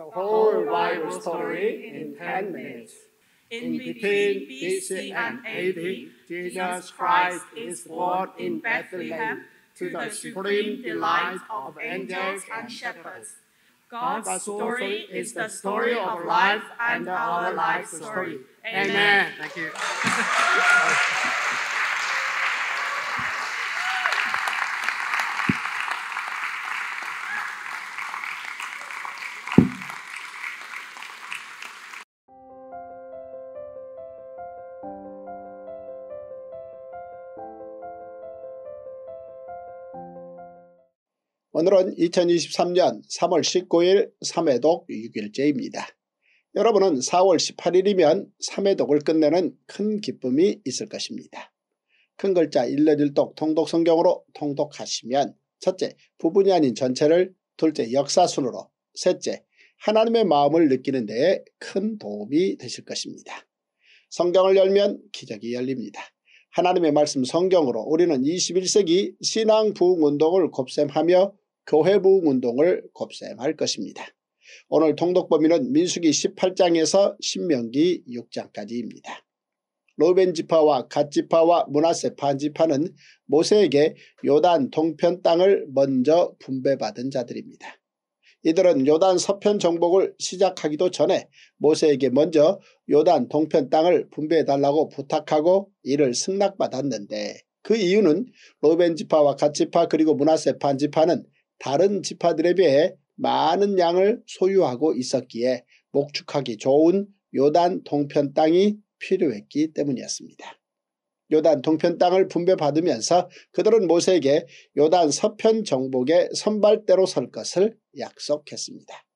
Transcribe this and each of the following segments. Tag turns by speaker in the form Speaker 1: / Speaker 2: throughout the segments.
Speaker 1: the whole Bible story in 10 minutes.
Speaker 2: In between BC and AD, Jesus Christ is born in Bethlehem to the supreme delight of angels and shepherds. God's story is the story of life and our life story. Amen.
Speaker 1: Thank you.
Speaker 3: 오늘은 2023년 3월 19일 3회독 6일째입니다. 여러분은 4월 18일이면 3회독을 끝내는 큰 기쁨이 있을 것입니다. 큰 글자 1년1독 통독성경으로 통독하시면 첫째, 부분이 아닌 전체를 둘째, 역사순으로 셋째, 하나님의 마음을 느끼는 데에 큰 도움이 되실 것입니다. 성경을 열면 기적이 열립니다. 하나님의 말씀 성경으로 우리는 21세기 신앙 부흥운동을 곱셈하며 교회 부흥 운동을 곱셈할 것입니다. 오늘 통독 범위는 민수기 18장에서 신명기 6장까지입니다. 로벤 지파와 갓 지파와 문하세 반 지파는 모세에게 요단 동편 땅을 먼저 분배받은 자들입니다. 이들은 요단 서편 정복을 시작하기도 전에 모세에게 먼저 요단 동편 땅을 분배해달라고 부탁하고 이를 승낙받았는데 그 이유는 로벤 지파와 갓 지파 그리고 문하세 반 지파는 다른 지파들에 비해 많은 양을 소유하고 있었기에 목축하기 좋은 요단 동편 땅이 필요했기 때문이었습니다. 요단 동편 땅을 분배받으면서 그들은 모세에게 요단 서편 정복의 선발대로 설 것을 약속했습니다.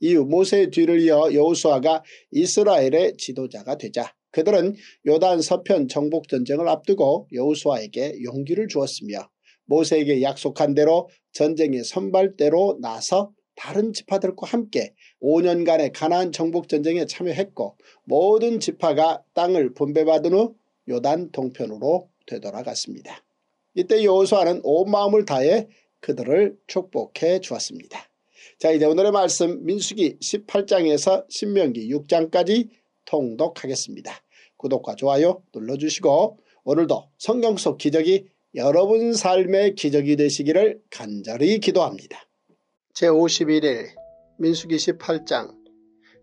Speaker 3: 이후 모세의 뒤를 이어 여호수아가 이스라엘의 지도자가 되자 그들은 요단 서편 정복 전쟁을 앞두고 여호수아에게 용기를 주었으며 모세에게 약속한 대로 전쟁의 선발대로 나서 다른 지파들과 함께 5년간의 가나안 정복 전쟁에 참여했고 모든 지파가 땅을 분배받은 후 요단 동편으로 되돌아갔습니다. 이때 여호수아는 온 마음을 다해 그들을 축복해 주었습니다. 자 이제 오늘의 말씀 민수기 18장에서 신명기 6장까지 통독하겠습니다. 구독과 좋아요 눌러주시고 오늘도 성경 속 기적이 여러분 삶의 기적이 되시기를 간절히 기도합니다. 제51일 민수기 18장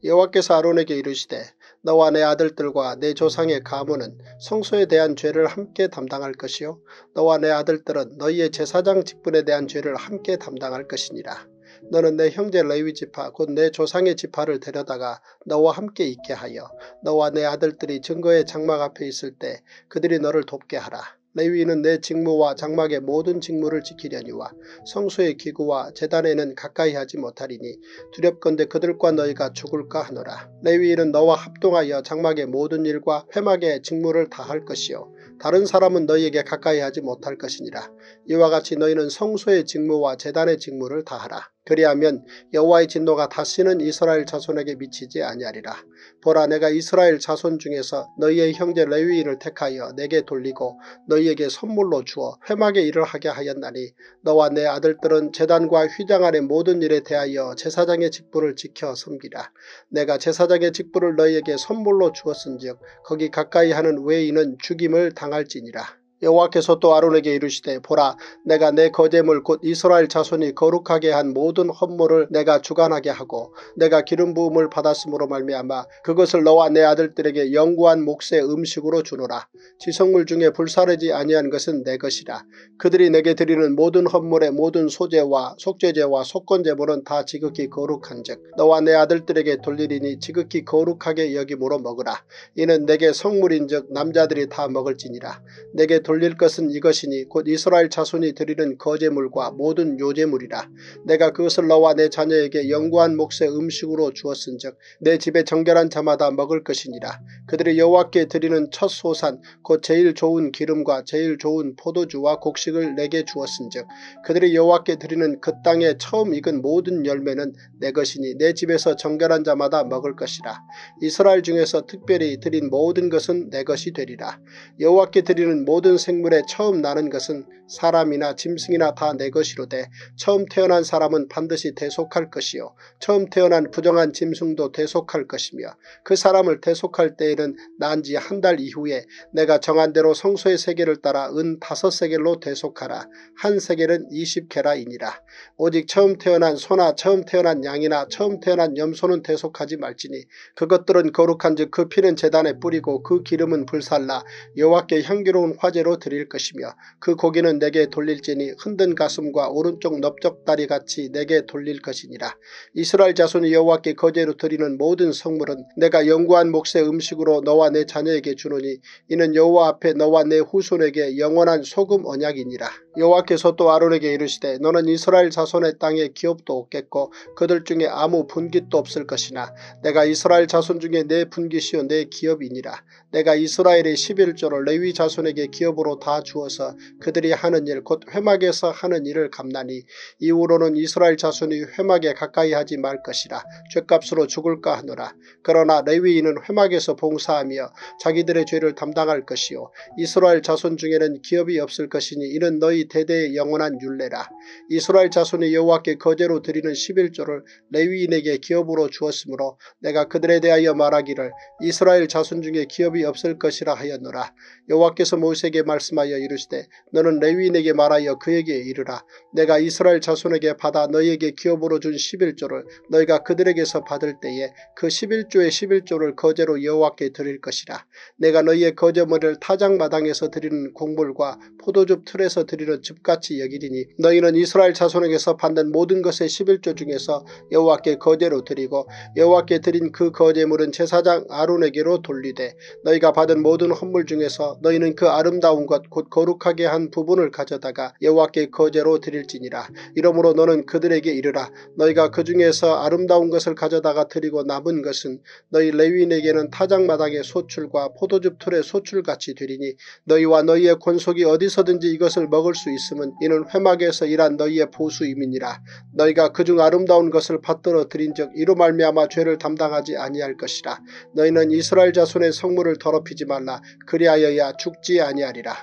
Speaker 3: 여호와께서 아론에게 이르시되 너와 내 아들들과 내 조상의 가문은 성소에 대한 죄를 함께 담당할 것이요 너와 내 아들들은 너희의 제사장 직분에 대한 죄를 함께 담당할 것이니라. 너는 내 형제 레위 지파 곧 내 조상의 지파를 데려다가 너와 함께 있게 하여 너와 내 아들들이 증거의 장막 앞에 있을 때 그들이 너를 돕게 하라. 레위인은 내 직무와 장막의 모든 직무를 지키려니와 성소의 기구와 재단에는 가까이 하지 못하리니 두렵건대 그들과 너희가 죽을까 하노라. 레위인은 너와 합동하여 장막의 모든 일과 회막의 직무를 다 할 것이요 다른 사람은 너희에게 가까이 하지 못할 것이니라. 이와 같이 너희는 성소의 직무와 재단의 직무를 다하라. 그리하면 여호와의 진노가 다시는 이스라엘 자손에게 미치지 아니하리라. 보라 내가 이스라엘 자손 중에서 너희의 형제 레위인을 택하여 내게 돌리고 너희에게 선물로 주어 회막의 일을 하게 하였나니 너와 내 아들들은 재단과 휘장 안의 모든 일에 대하여 제사장의 직분을 지켜 섬기라. 내가 제사장의 직분을 너희에게 선물로 주었은즉 거기 가까이 하는 외인은 죽임을 당할지니라. 여호와께서 또 아론에게 이르시되 보라 내가 내 거제물 곧 이스라엘 자손이 거룩하게 한 모든 헌물을 내가 주관하게 하고 내가 기름 부음을 받았으므로 말미암아 그것을 너와 내 아들들에게 영구한 몫의 음식으로 주노라. 지성물 중에 불사르지 아니한 것은 내 것이라. 그들이 내게 드리는 모든 헌물의 모든 소재와 속죄제와 속건제물은 다 지극히 거룩한즉 너와 내 아들들에게 돌리리니 지극히 거룩하게 여김으로 먹으라. 이는 내게 성물인즉 남자들이 다 먹을지니라. 내게 돌릴 것은 이것이니 곧 이스라엘 자손이 드리는 거제물과 모든 요제물이라. 내가 그것을 너와 내 자녀에게 영구한 몫의 음식으로 주었은즉 내 집에 정결한 자마다 먹을 것이니라. 그들이 여호와께 드리는 첫 소산 곧 제일 좋은 기름과 제일 좋은 포도주와 곡식을 내게 주었은즉 그들이 여호와께 드리는 그 땅에 처음 익은 모든 열매는 내 것이니 내 집에서 정결한 자마다 먹을 것이라. 이스라엘 중에서 특별히 드린 모든 것은 내 것이 되리라. 여호와께 드리는 모든 생물에 처음 나는 것은 사람이나 짐승이나 다 내 것이로되 처음 태어난 사람은 반드시 대속할 것이요. 처음 태어난 부정한 짐승도 대속할 것이며 그 사람을 대속할 때에는 난지 한 달 이후에 내가 정한 대로 성소의 세계를 따라 은 다섯 세겔로 대속하라. 한 세겔은 이십 게라이니라. 오직 처음 태어난 소나 처음 태어난 양이나 처음 태어난 염소는 대속하지 말지니 그것들은 거룩한즉 그 피는 재단에 뿌리고 그 기름은 불살라. 여호와께 향기로운 화제로 드릴 것이며 그 고기는 내게 돌릴지니 흔든 가슴과 오른쪽 넓적다리 같이 내게 돌릴 것이니라. 이스라엘 자손이 여호와께 거제로 드리는 모든 성물은 내가 영구한 몫의 음식으로 너와 내 자녀에게 주노니 이는 여호와 앞에 너와 내 후손에게 영원한 소금 언약이니라. 여호와께서 또 아론에게 이르시되 너는 이스라엘 자손의 땅에 기업도 없겠고 그들 중에 아무 분깃도 없을 것이나 내가 이스라엘 자손 중에 내 분깃이요 내 기업이니라. 내가 이스라엘의 11조를 레위 자손에게 기업으로 다 주어서 그들이 하는 일 곧 회막에서 하는 일을 갚나니 이후로는 이스라엘 자손이 회막에 가까이 하지 말 것이라 죄값으로 죽을까 하노라. 그러나 레위인은 회막에서 봉사하며 자기들의 죄를 담당할 것이요 이스라엘 자손 중에는 기업이 없을 것이니 이는 너희 대대의 영원한 율례라. 이스라엘 자손이 여호와께 거제로 드리는 11조를 레위인에게 기업으로 주었으므로 내가 그들에 대하여 말하기를 이스라엘 자손 중에 기업이 없을 것이라 하였노라. 여호와께서 모세에게 말씀하여 이르시되 너는 레위인에게 말하여 그에게 이르라. 내가 이스라엘 자손에게 받아 너희에게 기업으로 준 11조를 너희가 그들에게서 받을 때에 그 11조의 11조를 거제로 여호와께 드릴 것이라. 내가 너희의 거제머리를 타작마당에서 드리는 곡물과 포도즙 틀에서 드리는 즙같이 여기리니 너희는 이스라엘 자손에게서 받는 모든 것의 11조 중에서 여호와께 거제로 드리고 여호와께 드린 그 거제물은 제사장 아론에게로 돌리되 너희가 받은 모든 헌물 중에서 너희는 그 아름다운 것 곧 거룩하게 한 부분을 가져다가 여호와께 거제로 드릴지니라. 이러므로 너는 그들에게 이르라. 너희가 그 중에서 아름다운 것을 가져다가 드리고 남은 것은 너희 레위인에게는 타작마당의 소출과 포도즙 틀의 소출같이 되리니 너희와 너희의 권속이 어디서든지 이것을 먹을 수 있으면 이는 회막에서 일한 너희의 보수임이니라. 너희가 그중 아름다운 것을 받들어 드린즉 이로 말미암아 죄를 담당하지 아니할 것이라. 너희는 이스라엘 자손의 성물을 더럽히지 말라. 그리하여야 죽지 아니하리라.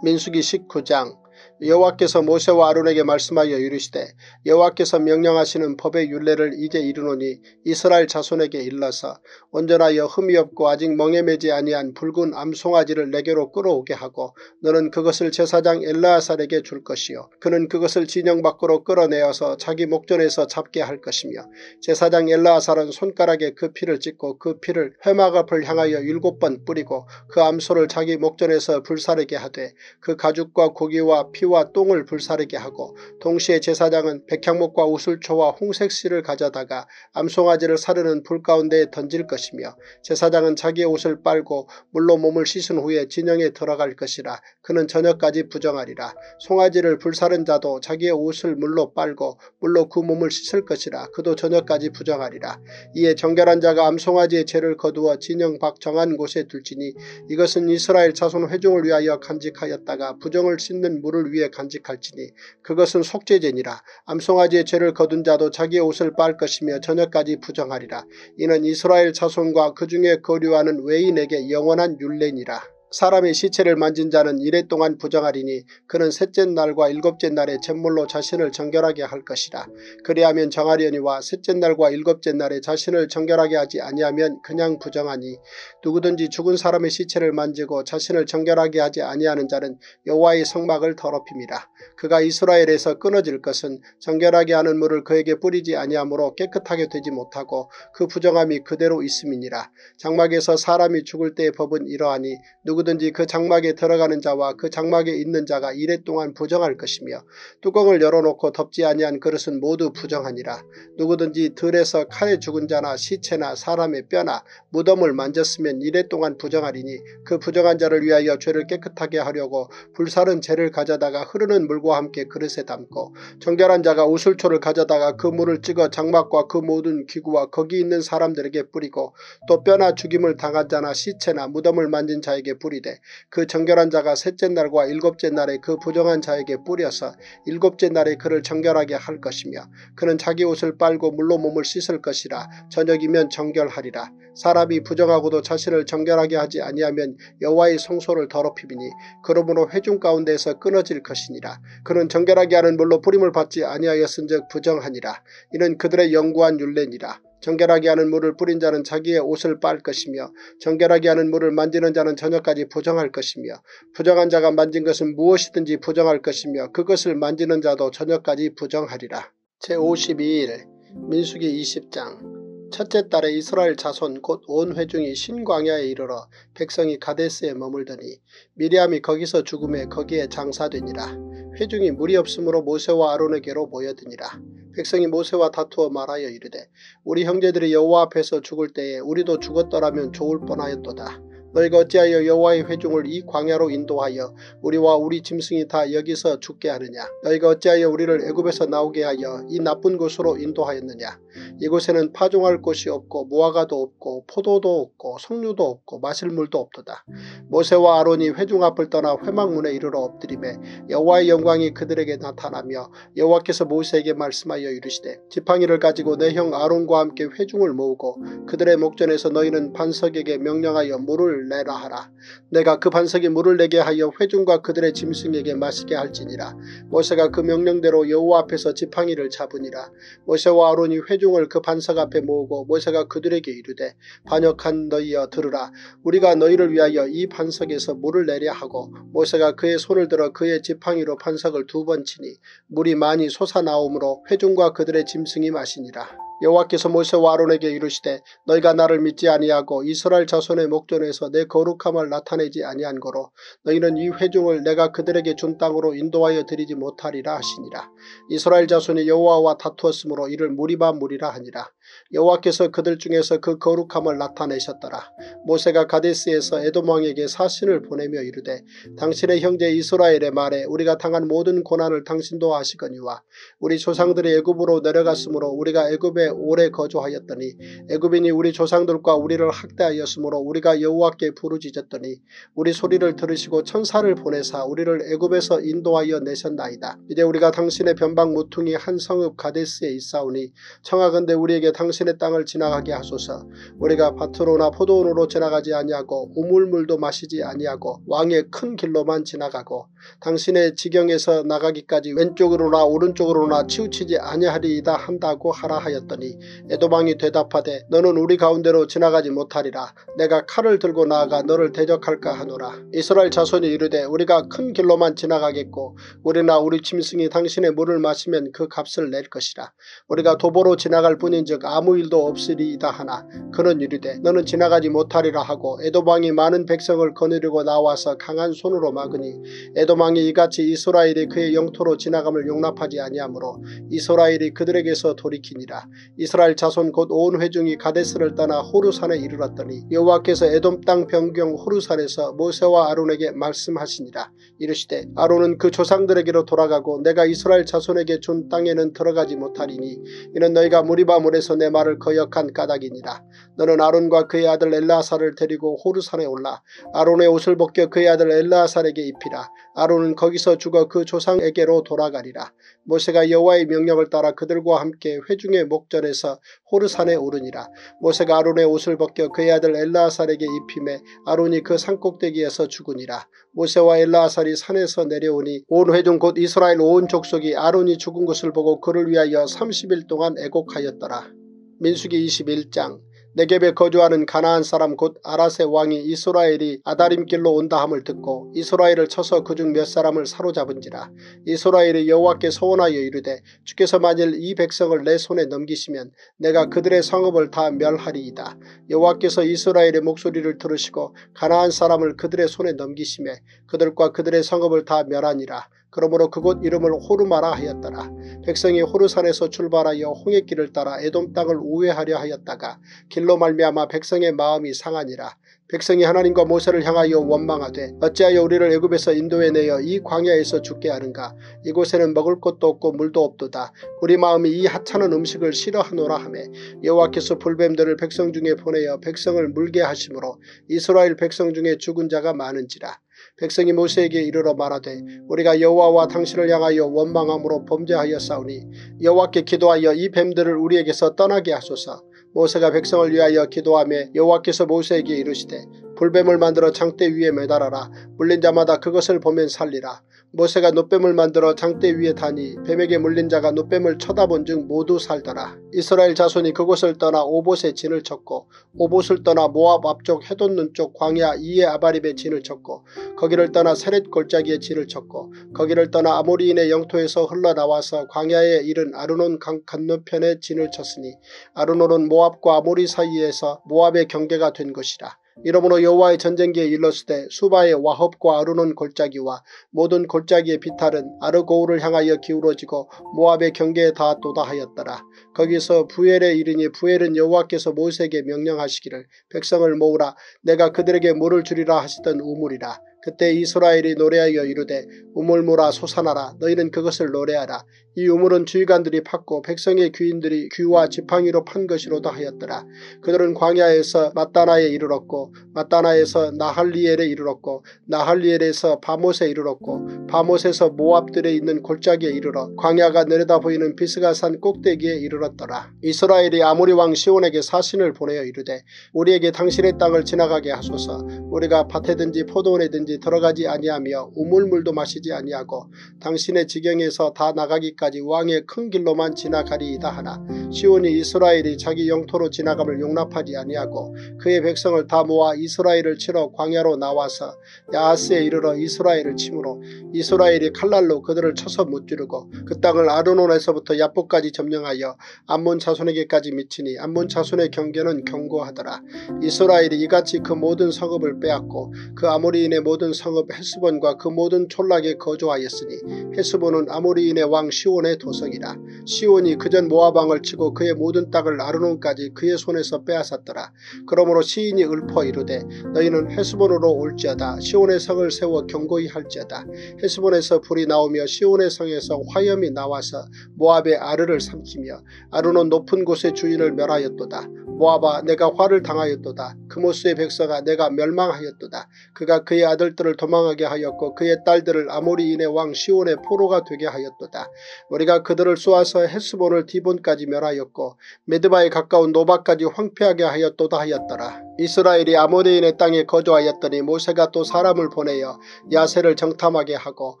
Speaker 3: 민수기 19장 여호와께서 모세와 아론에게 말씀하여 이르시되 여호와께서 명령하시는 법의 율례를 이제 이르노니 이스라엘 자손에게 일러서 온전하여 흠이 없고 아직 멍에 매지 아니한 붉은 암송아지를 내게로 끌어오게 하고 너는 그것을 제사장 엘라아살에게 줄 것이요 그는 그것을 진영 밖으로 끌어내어서 자기 목전에서 잡게 할 것이며 제사장 엘라아살은 손가락에 그 피를 찍고 그 피를 회막 앞을 향하여 일곱 번 뿌리고 그 암소를 자기 목전에서 불사르게 하되 그 가죽과 고기와 피 피와 똥을 불사르게 하고 동시에 제사장은 백향목과 우슬초와 홍색실을 가져다가 암송아지를 사르는 불 가운데에 던질 것이며 제사장은 자기의 옷을 빨고 물로 몸을 씻은 후에 진영에 들어갈 것이라 그는 저녁까지 부정하리라. 송아지를 불사른 자도 자기의 옷을 물로 빨고 물로 그 몸을 씻을 것이라 그도 저녁까지 부정하리라. 이에 정결한 자가 암송아지의 죄를 거두어 진영 밖 정한 곳에 둘지니 이것은 이스라엘 자손 회중을 위하여 간직하였다가 부정을 씻는 물을 위해 간직할지니 그것은 속죄제니라. 암송아지의 죄를 거둔 자도 자기의 옷을 빨 것이며 저녁까지 부정하리라. 이는 이스라엘 자손과 그 중에 거류하는 외인에게 영원한 율례니라. 사람의 시체를 만진 자는 이래 동안 부정하리니 그는 셋째 날과 일곱째 날에 잿물로 자신을 정결하게 할 것이라. 그리하면 정하려니와 셋째 날과 일곱째 날에 자신을 정결하게 하지 아니하면 그냥 부정하니 누구든지 죽은 사람의 시체를 만지고 자신을 정결하게 하지 아니하는 자는 여호와의 성막을 더럽힙니다. 그가 이스라엘에서 끊어질 것은 정결하게 하는 물을 그에게 뿌리지 아니하므로 깨끗하게 되지 못하고 그 부정함이 그대로 있음이니라. 장막에서 사람이 죽을 때의 법은 이러하니 누구 누구든지 그 장막에 들어가는 자와 그 장막에 있는 자가 이래 동안 부정할 것이며 뚜껑을 열어놓고 덮지 아니한 그릇은 모두 부정하니라. 누구든지 들에서 칼에 죽은 자나 시체나 사람의 뼈나 무덤을 만졌으면 이래 동안 부정하리니 그 부정한 자를 위하여 죄를 깨끗하게 하려고 불사른 재를 가져다가 흐르는 물과 함께 그릇에 담고 정결한 자가 우슬초를 가져다가 그 물을 찍어 장막과 그 모든 기구와 거기 있는 사람들에게 뿌리고 또 뼈나 죽임을 당한 자나 시체나 무덤을 만진 자에게 뿌리 뿌리되 그 정결한 자가 셋째 날과 일곱째 날에 그 부정한 자에게 뿌려서 일곱째 날에 그를 정결하게 할 것이며 그는 자기 옷을 빨고 물로 몸을 씻을 것이라 저녁이면 정결하리라. 사람이 부정하고도 자신을 정결하게 하지 아니하면 여호와의 성소를 더럽히니 그러므로 회중 가운데에서 끊어질 것이니라. 그는 정결하게 하는 물로 뿌림을 받지 아니하였은즉 부정하니라. 이는 그들의 영구한 율례니라. 정결하게 하는 물을 뿌린 자는 자기의 옷을 빨 것이며 정결하게 하는 물을 만지는 자는 저녁까지 부정할 것이며 부정한 자가 만진 것은 무엇이든지 부정할 것이며 그것을 만지는 자도 저녁까지 부정하리라. 제52일 민수기 20장 첫째 달에 이스라엘 자손 곧 온 회중이 신광야에 이르러 백성이 가데스에 머물더니 미리암이 거기서 죽음에 거기에 장사되니라. 회중이 물이 없으므로 모세와 아론에게로 모여드니라. 백성이 모세와 다투어 말하여 이르되 우리 형제들이 여호와 앞에서 죽을 때에 우리도 죽었더라면 좋을 뻔하였도다. 너희가 어찌하여 여호와의 회중을 이 광야로 인도하여 우리와 우리 짐승이 다 여기서 죽게 하느냐. 너희가 어찌하여 우리를 애굽에서 나오게 하여 이 나쁜 곳으로 인도하였느냐. 이곳에는 파종할 곳이 없고 무화과도 없고 포도도 없고 석류도 없고 마실 물도 없도다. 모세와 아론이 회중 앞을 떠나 회막문에 이르러 엎드림에 여호와의 영광이 그들에게 나타나며 여호와께서 모세에게 말씀하여 이르시되 지팡이를 가지고 내 형 아론과 함께 회중을 모으고 그들의 목전에서 너희는 반석에게 명령하여 물을 내라 하라. 내가 그 반석에 물을 내게 하여 회중과 그들의 짐승에게 마시게 할지니라. 모세가 그 명령대로 여호와 앞에서 지팡이를 잡으니라. 모세와 아론이 회중을 그 반석 앞에 모으고 모세가 그들에게 이르되 반역한 너희여 들으라. 우리가 너희를 위하여 이 반석에서 물을 내려 하고 모세가 그의 손을 들어 그의 지팡이로 반석을 두 번 치니 물이 많이 솟아나오므로 회중과 그들의 짐승이 마시니라. 여호와께서 모세와 아론에게 이르시되 너희가 나를 믿지 아니하고 이스라엘 자손의 목전에서 내 거룩함을 나타내지 아니한 거로 너희는 이 회중을 내가 그들에게 준 땅으로 인도하여 드리지 못하리라 하시니라. 이스라엘 자손이 여호와와 다투었으므로 이를 무리바 무리라 하니라. 여호와께서 그들 중에서 그 거룩함을 나타내셨더라. 모세가 가데스에서 에돔 왕에게 사신을 보내며 이르되 당신의 형제 이스라엘의 말에 우리가 당한 모든 고난을 당신도 아시거니와 우리 조상들이 애굽으로 내려갔으므로 우리가 애굽에 오래 거주하였더니 애굽인이 우리 조상들과 우리를 학대하였으므로 우리가 여호와께 부르짖었더니 우리 소리를 들으시고 천사를 보내사 우리를 애굽에서 인도하여 내셨나이다. 이제 우리가 당신의 변방 모퉁이 한 성읍 가데스에 있사오니 청하건대 우리에게 당신 의 땅을 지나가게 하소서. 우리가 밭으로나 포도원으로 지나가지 아니하고 우물물도 마시지 아니하고 왕의 큰 길로만 지나가고 당신의 지경에서 나가기까지 왼쪽으로나 오른쪽으로나 치우치지 아니하리이다 한다고 하라 하였더니 에도방이 대답하되 너는 우리 가운데로 지나가지 못하리라. 내가 칼을 들고 나아가 너를 대적할까 하노라. 이스라엘 자손이 이르되 우리가 큰 길로만 지나가겠고 우리나 우리 짐승이 당신의 물을 마시면 그 값을 낼 것이라. 우리가 도보로 지나갈 뿐인즉 아무 일도 없으리이다 하나 그는 이르되 너는 지나가지 못하리라 하고 에도방이 많은 백성을 거느리고 나와서 강한 손으로 막으니 에도망이 이같이 이스라엘이 그의 영토로 지나감을 용납하지 아니하므로 이스라엘이 그들에게서 돌이키니라. 이스라엘 자손 곧 온 회중이 가데스를 떠나 호루산에 이르렀더니 여호와께서 에돔 땅 변경 호루산에서 모세와 아론에게 말씀하시니라. 이르시되 아론은 그 조상들에게로 돌아가고 내가 이스라엘 자손에게 준 땅에는 들어가지 못하리니 이는 너희가 무리바 물에서 내 말을 거역한 까닭이니라. 너는 아론과 그의 아들 엘라사를 데리고 호루산에 올라 아론의 옷을 벗겨 그의 아들 엘라살에게 입히라. 아론은 거기서 죽어 그 조상에게로 돌아가리라. 모세가 여호와의 명령을 따라 그들과 함께 회중의 목전에서 호르산에 오르니라. 모세가 아론의 옷을 벗겨 그의 아들 엘라살에게 입힘에 아론이 그 산꼭대기에서 죽으니라. 모세와 엘라살이 산에서 내려오니 온 회중 곧 이스라엘 온 족속이 아론이 죽은 것을 보고 그를 위하여 30일 동안 애곡하였더라. 민수기 21장 내겝에 거주하는 가나안 사람 곧 아라세 왕이 이스라엘이 아다림길로 온다 함을 듣고 이스라엘을 쳐서 그중 몇 사람을 사로잡은지라 이스라엘이 여호와께 소원하여 이르되 주께서 만일 이 백성을 내 손에 넘기시면 내가 그들의 성읍을 다 멸하리이다. 여호와께서 이스라엘의 목소리를 들으시고 가나안 사람을 그들의 손에 넘기심에 그들과 그들의 성읍을 다 멸하니라. 그러므로 그곳 이름을 호르마라 하였더라. 백성이 호르산에서 출발하여 홍해길을 따라 에돔 땅을 우회하려 하였다가 길로 말미암아 백성의 마음이 상하니라. 백성이 하나님과 모세를 향하여 원망하되 어찌하여 우리를 애굽에서 인도해 내어 이 광야에서 죽게 하는가 이곳에는 먹을 것도 없고 물도 없도다 우리 마음이 이 하찮은 음식을 싫어하노라 하며 여호와께서 불뱀들을 백성 중에 보내어 백성을 물게 하심으로 이스라엘 백성 중에 죽은 자가 많은지라 백성이 모세에게 이르러 말하되 우리가 여호와와 당신을 향하여 원망함으로 범죄하여 싸우니 여호와께 기도하여 이 뱀들을 우리에게서 떠나게 하소서. 모세가 백성을 위하여 기도하며 여호와께서 모세에게 이르시되 불뱀을 만들어 장대 위에 매달아라. 물린 자마다 그것을 보면 살리라 모세가 노뱀을 만들어 장대 위에 다니 뱀에게 물린 자가 노뱀을 쳐다본 즉 모두 살더라. 이스라엘 자손이 그곳을 떠나 오봇에 진을 쳤고 오봇을 떠나 모압 앞쪽 해돋는 쪽 광야 이에 아바립에 진을 쳤고 거기를 떠나 세렛 골짜기에 진을 쳤고 거기를 떠나 아모리인의 영토에서 흘러나와서 광야에 이른 아르논 강 건너편에 진을 쳤으니 아르논은 모압과 아모리 사이에서 모압의 경계가 된 것이라. 이러므로 여호와의 전쟁기에 일렀을 수바의 와헙과 아르논 골짜기와 모든 골짜기의 비탈은 아르고우를 향하여 기울어지고 모압의 경계에 닿았도다 하였더라. 거기서 부엘에 이르니 부엘은 여호와께서 모세에게 명령하시기를 백성을 모으라 내가 그들에게 물을 주리라 하시던 우물이라. 그때 이스라엘이 노래하여 이르되 우물물아 솟아나라 너희는 그것을 노래하라 이 우물은 주의관들이 팠고 백성의 귀인들이 귀와 지팡이로 판 것이로다 하였더라. 그들은 광야에서 마따나에 이르렀고 마따나에서 나할리엘에 이르렀고 나할리엘에서 바못에 이르렀고 바못에서 모압들에 있는 골짜기에 이르러 광야가 내려다 보이는 비스가산 꼭대기에 이르렀더라. 이스라엘이 아모리 왕 시온에게 사신을 보내어 이르되 우리에게 당신의 땅을 지나가게 하소서 우리가 밭에든지 포도원에든지 들어가지 아니하며 우물물도 마시지 아니하고 당신의 지경에서 다 나가기까지 왕의 큰 길로만 지나가리이다 하나 시온이 이스라엘이 자기 영토로 지나감을 용납하지 아니하고 그의 백성을 다 모아 이스라엘을 치러 광야로 나와서 야하스에 이르러 이스라엘을 치므로 이스라엘이 칼날로 그들을 쳐서 무찌르고 그 땅을 아르논에서부터 야포까지 점령하여 암몬 자손에게까지 미치니 암몬 자손의 경계는 견고하더라. 이스라엘이 이같이 그 모든 성읍을 빼앗고 그 아모리인의 모든 성읍 헤스본과 그 모든 촌락에 거주하였으니 헤스본은 아모리인의 왕 시온 시온의 도성이라. 시온이 그전 모아방을 치고 그의 모든 땅을 아르논까지 그의 손에서 빼앗았더라. 그러므로 시인이 읊어 이르되 너희는 헤스본으로 올지어다. 시온의 성을 세워 경고히 할지어다. 헤스본에서 불이 나오며 시온의 성에서 화염이 나와서 모압의 아르를 삼키며 아르논 높은 곳의 주인을 멸하였도다. 모아바 내가 화를 당하였도다. 그모스의 백성아 내가 멸망하였도다. 그가 그의 아들들을 도망하게 하였고 그의 딸들을 아모리인의 왕 시온의 포로가 되게 하였도다. 우리가 그들을 쏘아서 헤스본을 디본까지 멸하였고 메드바에 가까운 노바까지 황폐하게 하였도다 하였더라. 이스라엘이 아모레인의 땅에 거주하였더니 모세가 또 사람을 보내어 야세를 정탐하게 하고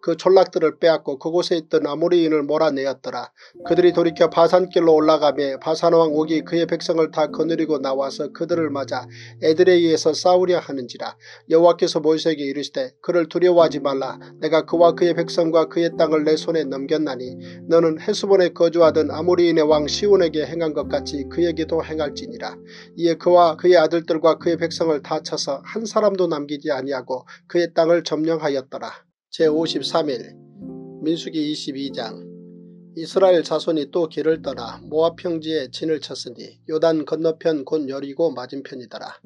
Speaker 3: 그 촌락들을 빼앗고 그곳에 있던 아모리인을 몰아내었더라. 그들이 돌이켜 바산길로 올라가며 바산왕 옥이 그의 백성을 다 거느리고 나와서 그들을 맞아 에드레이에서 싸우려 하는지라. 여호와께서 모세에게 이르시되 그를 두려워하지 말라. 내가 그와 그의 백성과 그의 땅을 내 손에 넘겼나니 너는 헤스본에 거주하던 아모리인의 왕 시온에게 행한 것 같이 그에게도 행할지니라. 이에 그와 그의 아들 아들들과 그의 백성을 다 쳐서 한 사람도 남기지 아니하고 그의 땅을 점령하였더라. 제53일 민수기 22장 이스라엘 자손이 또 길을 떠나 모압 평지에 진을 쳤으니 요단 건너편 곧 여리고 맞은편이더라.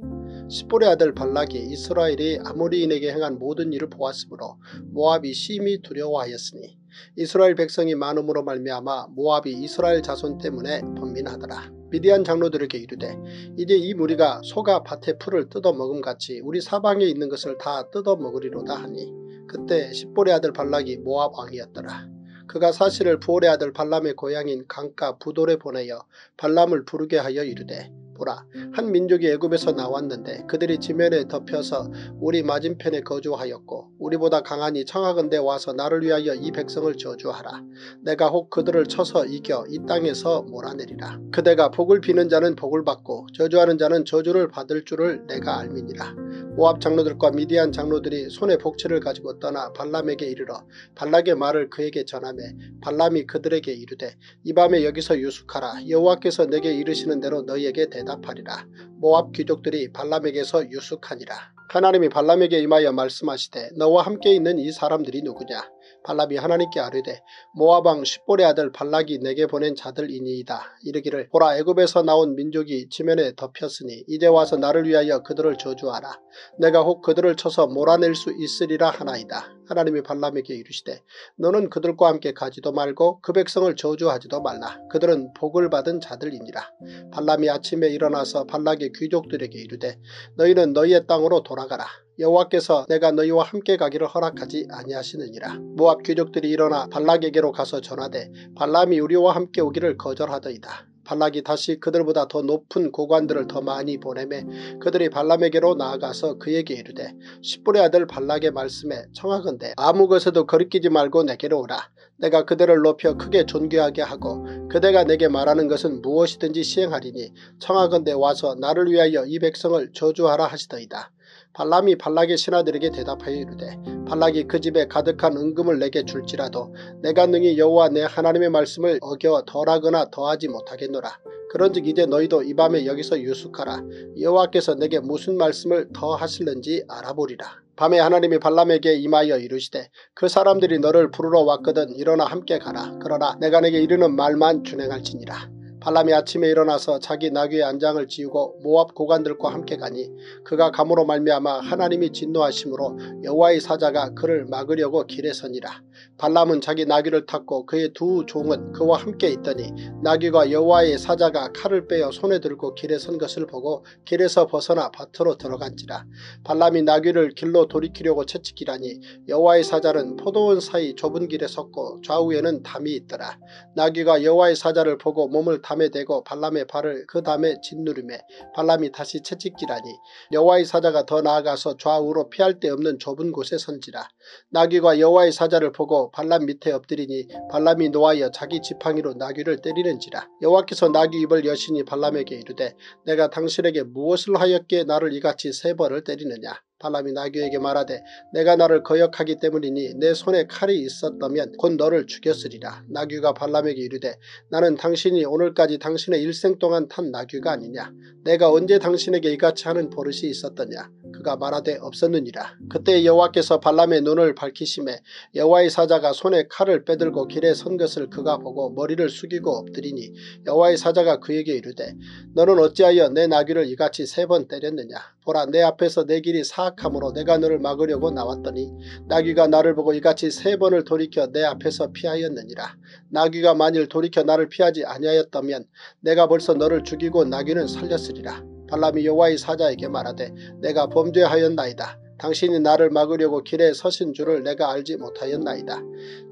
Speaker 3: 스볼의 아들 발락이 이스라엘이 아모리인에게 행한 모든 일을 보았으므로 모압이 심히 두려워하였으니 이스라엘 백성이 많음으로 말미암아 모압이 이스라엘 자손 때문에 번민하더라. 미디안 장로들에게 이르되 이제 이 무리가 소가 밭의 풀을 뜯어먹음같이 우리 사방에 있는 것을 다 뜯어먹으리로다 하니 그때 십볼의 아들 발락이 모압 왕이었더라. 그가 사실을 부올의 아들 발람의 고향인 강가 부돌에 보내어 발람을 부르게 하여 이르되 보라 한 민족이 애굽에서 나왔는데 그들이 지면에 덮여서 우리 맞은편에 거주하였고 우리보다 강하니 청하건대 와서 나를 위하여 이 백성을 저주하라. 내가 혹 그들을 쳐서 이겨 이 땅에서 몰아내리라. 그대가 복을 비는 자는 복을 받고 저주하는 자는 저주를 받을 줄을 내가 알미니라. 모압 장로들과 미디안 장로들이 손에 복채를 가지고 떠나 발람에게 이르러 발락의 말을 그에게 전하며 발람이 그들에게 이르되 이 밤에 여기서 유숙하라. 여호와께서 내게 이르시는 대로 너희에게 대답하리라. 모압 귀족들이 발람에게서 유숙하니라. 하나님이 발람에게 임하여 말씀하시되 너와 함께 있는 이 사람들이 누구냐 발람이 하나님께 아뢰되 모아방 십볼의 아들 발락이 내게 보낸 자들이니이다. 이르기를 보라 애굽에서 나온 민족이 지면에 덮였으니 이제 와서 나를 위하여 그들을 저주하라. 내가 혹 그들을 쳐서 몰아낼 수 있으리라 하나이다. 하나님이 발람에게 이르시되 너는 그들과 함께 가지도 말고 그 백성을 저주하지도 말라. 그들은 복을 받은 자들이니라. 발람이 아침에 일어나서 발락의 귀족들에게 이르되 너희는 너희의 땅으로 돌아가라. 여호와께서 내가 너희와 함께 가기를 허락하지 아니하시느니라. 모압 귀족들이 일어나 발락에게로 가서 전하되 발람이 우리와 함께 오기를 거절하더이다. 발락이 다시 그들보다 더 높은 고관들을 더 많이 보내매 그들이 발람에게로 나아가서 그에게 이르되 십불의 아들 발락의 말씀에 청하건대 아무 것에도 거리끼지 말고 내게로 오라. 내가 그들을 높여 크게 존귀하게 하고 그대가 내게 말하는 것은 무엇이든지 시행하리니 청하건대 와서 나를 위하여 이 백성을 저주하라 하시더이다. 발람이 발락의 신하들에게 대답하여 이르되 발락이 그 집에 가득한 은금을 내게 줄지라도 내가 능히 여호와 내 하나님의 말씀을 어겨 덜하거나 더하지 못하겠노라. 그런즉 이제 너희도 이 밤에 여기서 유숙하라. 여호와께서 내게 무슨 말씀을 더 하실는지 알아보리라. 밤에 하나님이 발람에게 임하여 이르시되 그 사람들이 너를 부르러 왔거든 일어나 함께 가라. 그러나 내가 내게 이르는 말만 준행할지니라. 발람이 아침에 일어나서 자기 나귀의 안장을 지우고 모압 고관들과 함께 가니 그가 감으로 말미암아 하나님이 진노하심으로 여호와의 사자가 그를 막으려고 길에 서니라. 발람은 자기 나귀를 탔고 그의 두 종은 그와 함께 있더니 나귀가 여호와의 사자가 칼을 빼어 손에 들고 길에 선 것을 보고 길에서 벗어나 밭으로 들어간지라. 발람이 나귀를 길로 돌이키려고 채찍기라니 여호와의 사자는 포도원 사이 좁은 길에 섰고 좌우에는 담이 있더라. 나귀가 여호와의 사자를 보고 몸을 담에 대고 발람의 발을 그 담에 짓누르매 발람이 다시 채찍기라니 여호와의 사자가 더 나아가서 좌우로 피할 데 없는 좁은 곳에 선지라. 나귀가 여호와의 사자를 보고 발람 밑에 엎드리니 발람이 노하여 자기 지팡이로 나귀를 때리는지라. 여호와께서 나귀 입을 여신이 발람에게 이르되 내가 당신에게 무엇을 하였기에 나를 이같이 세 번을 때리느냐. 발람이 나귀에게 말하되 내가 나를 거역하기 때문이니 내 손에 칼이 있었다면 곧 너를 죽였으리라. 나귀가 발람에게 이르되 나는 당신이 오늘까지 당신의 일생 동안 탄 나귀가 아니냐. 내가 언제 당신에게 이같이 하는 버릇이 있었더냐. 그가 말하되 없었느니라. 그때 여호와께서 발람의 눈을 밝히심에 여호와의 사자가 손에 칼을 빼들고 길에 선 것을 그가 보고 머리를 숙이고 엎드리니 여호와의 사자가 그에게 이르되 너는 어찌하여 내 나귀를 이같이 세 번 때렸느냐. 보라 내 앞에서 내 길이 사악함으로 내가 너를 막으려고 나왔더니 나귀가 나를 보고 이같이 세 번을 돌이켜 내 앞에서 피하였느니라. 나귀가 만일 돌이켜 나를 피하지 아니하였다면 내가 벌써 너를 죽이고 나귀는 살렸으리라. 발람이 여호와의 사자에게 말하되 내가 범죄하였나이다. 당신이 나를 막으려고 길에 서신 줄을 내가 알지 못하였나이다.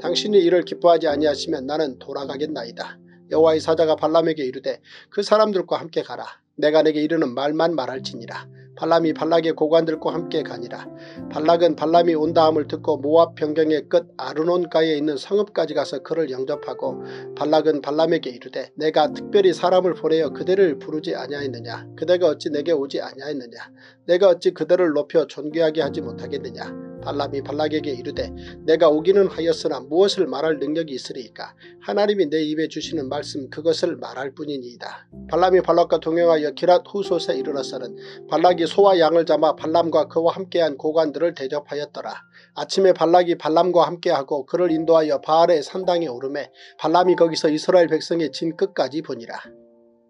Speaker 3: 당신이 이를 기뻐하지 아니하시면 나는 돌아가겠나이다. 여호와의 사자가 발람에게 이르되 그 사람들과 함께 가라. 내가 내게 이르는 말만 말할지니라. 발람이 발락의 고관들과 함께 가니라. 발락은 발람이 온다함을 듣고 모압 변경의 끝 아르논가에 있는 성읍까지 가서 그를 영접하고 발락은 발람에게 이르되 내가 특별히 사람을 보내어 그대를 부르지 아니하였느냐. 그대가 어찌 내게 오지 아니하였느냐. 내가 어찌 그대를 높여 존귀하게 하지 못하겠느냐. 발람이 발락에게 이르되 내가 오기는 하였으나 무엇을 말할 능력이 있으리까 하나님이 내 입에 주시는 말씀 그것을 말할 뿐이니이다. 발람이 발락과 동행하여 기랏 후솥에 이르러서는 발락이 소와 양을 잡아 발람과 그와 함께한 고관들을 대접하였더라. 아침에 발락이 발람과 함께하고 그를 인도하여 바알의 산당에 오르매 발람이 거기서 이스라엘 백성의 진 끝까지 보니라.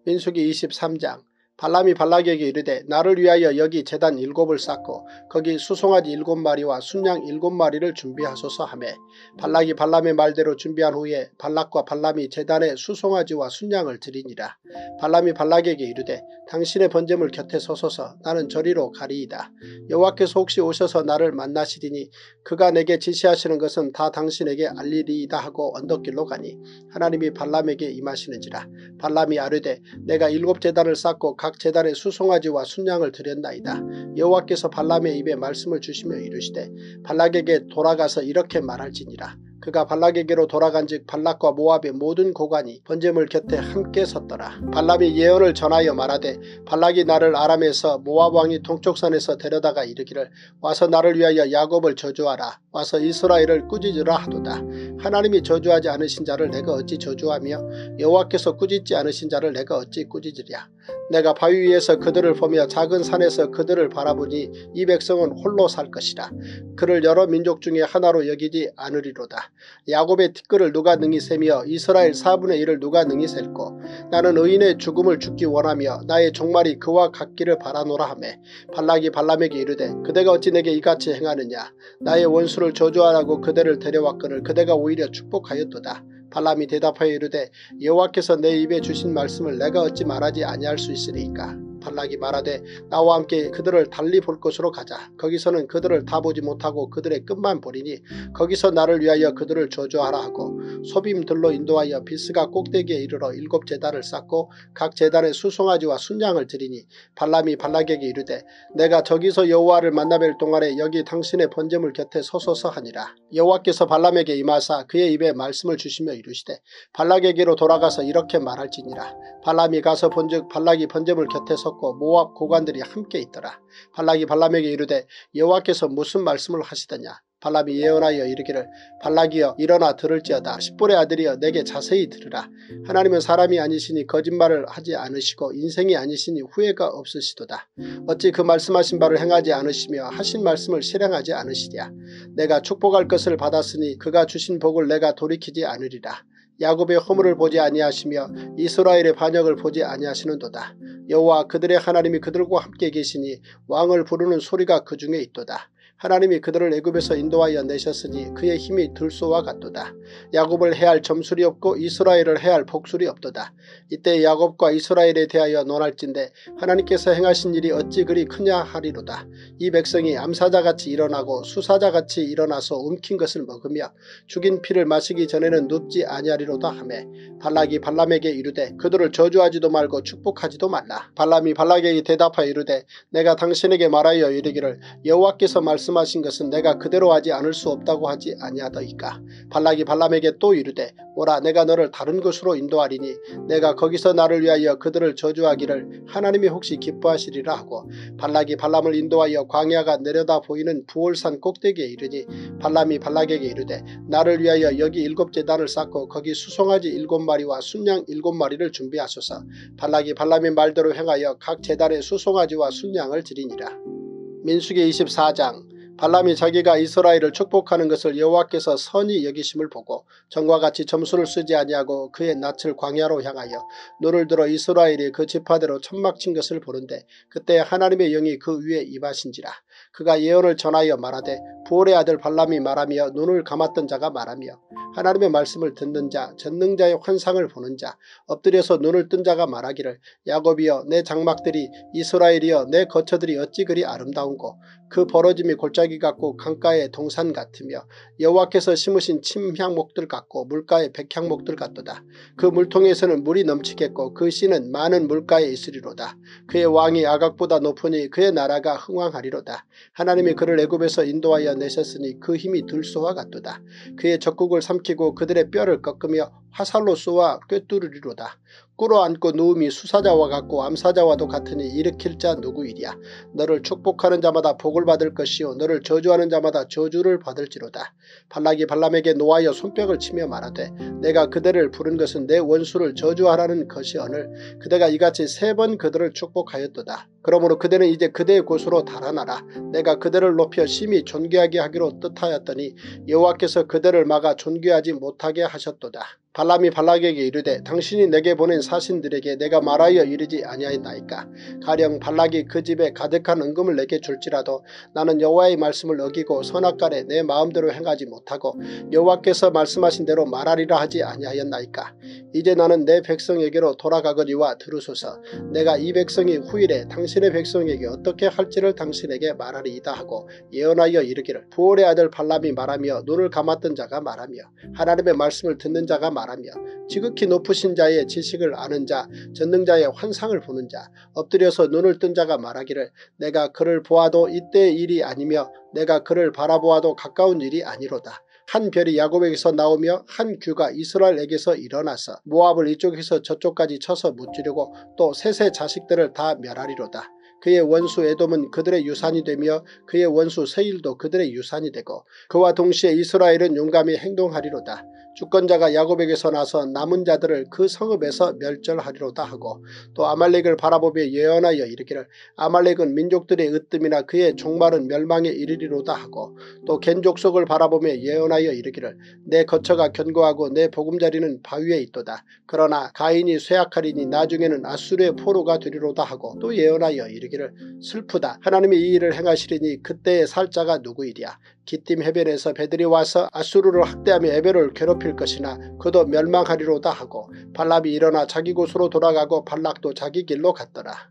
Speaker 3: 민수기 23장 발람이 발락에게 이르되 나를 위하여 여기 재단 일곱을 쌓고 거기 수송아지 일곱 마리와 순양 일곱 마리를 준비하소서 하매 발락이 발람의 말대로 준비한 후에 발락과 발람이 재단에 수송아지와 순양을 드리니라. 발람이 발락에게 이르되 당신의 번제물 곁에 서소서 나는 저리로 가리이다. 여호와께서 혹시 오셔서 나를 만나시리니 그가 내게 지시하시는 것은 다 당신에게 알리리이다 하고 언덕길로 가니 하나님이 발람에게 임하시는지라. 발람이 아뢰되 내가 일곱 재단을 쌓고 각 재단에 수송아지와 순양을 드렸나이다. 여호와께서 발람의 입에 말씀을 주시며 이르시되 발락에게 돌아가서 이렇게 말할지니라. 그가 발락에게로 돌아간즉 발락과 모압의 모든 고관이 번제물 곁에 함께 섰더라. 발람이 예언을 전하여 말하되 발락이 나를 아람에서 모압 왕이 동쪽산에서 데려다가 이르기를 와서 나를 위하여 야곱을 저주하라. 와서 이스라엘을 꾸짖으라 하도다. 하나님이 저주하지 않으신 자를 내가 어찌 저주하며 여호와께서 꾸짖지 않으신 자를 내가 어찌 꾸짖으랴. 내가 바위 위에서 그들을 보며 작은 산에서 그들을 바라보니 이 백성은 홀로 살 것이라. 그를 여러 민족 중에 하나로 여기지 않으리로다. 야곱의 티끌을 누가 능히 세며 이스라엘 4분의 1을 누가 능히 셀고 나는 의인의 죽음을 죽기 원하며 나의 종말이 그와 같기를 바라노라 하매 발락이 발람에게 이르되 그대가 어찌 내게 이같이 행하느냐 나의 원수를 저주하라고 그대를 데려왔거늘 그대가 오히려 축복하였도다. 발람이 대답하여 이르되 여호와께서 내 입에 주신 말씀을 내가 어찌 말하지 아니할 수 있으리까 발락이 말하되 나와 함께 그들을 달리 볼 곳으로 가자. 거기서는 그들을 다 보지 못하고 그들의 끝만 보리니 거기서 나를 위하여 그들을 저주하라 하고 소빔들로 인도하여 비스가 꼭대기에 이르러 일곱 제단을 쌓고 각 제단에 수송아지와 순양을 드리니 발람이 발락에게 이르되 내가 저기서 여호와를 만나뵐 동안에 여기 당신의 번제물 곁에 서소서 하니라. 여호와께서 발람에게 임하사 그의 입에 말씀을 주시며 이르시되 발락에게로 돌아가서 이렇게 말할지니라. 발람이 가서 본즉 발락이 번제물 곁에 섰고 섰고 모압 고관들이 함께 있더라. 발락이 발람에게 이르되 여호와께서 무슨 말씀을 하시더냐. 발람이 예언하여 이르기를 발락이여 일어나 들을지어다. 십볼의 아들이여 내게 자세히 들으라. 하나님은 사람이 아니시니 거짓말을 하지 않으시고 인생이 아니시니 후회가 없으시도다. 어찌 그 말씀하신 바를 행하지 않으시며 하신 말씀을 실행하지 않으시랴. 내가 축복할 것을 받았으니 그가 주신 복을 내가 돌이키지 않으리라. 야곱의 허물을 보지 아니하시며 이스라엘의 반역을 보지 아니하시는도다. 여호와 그들의 하나님이 그들과 함께 계시니 왕을 부르는 소리가 그 중에 있도다. 하나님이 그들을 애굽에서 인도하여 내셨으니 그의 힘이 들소와 같도다. 야곱을 해할 점술이 없고 이스라엘을 해할 복술이 없도다. 이때 야곱과 이스라엘에 대하여 논할진대 하나님께서 행하신 일이 어찌 그리 크냐 하리로다. 이 백성이 암사자같이 일어나고 수사자같이 일어나서 움킨 것을 먹으며 죽인 피를 마시기 전에는 눕지 아니하리로다 하매 발락이 발람에게 이르되 그들을 저주하지도 말고 축복하지도 말라. 발람이 발락에게 대답하여 이르되 내가 당신에게 말하여 이르기를 여호와께서 말씀 말씀하신 것은 내가 그대로 하지 않을 수 없다고 하지 아니하더이까. 발락이 발람에게 또 이르되 오라 내가 너를 다른 곳으로 인도하리니 내가 거기서 나를 위하여 그들을 저주하기를 하나님이 혹시 기뻐하시리라 하고 발락이 발람을 인도하여 광야가 내려다 보이는 부월산 꼭대기에 이르니 발람이 발락에게 이르되 나를 위하여 여기 일곱 재단을 쌓고 거기 수송아지 일곱 마리와 순양 일곱 마리를 준비하소서 발락이 발람의 말대로 행하여 각 재단에 수송아지와 순양을 드리니라. 민수기 24장 발람이 자기가 이스라엘을 축복하는 것을 여호와께서 선히 여기심을 보고 전과 같이 점수를 쓰지 아니하고 그의 낯을 광야로 향하여 눈을 들어 이스라엘이 그 지파대로 천막친 것을 보는데 그때 하나님의 영이 그 위에 임하신지라. 그가 예언을 전하여 말하되 부올의 아들 발람이 말하며 눈을 감았던 자가 말하며 하나님의 말씀을 듣는 자 전능자의 환상을 보는 자 엎드려서 눈을 뜬 자가 말하기를 야곱이여 내 장막들이 이스라엘이여 내 거처들이 어찌 그리 아름다운고 그 벌어짐이 골짜기 같고 강가의 동산 같으며 여호와께서 심으신 침향목들 같고 물가의 백향목들 같도다. 그 물통에서는 물이 넘치겠고 그 씨는 많은 물가에 있으리로다. 그의 왕이 아각보다 높으니 그의 나라가 흥왕하리로다. 하나님이 그를 애굽에서 인도하여 내셨으니 그 힘이 들소와 같도다. 그의 적국을 삼키고 그들의 뼈를 꺾으며 화살로 쏘아 꿰뚫으리로다. 꿇어앉고 누움이 수사자와 같고 암사자와도 같으니 일으킬 자 누구이랴. 너를 축복하는 자마다 복을 받을 것이요 너를 저주하는 자마다 저주를 받을지로다. 발락이 발람에게 노하여 손뼉을 치며 말하되 내가 그대를 부른 것은 내 원수를 저주하라는 것이오늘 그대가 이같이 세 번 그들을 축복하였도다. 그러므로 그대는 이제 그대의 곳으로 달아나라. 내가 그대를 높여 심히 존귀하게 하기로 뜻하였더니 여호와께서 그대를 막아 존귀하지 못하게 하셨도다. 발람이 발락에게 이르되 당신이 내게 보낸 사신들에게 내가 말하여 이르지 아니하였나이까? 가령 발락이 그 집에 가득한 은금을 내게 줄지라도 나는 여호와의 말씀을 어기고 선악간에 내 마음대로 행하지 못하고 여호와께서 말씀하신 대로 말하리라 하지 아니하였나이까? 이제 나는 내 백성에게로 돌아가거니와 들으소서. 내가 이 백성이 후일에 당신의 백성에게 어떻게 할지를 당신에게 말하리이다 하고 예언하여 이르기를. 부월의 아들 발람이 말하며 눈을 감았던 자가 말하며 하나님의 말씀을 듣는 자가 말하며 말하며 지극히 높으신 자의 지식을 아는 자 전능자의 환상을 보는 자 엎드려서 눈을 뜬 자가 말하기를 내가 그를 보아도 이때의 일이 아니며 내가 그를 바라보아도 가까운 일이 아니로다. 한 별이 야곱에게서 나오며 한 규가 이스라엘에게서 일어나서 모압을 이쪽에서 저쪽까지 쳐서 무찌르고 또 셋의 자식들을 다 멸하리로다. 그의 원수 에돔은 그들의 유산이 되며 그의 원수 세일도 그들의 유산이 되고 그와 동시에 이스라엘은 용감히 행동하리로다. 주권자가 야곱에게서 나서 남은 자들을 그 성읍에서 멸절하리로다 하고 또 아말렉을 바라보며 예언하여 이르기를 아말렉은 민족들의 으뜸이나 그의 종말은 멸망에 이르리로다 하고 또 겐족속을 바라보며 예언하여 이르기를 내 거처가 견고하고 내 보금자리는 바위에 있도다. 그러나 가인이 쇠약하리니 나중에는 아수르의 포로가 되리로다 하고 또 예언하여 이르기를 슬프다. 하나님이 이 일을 행하시리니 그때의 살자가 누구이랴. 기띔 해변에서 배들이 와서 아수르를 학대하며 에벨을 괴롭힐 것이나 그도 멸망하리로다 하고 발랍이 일어나 자기 곳으로 돌아가고 발락도 자기 길로 갔더라.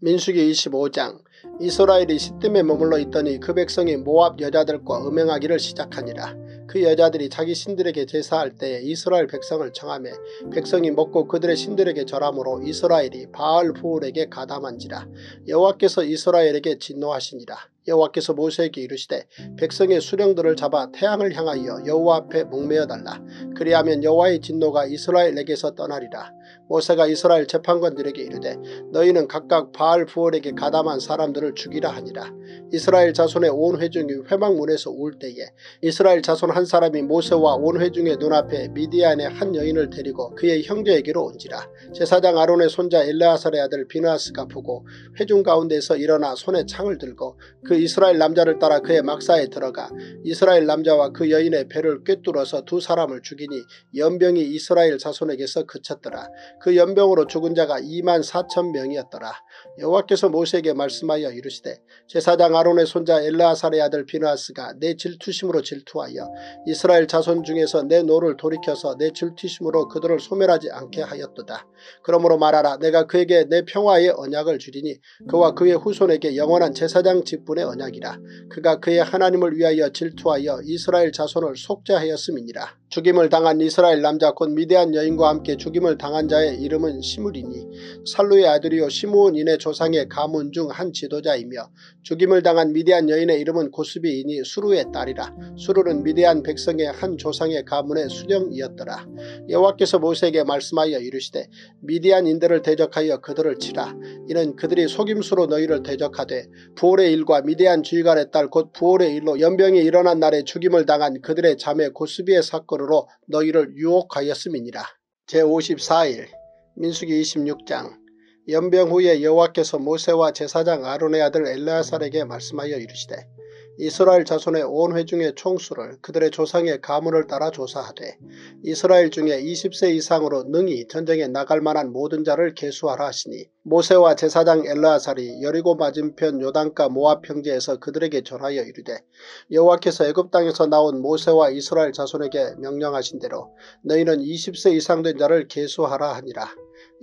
Speaker 3: 민수기 25장 이스라엘이 시뜸에 머물러 있더니 그 백성이 모압 여자들과 음행하기를 시작하니라. 그 여자들이 자기 신들에게 제사할 때에 이스라엘 백성을 청하며 백성이 먹고 그들의 신들에게 절함으로 이스라엘이 바알 부울에게 가담한지라 여호와께서 이스라엘에게 진노하시니라. 여호와께서 모세에게 이르시되 백성의 수령들을 잡아 태양을 향하여 여호와 앞에 목매어 달라. 그리하면 여호와의 진노가 이스라엘에게서 떠나리라. 모세가 이스라엘 재판관들에게 이르되 너희는 각각 바알 부월에게 가담한 사람들을 죽이라 하니라. 이스라엘 자손의 온 회중이 회막문에서 울 때에 이스라엘 자손 한 사람이 모세와 온 회중의 눈앞에 미디안의 한 여인을 데리고 그의 형제에게로 온지라. 제사장 아론의 손자 엘레아살의 아들 비나스가 보고 회중 가운데서 일어나 손에 창을 들고 그 이스라엘 남자를 따라 그의 막사에 들어가 이스라엘 남자와 그 여인의 배를 꿰뚫어서 두 사람을 죽이니 염병이 이스라엘 자손에게서 그쳤더라. 그 염병으로 죽은 자가 2만 4천 명이었더라. 여호와께서 모세에게 말씀하여 이르시되 제사장 아론의 손자 엘르아살의 아들 비느하스가 내 질투심으로 질투하여 이스라엘 자손 중에서 내 노를 돌이켜서 내 질투심으로 그들을 소멸하지 않게 하였도다. 그러므로 말하라 내가 그에게 내 평화의 언약을 주리니 그와 그의 후손에게 영원한 제사장 직분의 언약이라. 그가 그의 하나님을 위하여 질투하여 이스라엘 자손을 속죄하였음이니라. 죽임을 당한 이스라엘 남자 곧 미디안 여인과 함께 죽임을 당한 자의 이름은 시므리니 살루의 아들이요 시므온인의 조상의 가문 중 한 지도자이며 죽임을 당한 미대한 여인의 이름은 고스비이니 수루의 딸이라. 수루는 미대한 백성의 한 조상의 가문의 수령이었더라. 여호와께서 모세에게 말씀하여 이르시되 미디안인들을 대적하여 그들을 치라. 이는 그들이 속임수로 너희를 대적하되 부올의 일과 미대한 주의관의 딸 곧 부올의 일로 연병이 일어난 날에 죽임을 당한 그들의 자매 고스비의 사건으로 너희를 유혹하였음이니라. 제54일 민수기 26장 연병 후에 여호와께서 모세와 제사장 아론의 아들 엘레아살에게 말씀하여 이르시되 이스라엘 자손의 온 회중의 총수를 그들의 조상의 가문을 따라 조사하되 이스라엘 중에 20세 이상으로 능히 전쟁에 나갈 만한 모든 자를 계수하라 하시니 모세와 제사장 엘라살이 여리고 맞은편 요단가 모압 평지에서 그들에게 전하여 이르되 여호와께서 애굽 땅에서 나온 모세와 이스라엘 자손에게 명령하신 대로 너희는 20세 이상 된 자를 계수하라 하니라.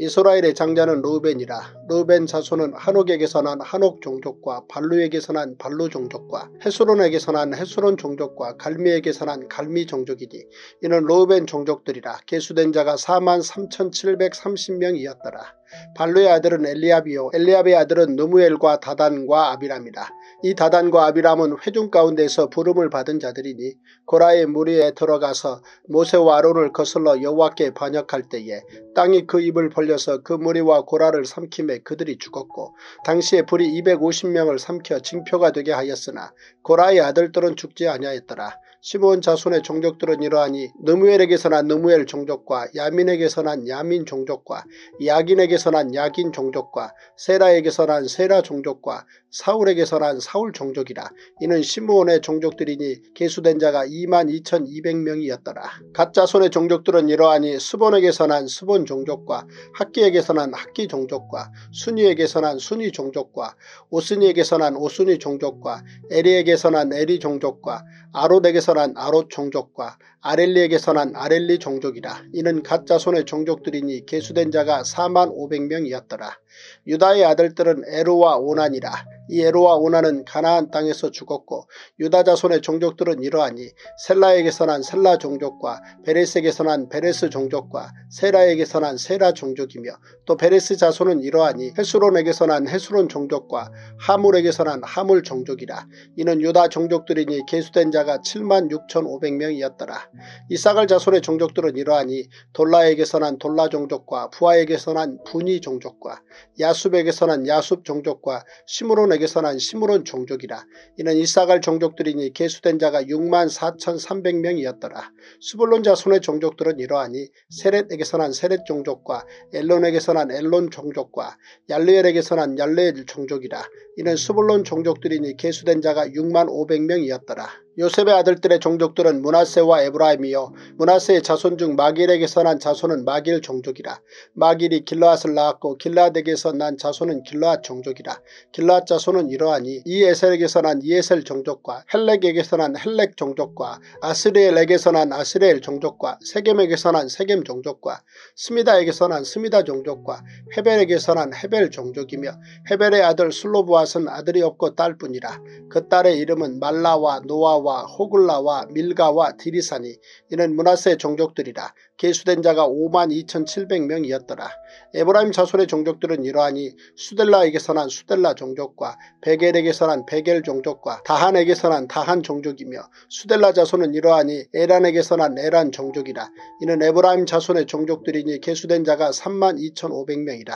Speaker 3: 이스라엘의 장자는 루벤이라 루벤 자손은 한옥에게서 난 한옥 종족과 발루에게서 난 발루 종족과 헤스론에게서 난 헤스론 종족과 갈미에게서 난 갈미 종족이니 이는 루벤 종족들이라 계수된 자가 4만 3,730명이었더라. 발루의 아들은 엘리압이요 엘리압의 아들은 누무엘과 다단과 아비람이라. 이 다단과 아비람은 회중 가운데서 부름을 받은 자들이니 고라의 무리에 들어가서 모세와 아론을 거슬러 여호와께 반역할 때에 땅이 그 입을 벌려서 그 무리와 고라를 삼킴에 그들이 죽었고 당시에 불이 250명을 삼켜 징표가 되게 하였으나 고라의 아들들은 죽지 아니하였더라. 시므온 자손의 종족들은 이러하니 느무엘에게서 난 느무엘 종족과 야민에게서 난 야민 종족과 야긴에게서 난 야긴 종족과 세라에게서 난 세라 종족과 사울에게서 난 사울 종족이라. 이는 시므온의 종족들이니 계수된 자가 22,200명이었더라. 가짜손의 종족들은 이러하니 스본에게서 난 스본 종족과 학기에게서 난 학기 종족과 순이에게서 난 순이 종족과 오순이에게서 난 오순이 종족과 에리에게서 난 에리 종족과 아롯에게서 난 아롯 종족과 아렐리에게서 난 아렐리 종족이라. 이는 가짜손의 종족들이니 계수된 자가 4만 500명이었더라. 유다의 아들들은 에르와 오난이라. 이 에르와 오난은 가나안 땅에서 죽었고 유다 자손의 종족들은 이러하니 셀라에게서 난 셀라 종족과 베레스에게서 난 베레스 종족과 세라에게서 난 세라 종족이며 또 베레스 자손은 이러하니 헤스론에게서 난 헤스론 종족과 하물에게서 난 하물 종족이라 이는 유다 종족들이니 계수된 자가 7만 6천 5백명이었더라 잇사갈 자손의 종족들은 이러하니 돌라에게서 난 돌라 종족과 부하에게서 난 분이 종족과 야숲에게서 난 야숲 종족과 시므론에게서 난 시므론 종족이라. 이는 이사갈 종족들이니 계수된 자가 6만 4천3백명이었더라. 수불론 자손의 종족들은 이러하니 세렛에게서 난 세렛 종족과 엘론에게서 난 엘론 종족과 얄르엘에게서 난 얄르엘 종족이라. 이는 수불론 종족들이니 계수된 자가 6만 5백명이었더라. 요셉의 아들들의 종족들은 므낫세와 에브라임이요. 므낫세의 자손 중 마길에게서 난 자손은 마길 종족이라. 마길이 길르앗을 낳았고 길르앗에게서 난 자손은 길르앗 종족이라. 길르앗 자손은 이러하니 이에셀에게서 난 이에셀 종족과 헬렉에게서 난 헬렉 종족과 아스리엘에게서 난 아스리엘 종족과 세겜에게서 난 세겜 종족과 스미다에게서 난 스미다 종족과 헤벨에게서 난 헤벨 종족이며 헤벨의 아들 슬로브핫은 아들이 없고 딸뿐이라. 그 딸의 이름은 말라와 노아와 호글라와 밀가와 디르사니 이는 므낫세 종족들이라 계수된 자가 5만 2,700명이었더라. 에브라임 자손의 종족들은 이러하니 수델라에게서 난 수델라 종족과 베겔에게서 난 베겔 종족과 다한에게서 난 다한 종족이며 수델라 자손은 이러하니 에란에게서 난 에란 종족이라. 이는 에브라임 자손의 종족들이니 계수된 자가 3만 2,500명이라.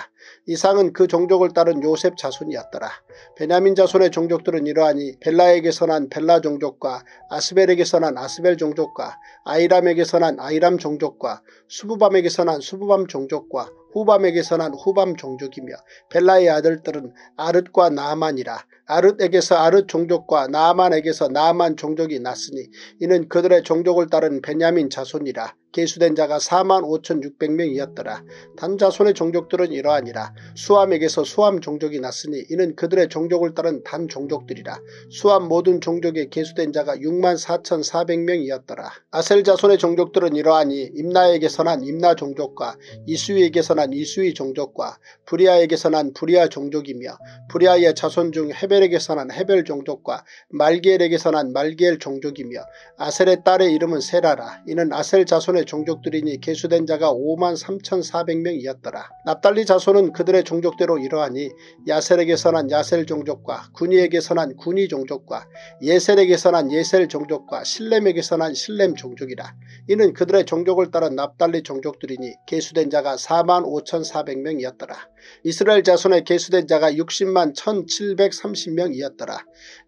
Speaker 3: 이상은 그 종족을 따른 요셉 자손이었더라. 베냐민 자손의 종족들은 이러하니 벨라에게서 난 벨라 종족과 아스벨에게서 난 아스벨 종족과 아이람에게서 난 아이람 종족과 수부밤에게서 난 수부밤 종족과 후밤에게서 난 후밤 종족이며 벨라의 아들들은 아릇과 나아만이라. 아릇에게서 아릇 종족과 나아만에게서 나아만 종족이 났으니 이는 그들의 종족을 따른 베냐민 자손이라 계수된 자가 4만 5천6백명이었더라. 단자손의 종족들은 이러하니라. 수암에게서 수암 종족이 났으니 이는 그들의 종족을 따른 단 종족들이라. 수암 모든 종족에 계수된 자가 6만 4천 4백명이었더라. 아셀 자손의 종족들은 이러하니 임나에게서 난 임나 종족과 이수위에게서 난 이수위 종족과 부리아에게서 난 부리아 종족이며 부리아의 자손 중 헤벨에게서 난 헤벨 종족과 말기엘에게서 난 말기엘 종족이며 아셀의 딸의 이름은 세라라. 이는 아셀 자손의 종족들이니 계수된 자가 5만 3천4백명이었더라. 납달리 자손은 그들의 종족대로 이러하니 야셀에게서 난 야셀 종족과 군이에게서 난 군이 종족과 예셀에게서 난 예셀 종족과 실렘에게서 난 실렘 종족이라. 이는 그들의 종족을 따른 납달리 종족들이니 계수된 자가 4만 5천4백명이었더라. 이스라엘 자손의 계수된 자가 60만 1730명이었더라.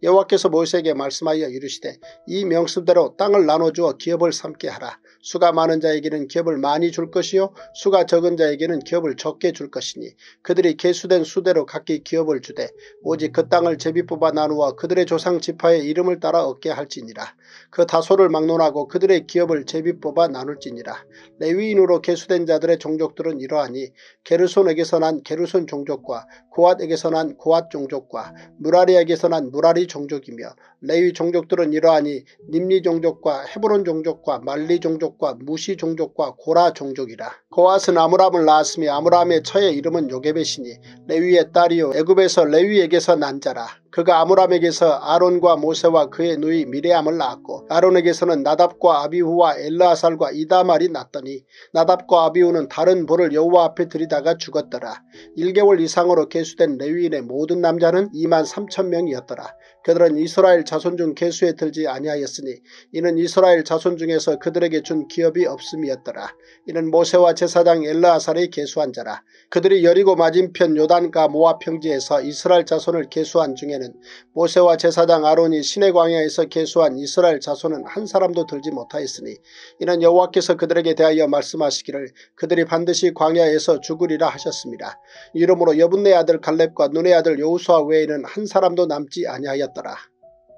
Speaker 3: 여호와께서 모세에게 말씀하여 이르시되 이 명수대로 땅을 나눠주어 기업을 삼게 하라. 수가 많은 자에게는 기업을 많이 줄 것이요 수가 적은 자에게는 기업을 적게 줄 것이니 그들이 계수된 수대로 각기 기업을 주되 오직 그 땅을 제비 뽑아 나누어 그들의 조상 지파의 이름을 따라 얻게 할지니라. 그 다소를 막론하고 그들의 기업을 제비 뽑아 나눌지니라. 레위인으로 계수된 자들의 종족들은 이러하니 게르손에게서 난 게르손 종족과 고앗에게서 난 고앗 종족과 무라리에게서 난 무라리 종족이며 레위 종족들은 이러하니 님리 종족과 헤브론 종족과 말리 종족과 무시 종족과 고라 종족이라. 고앗은 아므람을 낳았으며 아므람의 처의 이름은 요게벳이니 레위의 딸이요 애굽에서 레위에게서 난 자라. 그가 아므람에게서 아론과 모세와 그의 누이 미레암을 낳았고 아론에게서는 나답과 아비후와 엘라살과 이다말이 낳더니 나답과 아비후는 다른 벌을 여호와 앞에 들이다가 죽었더라. 1개월 이상으로 계수된 레위인의 모든 남자는 2만 3천 명이었더라. 그들은 이스라엘 자손 중 계수에 들지 아니하였으니 이는 이스라엘 자손 중에서 그들에게 준 기업이 없음이었더라. 이는 모세와 제사장 엘라아살이 계수한 자라. 그들이 여리고 맞은편 요단과 모압 평지에서 이스라엘 자손을 계수한 중에는 모세와 제사장 아론이 신의 광야에서 계수한 이스라엘 자손은 한 사람도 들지 못하였으니 이는 여호와께서 그들에게 대하여 말씀하시기를 그들이 반드시 광야에서 죽으리라 하셨습니다. 이러므로 여분네 아들 갈렙과 눈의 아들 여우수아 외에는 한 사람도 남지 아니하였 더라.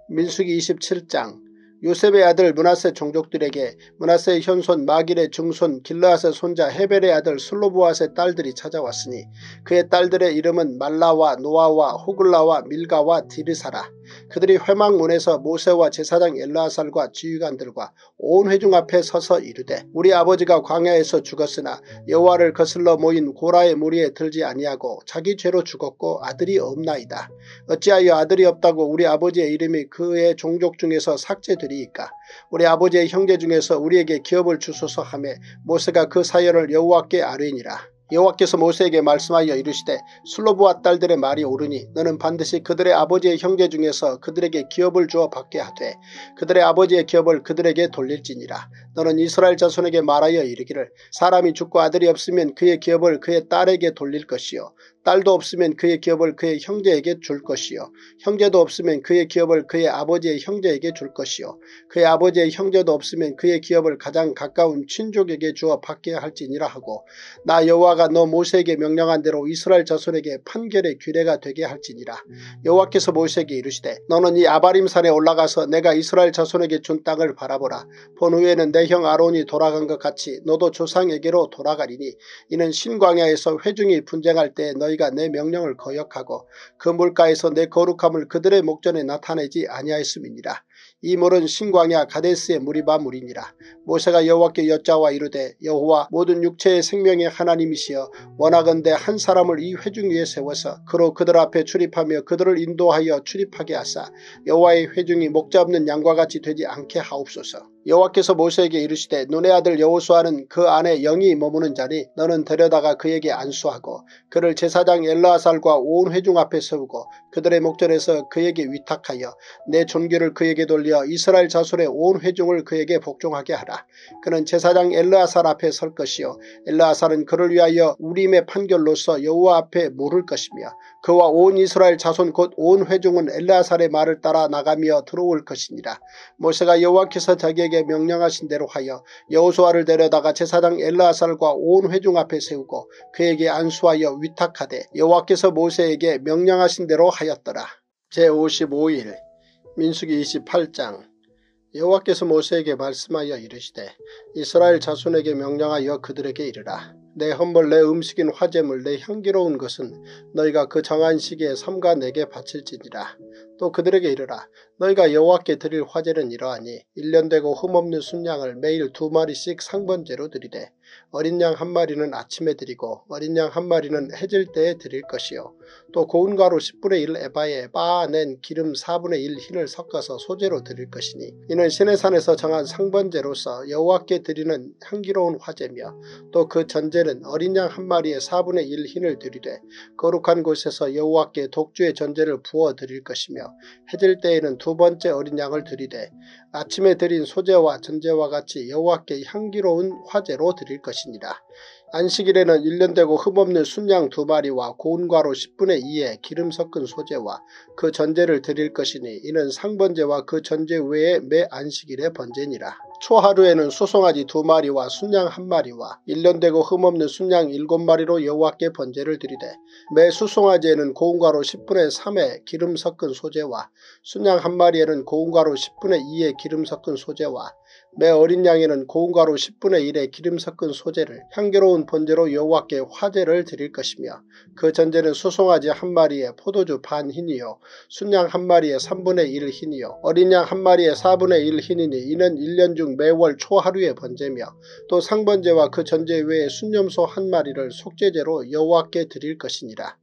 Speaker 3: 민수기 27장 요셉의 아들 문하세 종족들에게 문하세의 현손 마길의 증손 길라앗의 손자 헤벨의 아들 슬로보앗의 딸들이 찾아왔으니 그의 딸들의 이름은 말라와 노아와 호글라와 밀가와 디르사라. 그들이 회막문에서 모세와 제사장 엘라살과 지휘관들과 온 회중 앞에 서서 이르되 우리 아버지가 광야에서 죽었으나 여호와를 거슬러 모인 고라의 무리에 들지 아니하고 자기 죄로 죽었고 아들이 없나이다. 어찌하여 아들이 없다고 우리 아버지의 이름이 그의 종족 중에서 삭제되리이까. 우리 아버지의 형제 중에서 우리에게 기업을 주소서 하며 모세가 그 사연을 여호와께 아뢰니라. 여호와께서 모세에게 말씀하여 이르시되 슬로브와 딸들의 말이 옳으니 너는 반드시 그들의 아버지의 형제 중에서 그들에게 기업을 주어 받게 하되 그들의 아버지의 기업을 그들에게 돌릴지니라. 너는 이스라엘 자손에게 말하여 이르기를 사람이 죽고 아들이 없으면 그의 기업을 그의 딸에게 돌릴 것이요 딸도 없으면 그의 기업을 그의 형제에게 줄 것이요. 형제도 없으면 그의 기업을 그의 아버지의 형제에게 줄 것이요. 그의 아버지의 형제도 없으면 그의 기업을 가장 가까운 친족에게 주어 받게 할지니라 하고 나 여호와가 너 모세에게 명령한 대로 이스라엘 자손에게 판결의 규례가 되게 할지니라. 여호와께서 모세에게 이르시되 너는 이 아바림산에 올라가서 내가 이스라엘 자손에게 준 땅을 바라보라. 본 후에는 내 형 아론이 돌아간 것 같이 너도 조상에게로 돌아가리니 이는 신광야에서 회중이 분쟁할 때너 희가 내 명령을 거역하고 그 물가에서 내 거룩함을 그들의 목전에 나타내지 아니하였음이니라. 이 물은 신광야 가데스의 무리바 물이니라. 모세가 여호와께 여짜와 이르되 여호와 모든 육체의 생명의 하나님이시여 원하건대 한 사람을 이 회중 위에 세워서 그로 그들 앞에 출입하며 그들을 인도하여 출입하게 하사 여호와의 회중이 목자 없는 양과 같이 되지 않게 하옵소서. 여호와께서 모세에게 이르시되 눈의 아들 여호수아는 그 안에 영이 머무는 자니 너는 데려다가 그에게 안수하고 그를 제사장 엘라살과 온 회중 앞에 세우고 그들의 목전에서 그에게 위탁하여 내 존귀를 그에게 돌려 이스라엘 자손의 온 회중을 그에게 복종하게 하라. 그는 제사장 엘라살 앞에 설 것이요 엘라살은 그를 위하여 우림의 판결로서 여호와 앞에 물을 것이며 그와 온 이스라엘 자손 곧 온 회중은 엘라살의 말을 따라 나가며 들어올 것이니라. 모세가 여호와께서 자기에게 명령하신 대로 하여 여호수아를 데려다가 제사장 엘라살과 온 회중 앞에 세우고 그에게 안수하여 위탁하되 여호와께서 모세에게 명령하신 대로 하였더라. 제55일 민수기 28장 여호와께서 모세에게 말씀하여 이르시되 이스라엘 자손에게 명령하여 그들에게 이르라. 내 헌물 내 음식인 화재물 내 향기로운 것은 너희가 그 정한 시기에 삼가 내게 바칠지니라. 또 그들에게 이르라. 너희가 여호와께 드릴 화제는 이러하니 1년 되고 흠없는 순양을 매일 두 마리씩 상번제로 드리되 어린 양 한 마리는 아침에 드리고 어린 양 한 마리는 해질 때에 드릴 것이요 또 고운 가루 10분의 1 에바에 빻아낸 기름 4분의 1 흰을 섞어서 소재로 드릴 것이니 이는 시내산에서 정한 상번제로서 여호와께 드리는 향기로운 화제며 또 그 전제는 어린 양 한 마리에 4분의 1 흰을 드리되 거룩한 곳에서 여호와께 독주의 전제를 부어 드릴 것이며 해질 때에는 두 번째 어린 양을 드리되 아침에 드린 소제와 전제와 같이 여호와께 향기로운 화제로 드릴 것이니라. 안식일에는 1년 되고 흠없는 순양 두 마리와 고운 과로 10분의 2의 기름 섞은 소제와 그 전제를 드릴 것이니 이는 상번제와 그 전제 외에 매 안식일의 번제니라. 초하루에는 수송아지 두 마리와 순양 한 마리와 1년 되고 흠없는 순양 일곱 마리로 여호와께 번제를 드리되 매 수송아지에는 고운 가루 10분의 3의 기름 섞은 소제와 순양 한 마리에는 고운 가루 10분의 2의 기름 섞은 소제와 매 어린 양에는 고운 가루 10분의 1의 기름 섞은 소재를 향기로운 번제로 여호와께 화제를 드릴 것이며 그 전제는 수송아지 한 마리에 포도주 반 흰이요 순양 한 마리에 3분의 1 흰이요 어린 양 한 마리에 4분의 1 흰이니 이는 1년 중 매월 초하루의 번제며 또 상번제와 그 전제 외에 순념소 한 마리를 속죄제로 여호와께 드릴 것이니라.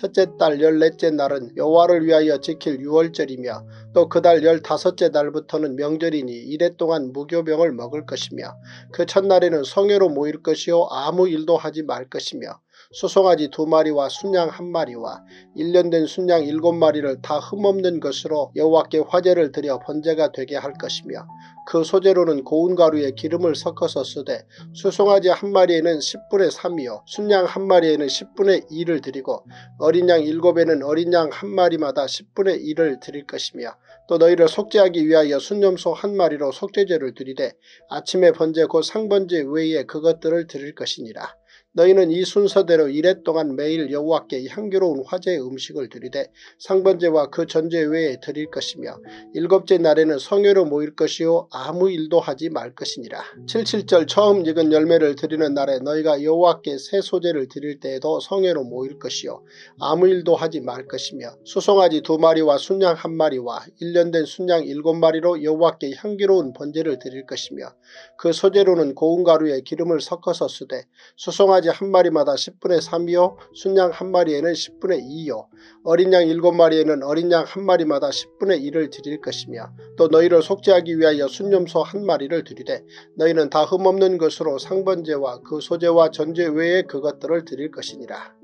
Speaker 3: 첫째 달 열넷째 날은 여호와를 위하여 지킬 유월절이며 또 그 달 열다섯째 날부터는 명절이니 이래 동안 무교병을 먹을 것이며 그 첫날에는 성회로 모일 것이요 아무 일도 하지 말 것이며 수송아지 두 마리와 순양 한 마리와 1년 된 순양 일곱 마리를 다 흠없는 것으로 여호와께 화제를 드려 번제가 되게 할 것이며 그 소재로는 고운 가루에 기름을 섞어서 쓰되 수송아지 한 마리에는 10분의 3이요 순양 한 마리에는 10분의 2를 드리고 어린 양 일곱에는 어린 양 한 마리마다 10분의 1을 드릴 것이며 또 너희를 속죄하기 위하여 순념소 한 마리로 속죄제를 드리되 아침에 번제 곧 상번제 외에 그것들을 드릴 것이니라. 너희는 이 순서대로 이래 동안 매일 여호와께 향기로운 화제의 음식을 드리되 상번제와 그 전제 외에 드릴 것이며 일곱째 날에는 성회로 모일 것이요 아무 일도 하지 말 것이니라. 77절 처음 익은 열매를 드리는 날에 너희가 여호와께 새 소재를 드릴 때에도 성회로 모일 것이요 아무 일도 하지 말 것이며 수송아지 두 마리와 순양 한 마리와 1년 된 순양 일곱 마리로 여호와께 향기로운 번제를 드릴 것이며 그 소재로는 고운 가루에 기름을 섞어서 쓰되 수송아지 한 마리마다 10분의 3이요 순양 한 마리에는 10분의 2요 어린 양 일곱 마리에는 어린 양 한 마리마다 10분의 1을 드릴 것이며 또 너희를 속죄하기 위하여 순념소 한 마리를 드리되 너희는 다 흠없는 것으로 상번제와 그 소재와 전제 외에 그것들을 드릴 것이니라.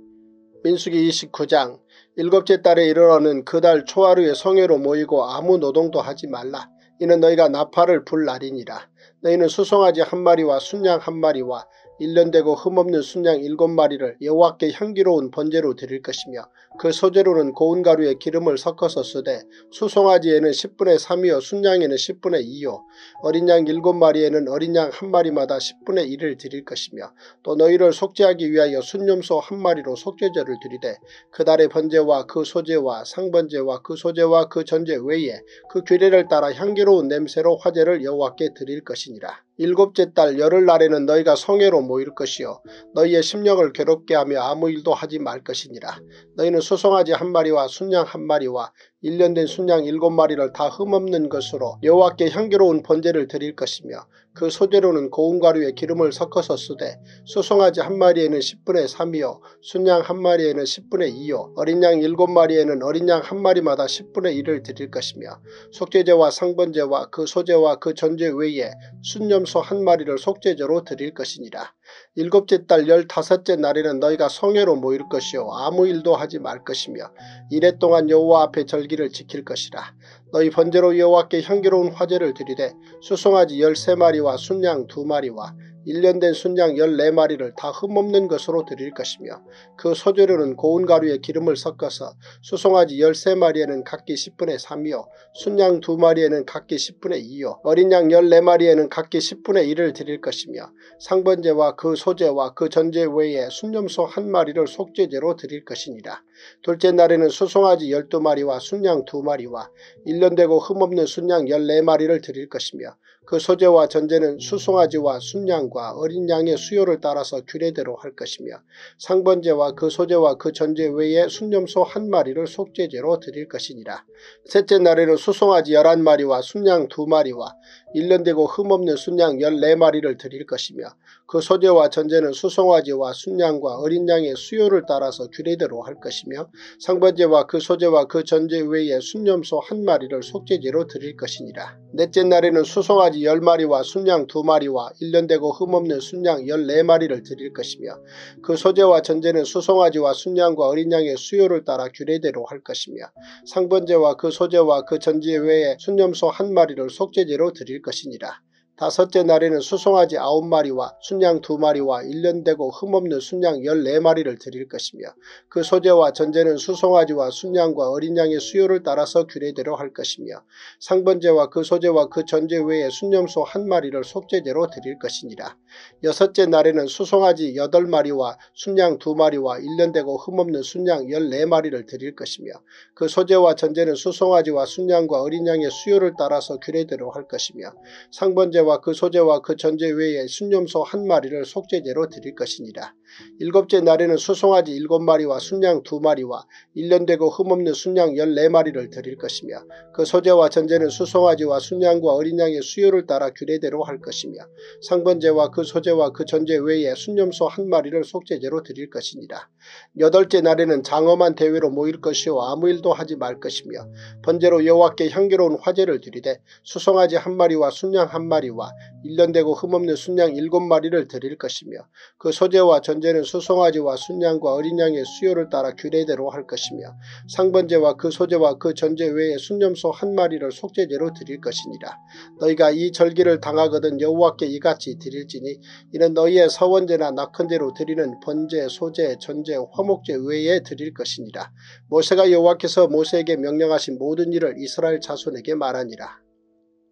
Speaker 3: 민수기 29장 일곱째 달에 이르러는 그 달 초하루에 성회로 모이고 아무 노동도 하지 말라. 이는 너희가 나팔을 불 날이니라. 너희는 수송아지 한 마리와 순양 한 마리와 1년 되고 흠없는 순양 일곱 마리를 여호와께 향기로운 번제로 드릴 것이며 그 소재로는 고운 가루에 기름을 섞어서 쓰되 수송아지에는 10분의 3이요 순양에는 10분의 2요 어린 양 일곱 마리에는 어린 양 한 마리마다 10분의 1을 드릴 것이며 또 너희를 속죄하기 위하여 순념소 한 마리로 속죄제를 드리되 그 달의 번제와 그 소제와 상번제와 그 소제와 그 전제 외에 그 규례를 따라 향기로운 냄새로 화제를 여호와께 드릴 것이니라. 일곱째 달 열흘날에는 너희가 성회로 모일 것이요 너희의 심령을 괴롭게 하며 아무 일도 하지 말 것이니라. 너희는 수송아지 한 마리와 순양 한 마리와 1년 된 순양 일곱 마리를 다 흠없는 것으로 여호와께 향기로운 번제를 드릴 것이며 그 소재로는 고운 가루에 기름을 섞어서 쓰되 수송아지 한 마리에는 10분의 3이요 순양 한 마리에는 10분의 2요 어린 양 일곱 마리에는 어린 양 한 마리마다 10분의 1을 드릴 것이며 속죄제와 상번제와 그 소제와 그 전제 외에 순념소 한 마리를 속죄제로 드릴 것이니라. 일곱째 달 열다섯째 날에는 너희가 성회로 모일 것이요 아무 일도 하지 말 것이며 이래 동안 여호와 앞에 절기를 지킬 것이라. 너희 번제로 여호와께 향기로운 화제를 드리되 수송아지 열세 마리와 순양 두 마리와 1년 된 순양 14마리를 다 흠없는 것으로 드릴 것이며 그 소재로는 고운 가루에 기름을 섞어서 수송아지 13마리에는 각기 10분의 3이요 순양 2마리에는 각기 10분의 2요 어린 양 14마리에는 각기 10분의 1을 드릴 것이며 상번제와 그 소재와 그 전제 외에 순념소 한 마리를 속죄제로 드릴 것이니라. 둘째 날에는 수송아지 12마리와 순양 2마리와 1년 되고 흠없는 순양 14마리를 드릴 것이며 그 소재와 전제는 수송아지와 순양과 어린 양의 수요를 따라서 규례대로 할 것이며 상번제와 그 소재와 그 전제 외에 순념소 한 마리를 속죄제로 드릴 것이니라. 셋째 날에는 수송아지 11마리와 순양 2마리와 1년 되고 흠없는 순양 14마리를 드릴 것이며 그 소재와 전제는 수송아지와 순양과 어린 양의 수요를 따라서 규례대로 할 것이며 상번제와 그 소재와 그 전제 외에 순념소 한 마리를 속죄제로 드릴 것이니라. 넷째 날에는 수송아지 10마리와 순양 2마리와 1년 되고 흠없는 순양 14마리를 드릴 것이며 그 소재와 전제는 수송아지와 순양과 어린 양의 수요를 따라 규례대로 할 것이며 상번제와 그 소재와 그 전제 외에 순념소 한 마리를 속죄제로 드릴 것이니라. 다섯째 날에는 수송아지 아홉 마리와 순양 두 마리와 1년 되고 흠없는 순양 14마리를 드릴 것이며 그 소재와 전제는 수송아지와 순양과 어린 양의 수요를 따라서 규례대로 할 것이며 상번제와 그 소재와 그 전제 외에 순념소 한 마리를 속죄제로 드릴 것이니라. 여섯째 날에는 수송아지 여덟 마리와 순양 두 마리와 1년 되고 흠없는 순양 14마리를 드릴 것이며 그 소재와 전제는 수송아지와 순양과 어린 양의 수요를 따라서 규례대로 할 것이며 상번제 소재와 그 소재와 그 전제 외에 순념소 한 마리를 속죄제로 드릴 것이니라. 일곱째 날에는 수송아지 일곱 마리와 순양 두 마리와 1년 되고 흠없는 순양 14마리를 드릴 것이며 그 소재와 전제는 수송아지와 순양과 어린 양의 수요를 따라 규례대로 할 것이며 상번제와 그 소재와 그 전제 외에 순념소 한 마리를 속죄제로 드릴 것이니라. 여덟째 날에는 장엄한 대회로 모일 것이요 아무 일도 하지 말 것이며 번제로 여호와께 향기로운 화제를 드리되 수송아지 한 마리와 순양 한 마리와 1년 되고 흠없는 순양 일곱 마리를 드릴 것이며 그 소재와 전제 는 수송아지와 순양과 어린 양의 수요를 따라 규례대로 할 것이며 상번제와 그 소재와 그 전제 외에 순념소 한 마리를 속죄제로 드릴 것이니라. 너희가 이 절기를 당하거든 여호와께 이같이 드릴지니 이는 너희의 서원제나 낙헌제로 드리는 번제, 소제, 전제, 화목제 외에 드릴 것이니라. 모세가 여호와께서 모세에게 명령하신 모든 일을 이스라엘 자손에게 말하니라.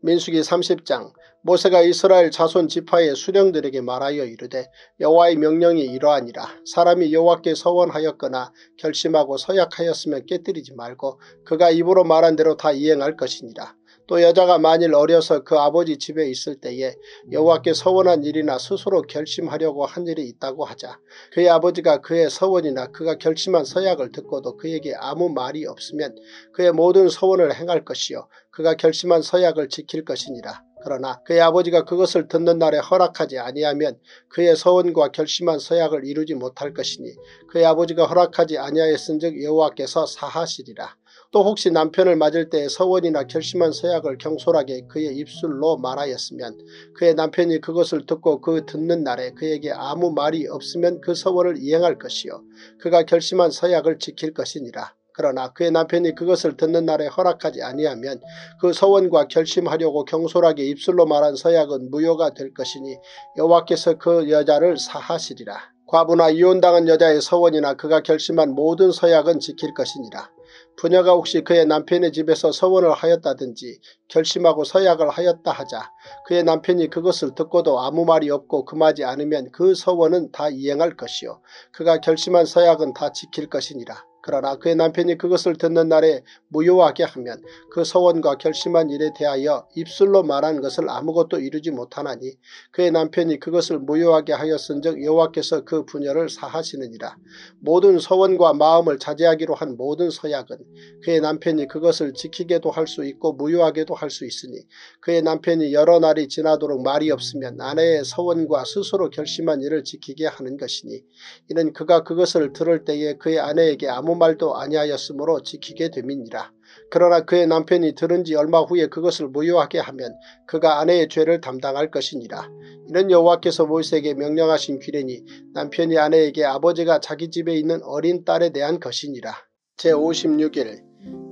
Speaker 3: 민수기 30장 모세가 이스라엘 자손 지파의 수령들에게 말하여 이르되 여호와의 명령이 이러하니라 사람이 여호와께 서원하였거나 결심하고 서약하였으면 깨뜨리지 말고 그가 입으로 말한 대로 다 이행할 것이니라. 또 여자가 만일 어려서 그 아버지 집에 있을 때에 여호와께 서원한 일이나 스스로 결심하려고 한 일이 있다고 하자 그의 아버지가 그의 서원이나 그가 결심한 서약을 듣고도 그에게 아무 말이 없으면 그의 모든 서원을 행할 것이요 그가 결심한 서약을 지킬 것이니라. 그러나 그의 아버지가 그것을 듣는 날에 허락하지 아니하면 그의 서원과 결심한 서약을 이루지 못할 것이니 그의 아버지가 허락하지 아니하였은즉 여호와께서 사하시리라. 또 혹시 남편을 맞을 때 서원이나 결심한 서약을 경솔하게 그의 입술로 말하였으면 그의 남편이 그것을 듣고 그 듣는 날에 그에게 아무 말이 없으면 그 서원을 이행할 것이요 그가 결심한 서약을 지킬 것이니라. 그러나 그의 남편이 그것을 듣는 날에 허락하지 아니하면 그 서원과 결심하려고 경솔하게 입술로 말한 서약은 무효가 될 것이니 여호와께서 그 여자를 사하시리라. 과부나 이혼당한 여자의 서원이나 그가 결심한 모든 서약은 지킬 것이니라. 부녀가 혹시 그의 남편의 집에서 서원을 하였다든지 결심하고 서약을 하였다 하자 그의 남편이 그것을 듣고도 아무 말이 없고 금하지 않으면 그 서원은 다 이행할 것이요 그가 결심한 서약은 다 지킬 것이니라. 그러나 그의 남편이 그것을 듣는 날에 무효하게 하면 그 서원과 결심한 일에 대하여 입술로 말한 것을 아무것도 이루지 못하나니 그의 남편이 그것을 무효하게 하였은즉 여호와께서 그 부녀를 사하시느니라. 모든 서원과 마음을 자제하기로 한 모든 서약은 그의 남편이 그것을 지키게도 할 수 있고 무효하게도 할 수 있으니 그의 남편이 여러 날이 지나도록 말이 없으면 아내의 서원과 스스로 결심한 일을 지키게 하는 것이니 이는 그가 그것을 들을 때에 그의 아내에게 아무 말도 아니하였으므로 지키게 됨이니라. 그러나 그의 남편이 들은 지 얼마 후에 그것을 무효하게 하면 그가 아내의 죄를 담당할 것이니라. 이는 여호와께서 모세에게 명령하신 규례니 남편이 아내에게 아버지가 자기 집에 있는 어린 딸에 대한 것이니라. 제56일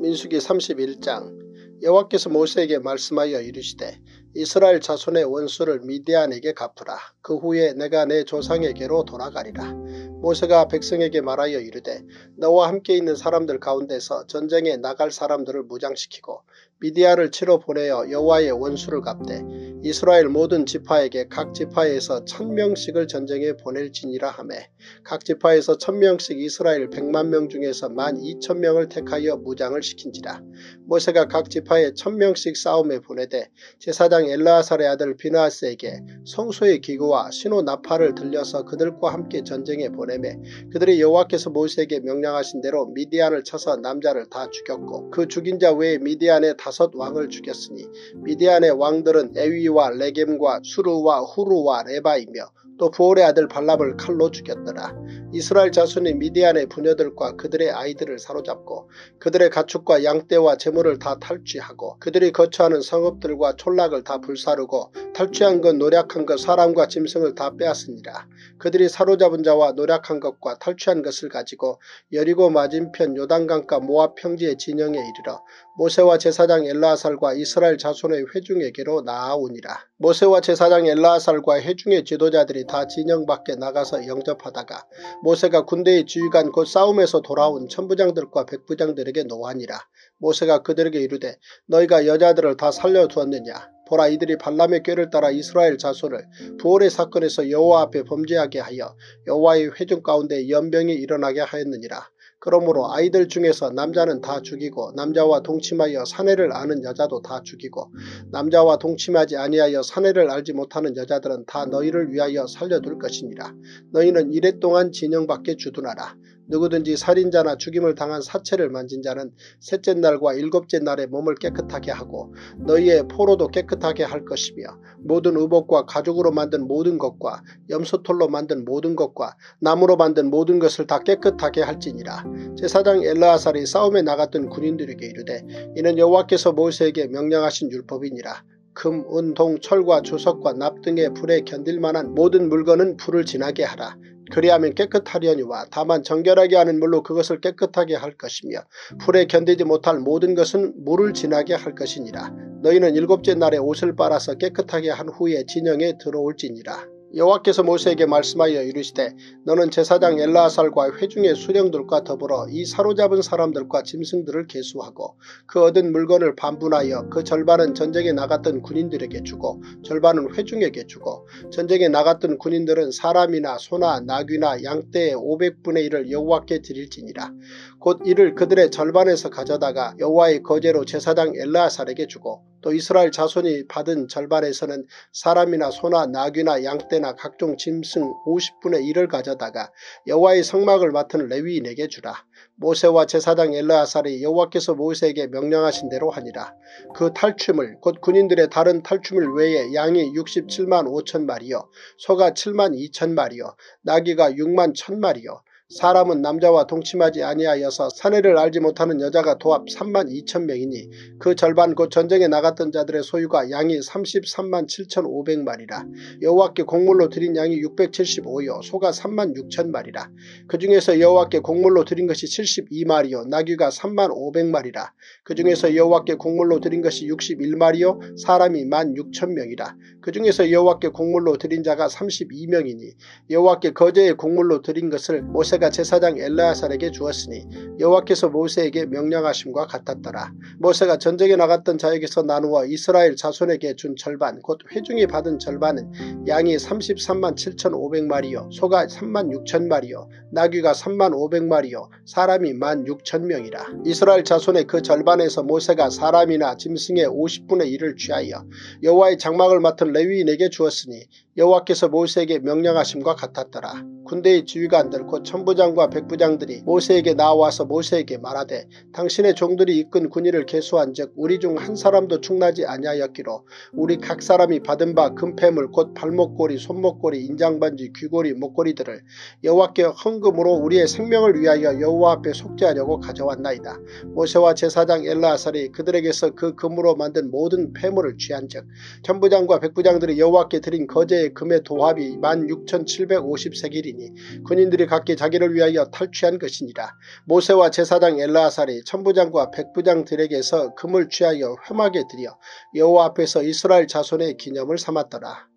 Speaker 3: 민수기 31장 여호와께서 모세에게 말씀하여 이르시되 이스라엘 자손의 원수를 미디안에게 갚으라. 그 후에 내가 내 조상에게로 돌아가리라. 모세가 백성에게 말하여 이르되 너와 함께 있는 사람들 가운데서 전쟁에 나갈 사람들을 무장시키고 미디아를 치러 보내어 여호와의 원수를 갚되 이스라엘 모든 지파에게 각 지파에서 천명씩을 전쟁에 보낼지니라 하매 각 지파에서 천명씩 이스라엘 백만 명 중에서 만 이천 명을 택하여 무장을 시킨지라. 모세가 각 지파에 천명씩 싸움에 보내되 제사장 엘라아살의 아들 비나스에게 성소의 기구와 신호 나팔을 들려서 그들과 함께 전쟁에 보내매 그들이 여호와께서 모세에게 명령하신 대로 미디안을 쳐서 남자를 다 죽였고 그 죽인 자 외에 미디안의 다섯 왕을 죽였으니 미디안의 왕들은 에위와 레겜과 수르와 후루와 레바이며 또 부올의 아들 발람을 칼로 죽였더라. 이스라엘 자손이 미디안의 부녀들과 그들의 아이들을 사로잡고 그들의 가축과 양떼와 재물을 다 탈취하고 그들이 거처하는 성읍들과 촌락을 다 불사르고 탈취한 것 노략한 것 사람과 짐승을 다 빼앗으니라. 그들이 사로잡은 자와 노략한 것과 탈취한 것을 가지고 여리고 맞은편 요단강가 모압 평지의 진영에 이르러 모세와 제사장 엘라아살과 이스라엘 자손의 회중에게로 나아오니라. 모세와 제사장 엘라아살과 회중의 지도자들이 다 진영 밖에 나가서 영접하다가 모세가 군대의 지휘관 곧 싸움에서 돌아온 천부장들과 백부장들에게 노하니라. 모세가 그들에게 이르되 너희가 여자들을 다 살려두었느냐. 보라 이들이 발람의 꾀를 따라 이스라엘 자손을 부월의 사건에서 여호와 앞에 범죄하게 하여 여호와의 회중 가운데 연병이 일어나게 하였느니라. 그러므로 아이들 중에서 남자는 다 죽이고 남자와 동침하여 사내를 아는 여자도 다 죽이고 남자와 동침하지 아니하여 사내를 알지 못하는 여자들은 다 너희를 위하여 살려둘 것이니라. 너희는 이래 동안 진영 밖에 주둔하라. 누구든지 살인자나 죽임을 당한 사체를 만진 자는 셋째 날과 일곱째 날에 몸을 깨끗하게 하고 너희의 포로도 깨끗하게 할 것이며 모든 의복과 가죽으로 만든 모든 것과 염소털로 만든 모든 것과 나무로 만든 모든 것을 다 깨끗하게 할지니라. 제사장 엘라아살이 싸움에 나갔던 군인들에게 이르되 이는 여호와께서 모세에게 명령하신 율법이니라. 금, 은, 동, 철과 주석과 납 등의 불에 견딜 만한 모든 물건은 불을 지나게 하라. 그리하면 깨끗하려니와 다만 정결하게 하는 물로 그것을 깨끗하게 할 것이며 불에 견디지 못할 모든 것은 물을 지나게 할 것이니라. 너희는 일곱째 날에 옷을 빨아서 깨끗하게 한 후에 진영에 들어올지니라. 여호와께서 모세에게 말씀하여 이르시되 너는 제사장 엘라살과 회중의 수령들과 더불어 이 사로잡은 사람들과 짐승들을 계수하고 그 얻은 물건을 반분하여 그 절반은 전쟁에 나갔던 군인들에게 주고 절반은 회중에게 주고 전쟁에 나갔던 군인들은 사람이나 소나 나귀나 양떼의 500분의 1을 여호와께 드릴지니라. 곧 이를 그들의 절반에서 가져다가 여호와의 거제로 제사장 엘라살에게 주고 또 이스라엘 자손이 받은 절반에서는 사람이나 소나 나귀나 양떼나 각종 짐승 50분의 1을 가져다가 여호와의 성막을 맡은 레위인에게 주라. 모세와 제사장 엘라아살이 여호와께서 모세에게 명령하신 대로 하니라. 그 탈춤을 곧 군인들의 다른 탈춤을 외에 양이 67만 5천 마리요 소가 7만 2천 마리요 나귀가 6만 1천 마리요 사람은 남자와 동침하지 아니하여서 사내를 알지 못하는 여자가 도합 3만 2천 명이니 그 절반 곧 전쟁에 나갔던 자들의 소유가 양이 33만 7천 5백 마리라. 여호와께 곡물로 드린 양이 675요 소가 3만 6천 마리라. 그 중에서 여호와께 곡물로 드린 것이 72마리요 나귀가 3만 5백 마리라. 그 중에서 여호와께 곡물로 드린 것이 61마리요 사람이 1만 6천 명이라. 그 중에서 여호와께 곡물로 드린 자가 32명이니 여호와께 거제의 곡물로 드린 것을 모세가 모세가 제사장 엘라아살에게 주었으니 여호와께서 모세에게 명령하심과 같았더라. 모세가 전쟁에 나갔던 자에게서 나누어 이스라엘 자손에게 준 절반 곧 회중이 받은 절반은 양이 33만 7천 5백마리요 소가 3만 6천 마리요 나귀가 3만 5백마리요 사람이 1만 6천 명이라. 이스라엘 자손의 그 절반에서 모세가 사람이나 짐승의 50분의 1을 취하여 여호와의 장막을 맡은 레위인에게 주었으니 여호와께서 모세에게 명령하심과 같았더라. 군대의 지휘관들 곧 천부장과 백부장들이 모세에게 나와서 모세에게 말하되 당신의 종들이 이끈 군의를 계수한 즉 우리 중 한 사람도 충나지 아니하였기로 우리 각 사람이 받은 바 금패물 곧 발목걸이 손목걸이 인장반지 귀걸이 목걸이들을 여호와께 헌금으로 우리의 생명을 위하여 여호와 앞에 속죄하려고 가져왔나이다. 모세와 제사장 엘라아살이 그들에게서 그 금으로 만든 모든 패물을 취한 즉 천부장과 백부장들이 여호와께 드린 거제 의 금의 도합이 16,750세길이니 군인들이 각기 자기를 위하여 탈취한 것이니라. 모세와 제사장 엘라아살이 천부장과 백부장들에게서 금을 취하여 혐하게 드려 여호와 앞에서 이스라엘 자손의 기념을 삼았더라.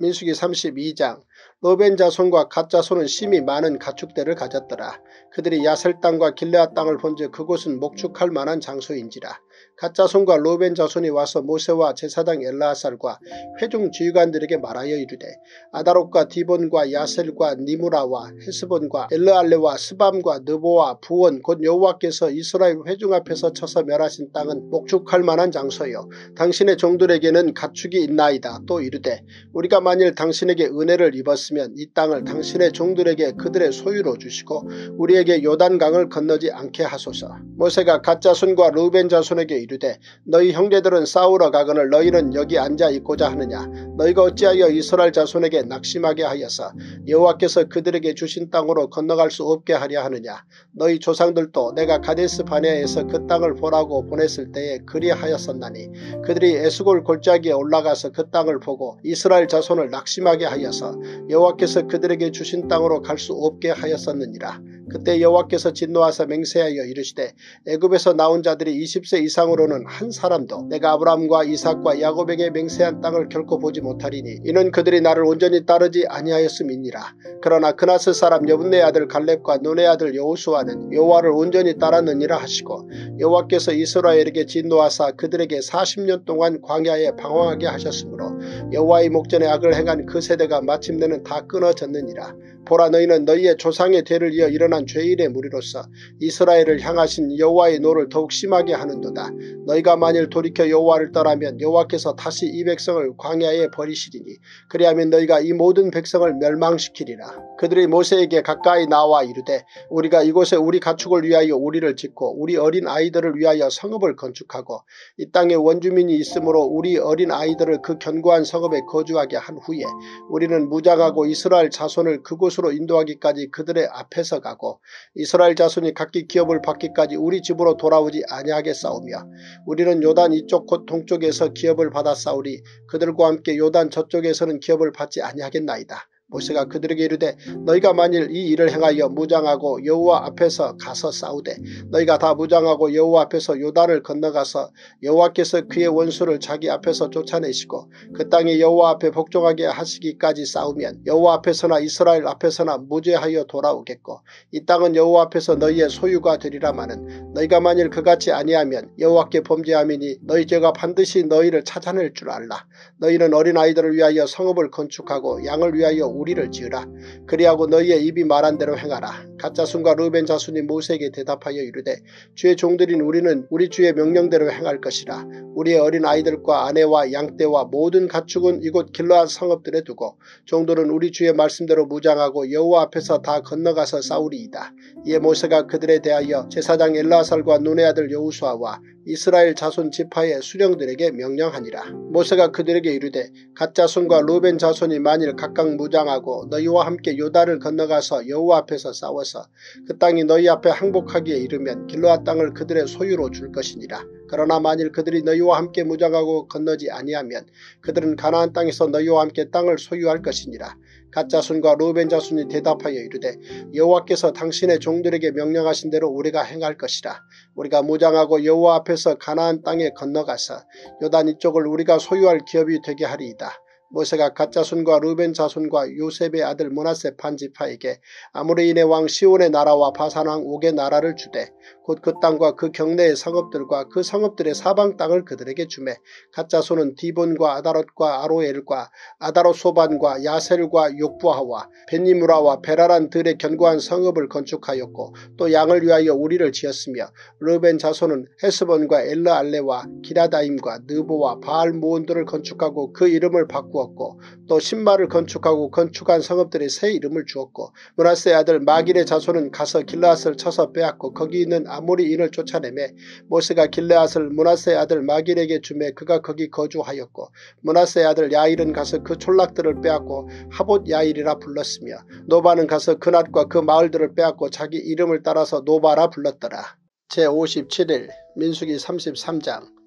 Speaker 3: 민수기 32장 로벤 자손과 갓 자손은 심히 많은 가축대를 가졌더라. 그들이 야셀 땅과 길레아 땅을 본즉 그곳은 목축할 만한 장소인지라. 갓 자손과 로벤 자손이 와서 모세와 제사장 엘라살과 회중 지휘관들에게 말하여 이르되 아다롯과 디본과 야셀과 니무라와 헤스본과 엘르알레와 스밤과 느보와 부원 곧 여호와께서 이스라엘 회중 앞에서 쳐서 멸하신 땅은 목축할 만한 장소요. 당신의 종들에게는 가축이 있나이다. 또 이르되 우리가 만일 당신에게 은혜를 입었으면 이 땅을 당신의 종들에게 그들의 소유로 주시고 우리에게 요단강을 건너지 않게 하소서. 모세가 갓 자손과 루벤 자손에게 이르되 너희 형제들은 싸우러 가거늘 너희는 여기 앉아 있고자 하느냐? 너희가 어찌하여 이스라엘 자손에게 낙심하게 하여서 여호와께서 그들에게 주신 땅으로 건너갈 수 없게 하려 하느냐? 너희 조상들도 내가 가데스 바네아에서 그 땅을 보라고 보냈을 때에 그리하였었나니 그들이 에스골 골짜기에 올라가서 그 땅을 보고 이스라엘 자손을 낙심하게 하여서 여호와께서 그들에게 주신 땅으로 갈 수 없게 하였었느니라. 그때 여호와께서 진노하사 맹세하여 이르시되 애굽에서 나온 자들이 20세 이상으로 는 한 사람도 내가 아브라함과 이삭과 야곱에게 맹세한 땅을 결코 보지 못하리니 이는 그들이 나를 온전히 따르지 아니하였음이니라. 그러나 그나스 사람 여분네 아들 갈렙과 눈의 아들 여호수아는 여호와를 온전히 따랐느니라 하시고 여호와께서 이스라엘에게 진노하사 그들에게 40년 동안 광야에 방황하게 하셨으므로 여호와의 목전에 악을 행한 그 세대가 마침내는 다 끊어졌느니라. 보라 너희는 너희의 조상의 대를 이어 일어난 죄인의 무리로서 이스라엘을 향하신 여호와의 노를 더욱 심하게 하는도다. 너희가 만일 돌이켜 여호와를 떠나면 여호와께서 다시 이 백성을 광야에 버리시리니 그리하면 너희가 이 모든 백성을 멸망시키리라. 그들이 모세에게 가까이 나와 이르되 우리가 이곳에 우리 가축을 위하여 우리를 짓고 우리 어린 아이들을 위하여 성읍을 건축하고 이 땅에 원주민이 있으므로 우리 어린 아이들을 그 견고한 성읍에 거주하게 한 후에 우리는 무장하고 이스라엘 자손을 그곳으로 인도하기까지 그들의 앞에서 가고 이스라엘 자손이 각기 기업을 받기까지 우리 집으로 돌아오지 아니하게 싸우며 우리는 요단 이쪽 곧 동쪽에서 기업을 받아 싸우리 그들과 함께 요단 저쪽에서는 기업을 받지 아니하겠나이다. 모세가 그들에게 이르되 너희가 만일 이 일을 행하여 무장하고 여호와 앞에서 가서 싸우되 너희가 다 무장하고 여호와 앞에서 요단을 건너가서 여호와께서 그의 원수를 자기 앞에서 쫓아내시고 그 땅에 여호와 앞에 복종하게 하시기까지 싸우면 여호와 앞에서나 이스라엘 앞에서나 무죄하여 돌아오겠고 이 땅은 여호와 앞에서 너희의 소유가 되리라마는 너희가 만일 그같이 아니하면 여호와께 범죄함이니 너희 죄가 반드시 너희를 찾아낼 줄 알라. 너희는 어린아이들을 위하여 성읍을 건축하고 양을 위하여 우리를 지으라. 그리하고 너희의 입이 말한 대로 행하라. 가짜순과 르벤 자손이 모세에게 대답하여 이르되 주의 종들인 우리는 우리 주의 명령대로 행할 것이라. 우리의 어린 아이들과 아내와 양떼와 모든 가축은 이곳 길러한 성읍들에 두고 종들은 우리 주의 말씀대로 무장하고 여호와 앞에서 다 건너가서 싸우리이다. 이에 모세가 그들에 대하여 제사장 엘라살과 눈의 아들 여우수아와 이스라엘 자손 지파의 수령들에게 명령하니라. 모세가 그들에게 이르되 가짜손과 루벤 자손이 만일 각각 무장하고 너희와 함께 요다를 건너가서 여호와 앞에서 싸워서 그 땅이 너희 앞에 항복하기에 이르면 길로아 땅을 그들의 소유로 줄 것이니라. 그러나 만일 그들이 너희와 함께 무장하고 건너지 아니하면 그들은 가나안 땅에서 너희와 함께 땅을 소유할 것이니라. 가짜손과 루벤 자손이 대답하여 이르되 여호와께서 당신의 종들에게 명령하신 대로 우리가 행할 것이라. 우리가 무장하고 여호와 앞에서 가나안 땅에 건너가서 요단 이쪽을 우리가 소유할 기업이 되게 하리이다. 모세가 가짜손과 르벤 자손과 요셉의 아들 문하세 판지파에게 아무리인의 왕 시온의 나라와 바산왕 옥의 나라를 주되 곧 그 땅과 그 경내의 성읍들과 그 성읍들의 사방 땅을 그들에게 주매. 가짜손은 디본과 아다롯과 아로엘과 아다롯 소반과 야셀과 욕부하와 벤니무라와 베라란 들의 견고한 성읍을 건축하였고 또 양을 위하여 우리를 지었으며 르벤 자손은 헤스본과 엘르알레와 기라다임과 느보와 바알 모온들을 건축하고 그 이름을 바꾸었고 또 십마를 건축하고 건축한 성읍들의 새 이름을 주었고 므낫세 아들 마길의 자손은 가서 길르앗을 쳐서 빼앗고 거기 있는 아모리인을 쫓아내매 모세가 길르앗을 므낫세 아들 마길에게 주매 그가 거기 거주하였고 므낫세 아들 야일은 가서 그 촌락들을 빼앗고 하봇 야일이라 불렀으며 노바는 가서 그낫과 그 마을들을 빼앗고 자기 이름을 따라서 노바라 불렀더라. 제57일 민수기 33장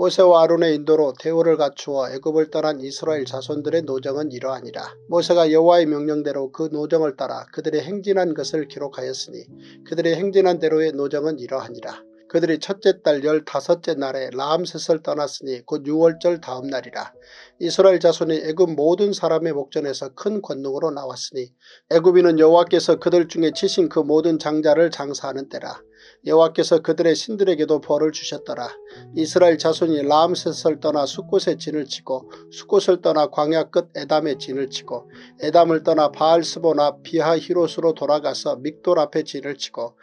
Speaker 3: 모세와 아론의 인도로 대우를 갖추어 애굽을 떠난 이스라엘 자손들의 노정은 이러하니라. 모세가 여호와의 명령대로 그 노정을 따라 그들의 행진한 것을 기록하였으니 그들의 행진한 대로의 노정은 이러하니라. 그들이 첫째 달 열다섯째 날에 라암셋을 떠났으니 곧 6월절 다음 날이라. 이스라엘 자손이 애굽 모든 사람의 목전에서 큰 권능으로 나왔으니 애굽인은 여호와께서 그들 중에 치신 그 모든 장자를 장사하는 때라. 여호와께서 그들의 신들에게도 벌을 주셨더라. 이스라엘 자손이 라암셋을 떠나 숫곳에 진을 치고 숫곳을 떠나 광야 끝 에담에 진을 치고 에담을 떠나 바알스보나 비하히롯으로 돌아가서 믹돌 앞에 진을 치고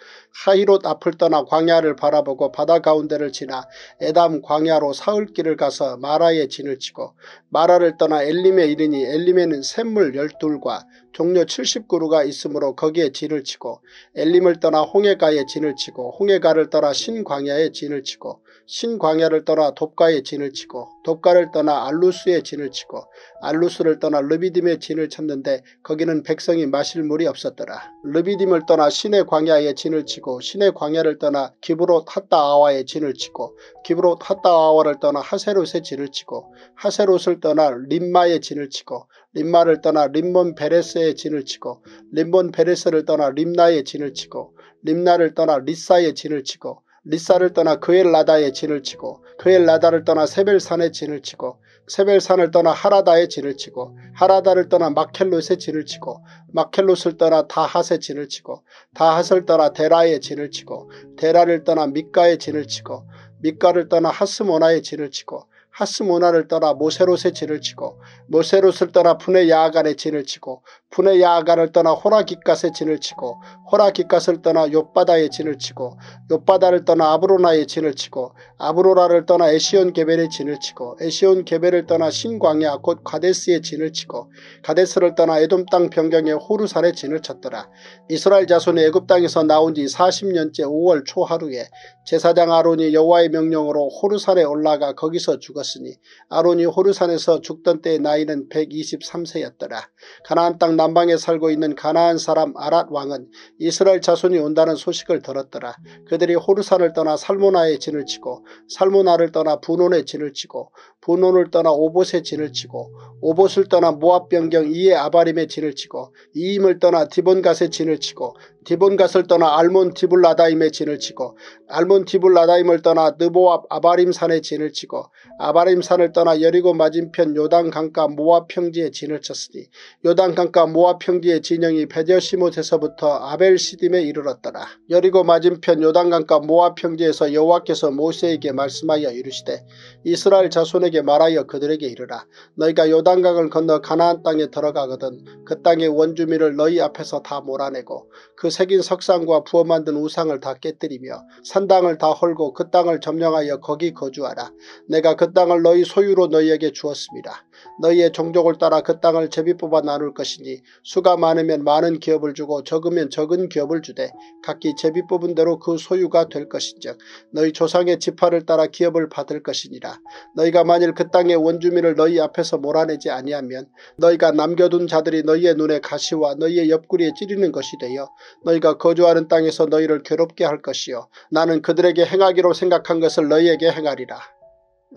Speaker 3: 하히롯 앞을 떠나 광야를 바라보고 바다 가운데를 지나 에담 광야로 사흘길을 가서 마라에 진을 치고 마라를 떠나 엘림에 이르니 엘림에는 샘물 열둘과 종료 70그루가 있으므로 거기에 진을 치고 엘림을 떠나 홍해가에 진을 치고 홍해가를 떠나 신광야에 진을 치고 신광야를 떠나 돕가에 진을 치고 돕가를 떠나 알루스에 진을 치고 알루스를 떠나 르비딤에 진을 쳤는데 거기는 백성이 마실 물이 없었더라. 르비딤을 떠나 신의 광야에 진을 치고 신의 광야를 떠나 기브롯 핫다아와에 진을 치고 기브롯 핫다아와를 떠나 하세롯에 진을 치고 하세롯을 떠나 림마에 진을 치고 림마를 떠나 림몬 베레스에 진을 치고 림몬 베레스를 떠나 림나에 진을 치고 림나를 떠나 리사에 진을 치고 리사를 떠나 그엘라다에 진을 치고 그엘라다를 떠나 세벨산에 진을 치고 세벨산을 떠나 하라다에 진을 치고 하라다를 떠나 마켈롯에 진을 치고 마켈롯을 떠나 다핫에 진을 치고 다핫을 떠나 데라에 진을 치고 데라를 떠나 미가에 진을 치고 미가를 떠나 하스모나에 진을 치고 하스모나를 떠나 모세롯에 진을 치고 모세롯을 떠나 푸네 야아간에 진을 치고 푸네 야아간을 떠나 호라기갓에 진을 치고 호라기갓을 떠나 욥바다에 진을 치고 욥바다를 떠나 아브로나에 진을 치고 아브로라를 떠나 에시온 게벨에 진을 치고 에시온 게벨을 떠나 신광야 곧 가데스에 진을 치고 가데스를 떠나 에돔 땅 변경에 호루산에 진을 쳤더라. 이스라엘 자손이 애굽 땅에서 나온 지 40년째 5월 초 하루에 제사장 아론이 여호와의 명령으로 호루산에 올라가 거기서 죽었으니 아론이 호루산에서 죽던 때의 나이는 123세였더라. 가나안 땅 남방에 살고 있는 가나안 사람 아랏 왕은 이스라엘 자손이 온다는 소식을 들었더라. 그들이 호르산을 떠나 살모나에 진을 치고 살모나를 떠나 분온에 진을 치고 분온을 떠나 오봇에 진을 치고 오봇을 떠나 모압 변경 이에 아바림에 진을 치고 이임을 떠나 디본갓에 진을 치고 디본갓을 떠나 알몬 디블라다임에 진을 치고 알몬 디블라다임을 떠나 느보압 아바림산에 진을 치고 아바림산을 떠나 여리고 맞은편 요단 강가 모압 평지에 진을 쳤으니 요단 강가 모압 평지의 진영이 베저시못에서부터 아벨시딤에 이르렀더라. 여리고 맞은편 요단 강가 모압 평지에서 여호와께서 모세에게 말씀하여 이르시되 이스라엘 자손에게 말하여 그들에게 이르라. 너희가 요단강을 건너 가나안 땅에 들어가거든 그 땅의 원주민을 너희 앞에서 다 몰아내고 그 새긴 석상과 부어 만든 우상을 다 깨뜨리며 산당을 다 헐고 그 땅을 점령하여 거기 거주하라. 내가 그 땅을 너희 소유로 너희에게 주었습니다. 너희의 종족을 따라 그 땅을 제비 뽑아 나눌 것이니 수가 많으면 많은 기업을 주고 적으면 적은 기업을 주되 각기 제비 뽑은 대로 그 소유가 될 것인즉 너희 조상의 지파를 따라 기업을 받을 것이니라. 너희가 만일 그 땅의 원주민을 너희 앞에서 몰아내지 아니하면 너희가 남겨둔 자들이 너희의 눈에 가시와 너희의 옆구리에 찌르는 것이 되어 너희가 거주하는 땅에서 너희를 괴롭게 할 것이요 나는 그들에게 행하기로 생각한 것을 너희에게 행하리라.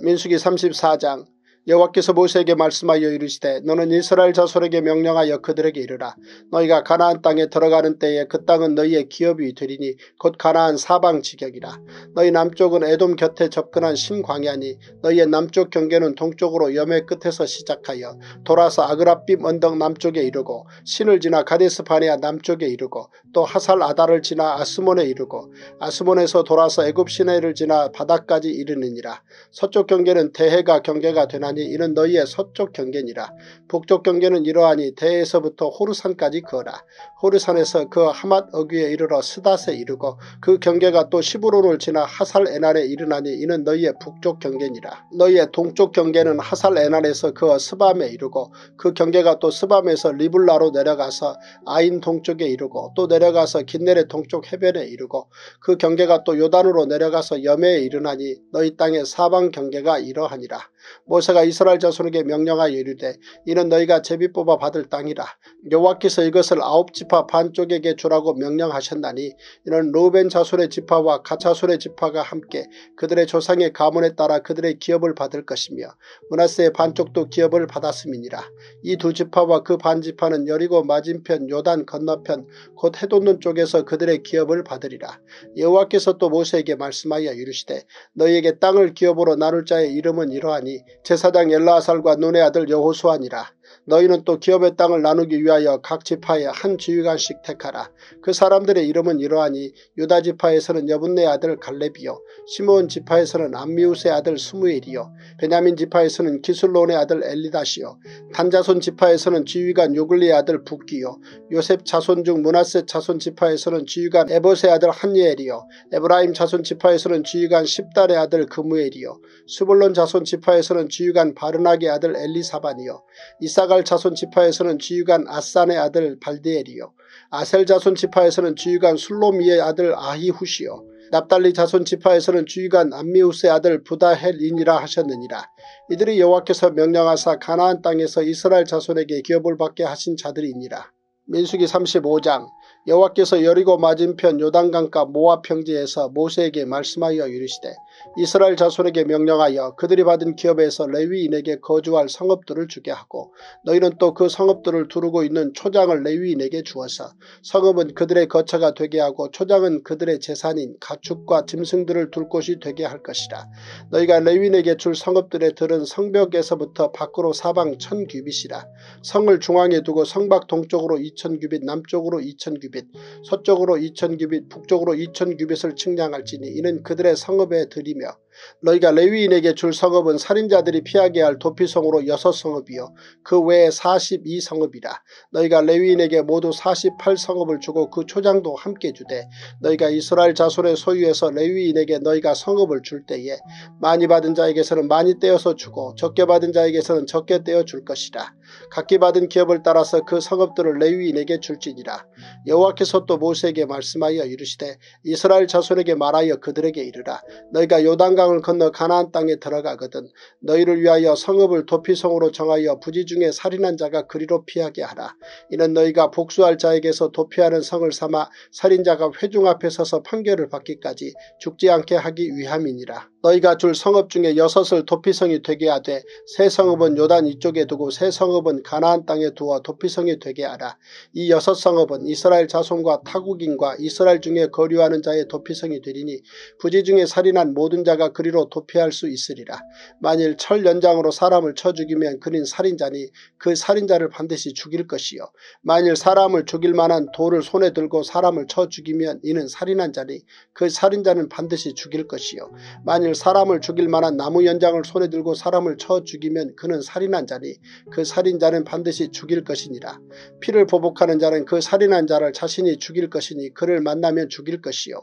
Speaker 3: 민수기 34장 여호와께서 모세에게 말씀하여 이르시되 너는 이스라엘 자손에게 명령하여 그들에게 이르라. 너희가 가나안 땅에 들어가는 때에 그 땅은 너희의 기업이 되리니 곧 가나안 사방 지경이라. 너희 남쪽은 에돔 곁에 접근한 신광야니 너희의 남쪽 경계는 동쪽으로 염해 끝에서 시작하여 돌아서 아그라빔 언덕 남쪽에 이르고 신을 지나 가데스 바네아 남쪽에 이르고 또 하살 아다를 지나 아스몬에 이르고 아스몬에서 돌아서 애굽 시내를 지나 바다까지 이르느니라. 서쪽 경계는 대해가 경계가 되나 니 하니 이는 너희의 서쪽 경계니라. 북쪽 경계는 이러하니 대에서부터 호르산까지 그어라. 호르산에서 그 하맛 어귀에 이르러 스닷에 이르고 그 경계가 또 시브론을 지나 하살 에날에 이르나니 이는 너희의 북쪽 경계니라. 너희의 동쪽 경계는 하살 에날에서 그 스밤에 이르고 그 경계가 또 스밤에서 리블라로 내려가서 아인 동쪽에 이르고 또 내려가서 긴네레 동쪽 해변에 이르고 그 경계가 또 요단으로 내려가서 염해에 이르나니 너희 땅의 사방 경계가 이러하니라. 모세가 이스라엘 자손에게 명령하여 이르되 이는 너희가 제비 뽑아 받을 땅이라. 여호와께서 이것을 아홉 지파 반쪽에게 주라고 명령하셨나니 이는 로벤 자손의 지파와 가차손의 지파가 함께 그들의 조상의 가문에 따라 그들의 기업을 받을 것이며 문하세의 반쪽도 기업을 받았음이니라. 이 두 지파와 그 반지파는 여리고 맞은편 요단 건너편 곧 해돋는 쪽에서 그들의 기업을 받으리라. 여호와께서 또 모세에게 말씀하여 이르시되 너희에게 땅을 기업으로 나눌 자의 이름은 이러하니 제사장 엘라살과 눈의 아들 여호수아니라. 너희는 또 기업의 땅을 나누기 위하여 각 지파에 한 지휘관씩 택하라. 그 사람들의 이름은 이러하니 유다 지파에서는 여분네 아들 갈렙이요 시므온 지파에서는 암미우스의 아들 스무엘이요 베냐민 지파에서는 기술론의 아들 엘리다시요 단자손 지파에서는 지휘관 요글리의 아들 북기요 요셉 자손 중 문하세 자손 지파에서는 지휘관 에봇의 아들 한예엘이요 에브라임 자손 지파에서는 지휘관 십달의 아들 그무엘이요 수볼론 자손 지파에서는 지휘관 바르나의 아들 엘리사반이요 이사갈 자손 지파에서는 지휘관 아산의 아들 발디엘이요 아셀 자손 지파에서는 지휘관 술로미의 아들 아히후시요 납달리 자손 지파에서는 지휘관 암미우스의 아들 부다헬인이라 하셨느니라. 이들이 여호와께서 명령하사 가나안 땅에서 이스라엘 자손에게 기업을 받게 하신 자들이니라. 민수기 35장 여호와께서 여리고 맞은편 요단강가 모압 평지에서 모세에게 말씀하여 이르시되 이스라엘 자손에게 명령하여 그들이 받은 기업에서 레위인에게 거주할 성읍들을 주게 하고 너희는 또 그 성읍들을 두르고 있는 초장을 레위인에게 주어서 성읍은 그들의 거처가 되게 하고 초장은 그들의 재산인 가축과 짐승들을 둘 곳이 되게 할 것이라. 너희가 레위인에게 줄 성읍들의 들은 성벽에서부터 밖으로 사방 천 규빗이라. 성을 중앙에 두고 성밖 동쪽으로 이천 규빗 남쪽으로 이천 규빗 서쪽으로 이천 규빗 북쪽으로 이천 규빗을 측량할지니 이는 그들의 성읍에 들이 며 너희가 레위인에게 줄 성읍은 살인자들이 피하게 할 도피성으로 여섯 성읍이요. 그 외에 42성읍이라. 너희가 레위인에게 모두 48성읍을 주고 그 초장도 함께 주되 너희가 이스라엘 자손의 소유에서 레위인에게 너희가 성읍을 줄 때에 많이 받은 자에게서는 많이 떼어서 주고 적게 받은 자에게서는 적게 떼어 줄 것이라 각기 받은 기업을 따라서 그 성읍들을 레위인에게 줄지니라. 여호와께서 또 모세에게 말씀하여 이르시되 이스라엘 자손에게 말하여 그들에게 이르라. 너희가 요단강을 건너 가나안 땅에 들어가거든 너희를 위하여 성읍을 도피성으로 정하여 부지 중에 살인한 자가 그리로 피하게 하라. 이는 너희가 복수할 자에게서 도피하는 성을 삼아 살인자가 회중 앞에 서서 판결을 받기까지 죽지 않게 하기 위함이니라. 너희가 줄 성읍 중에 여섯을 도피성이 되게 하되 새 성읍은 요단 이쪽에 두고 새 성읍은 가나안 땅에 두어 도피성이 되게 하라. 이 여섯 성읍은 이스라엘 자손과 타국인과 이스라엘 중에 거류하는 자의 도피성이 되리니 부지 중에 살인한 모든 자가 그리로 도피할 수 있으리라. 만일 철 연장으로 사람을 쳐 죽이면 그는 살인자니 그 살인자를 반드시 죽일 것이요. 만일 사람을 죽일 만한 돌을 손에 들고 사람을 쳐 죽이면 이는 살인한 자니 그 살인자는 반드시 죽일 것이요. 만일 만일 사람을 죽일 만한 나무 연장을 손에 들고 사람을 쳐 죽이면 그는 살인한 자니 그 살인자는 반드시 죽일 것이니라. 피를 보복하는 자는 그 살인한 자를 자신이 죽일 것이니 그를 만나면 죽일 것이요.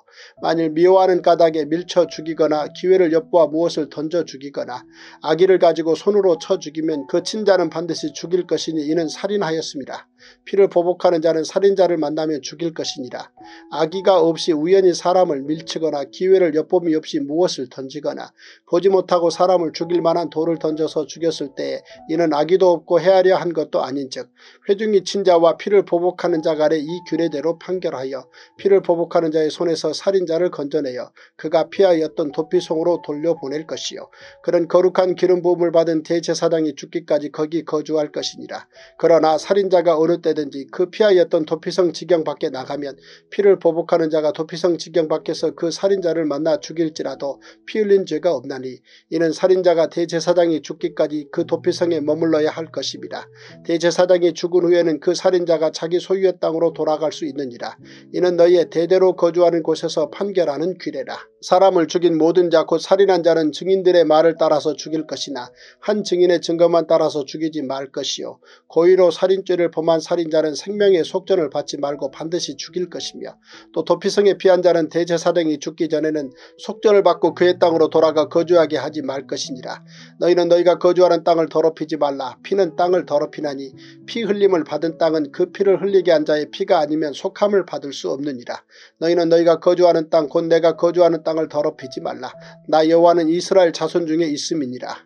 Speaker 3: 만일 미워하는 까닭에 밀쳐 죽이거나 기회를 엿보아 무엇을 던져 죽이거나 아기를 가지고 손으로 쳐 죽이면 그 친자는 반드시 죽일 것이니 이는 살인하였습니다. 피를 보복하는 자는 살인자를 만나면 죽일 것이니라. 아기가 없이 우연히 사람을 밀치거나 기회를 엿봄이 없이 무엇을 던지 거나 보지 못하고 사람을 죽일 만한 돌을 던져서 죽였을 때에 이는 아기도 없고 헤아려 한 것도 아닌즉 회중이 친자와 피를 보복하는 자 간에 이 규례대로 판결하여 피를 보복하는 자의 손에서 살인자를 건져내어 그가 피하였던 도피송으로 돌려보낼 것이요 그런 거룩한 기름 부음을 받은 대제사장이 죽기까지 거기 거주할 것이니라. 그러나 살인자가 어느 때든지 그 피하였던 도피성 지경 밖에 나가면 피를 보복하는 자가 도피성 지경 밖에서 그 살인자를 만나 죽일지라도 피 흘린 죄가 없나니 이는 살인자가 대제사장이 죽기까지 그 도피성에 머물러야 할 것입니다. 대제사장이 죽은 후에는 그 살인자가 자기 소유의 땅으로 돌아갈 수 있느니라. 이는 너희의 대대로 거주하는 곳에서 판결하는 규례라. 사람을 죽인 모든 자 곧 살인한 자는 증인들의 말을 따라서 죽일 것이나 한 증인의 증거만 따라서 죽이지 말 것이요 고의로 살인죄를 범한 살인자는 생명의 속전을 받지 말고 반드시 죽일 것이며 또 도피성에 피한 자는 대제사장이 죽기 전에는 속전을 받고 그의 땅으로 돌아가 거주하게 하지 말 것이니라 너희는 너희가 거주하는 땅을 더럽히지 말라 피는 땅을 더럽히나니 피 흘림을 받은 땅은 그 피를 흘리게 한 자의 피가 아니면 속함을 받을 수 없느니라 너희는 너희가 거주하는 땅 곧 내가 거주하는 땅 땅을 더럽히지 말라. 나 여호와는 이스라엘 자손 중에 있음이니라.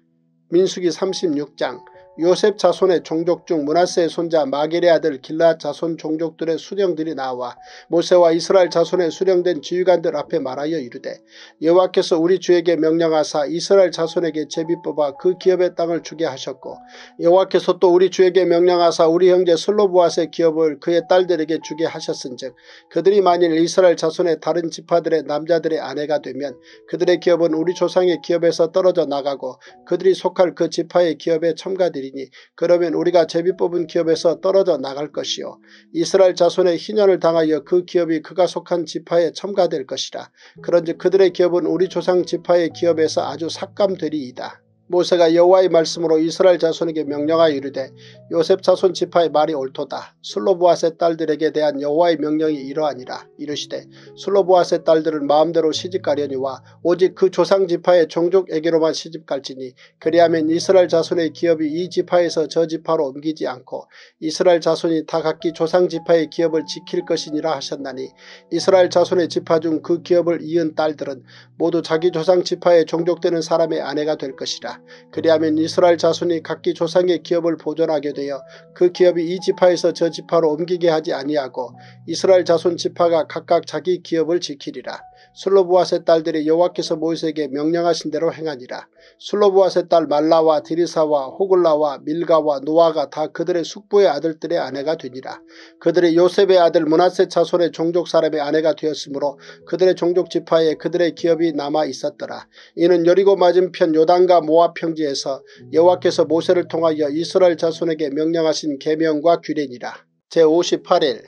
Speaker 3: 민수기 36장 요셉 자손의 종족 중 문하세의 손자 마겔의 아들 길라 자손 종족들의 수령들이 나와 모세와 이스라엘 자손의 수령된 지휘관들 앞에 말하여 이르되 여호와께서 우리 주에게 명령하사 이스라엘 자손에게 제비 뽑아 그 기업의 땅을 주게 하셨고 여호와께서 또 우리 주에게 명령하사 우리 형제 슬로보아스의 기업을 그의 딸들에게 주게 하셨은즉 그들이 만일 이스라엘 자손의 다른 지파들의 남자들의 아내가 되면 그들의 기업은 우리 조상의 기업에서 떨어져 나가고 그들이 속할 그 지파의 기업에 첨가되 리 되리니 그러면 우리가 제비 뽑은 기업에서 떨어져 나갈 것이요 이스라엘 자손의 희년을 당하여 그 기업이 그가 속한 지파에 첨가될 것이라 그런즉 그들의 기업은 우리 조상 지파의 기업에서 아주 삭감되리이다. 모세가 여호와의 말씀으로 이스라엘 자손에게 명령하여 이르되 요셉 자손 지파의 말이 옳도다. 슬로보아스의 딸들에게 대한 여호와의 명령이 이러하니라. 이르시되 슬로보아스의 딸들을 마음대로 시집가려니와 오직 그 조상 지파의 종족에게로만 시집갈지니 그리하면 이스라엘 자손의 기업이 이 지파에서 저 지파로 옮기지 않고 이스라엘 자손이 다 각기 조상 지파의 기업을 지킬 것이니라 하셨나니 이스라엘 자손의 지파 중 그 기업을 이은 딸들은 모두 자기 조상 지파에 종족되는 사람의 아내가 될 것이라. 그리하면 이스라엘 자손이 각기 조상의 기업을 보존하게 되어 그 기업이 이 지파에서 저 지파로 옮기게 하지 아니하고 이스라엘 자손 지파가 각각 자기 기업을 지키리라. 슬로브아의 딸들이 여호와께서 모세에게 명령하신 대로 행하니라. 슬로브아의 딸 말라와 디리사와 호글라와 밀가와 노아가 다 그들의 숙부의 아들들의 아내가 되니라. 그들의 요셉의 아들 문하세 자손의 종족 사람의 아내가 되었으므로 그들의 종족 지파에 그들의 기업이 남아 있었더라. 이는 여리고 맞은편 요단과 모압 평지에서 여호와께서 모세를 통하여 이스라엘 자손에게 명령하신 계명과 규례니라. 제58일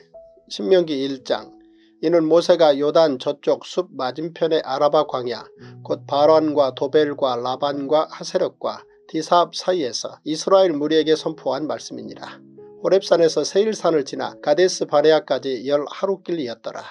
Speaker 3: 신명기 1장 이는 모세가 요단 저쪽 숲 맞은편의 아라바 광야 곧 바란과 도벨과 라반과 하세력과 디사압 사이에서 이스라엘 무리에게 선포한 말씀이니라. 호랩산에서 세일산을 지나 가데스 바레아까지 열 하루길이었더라.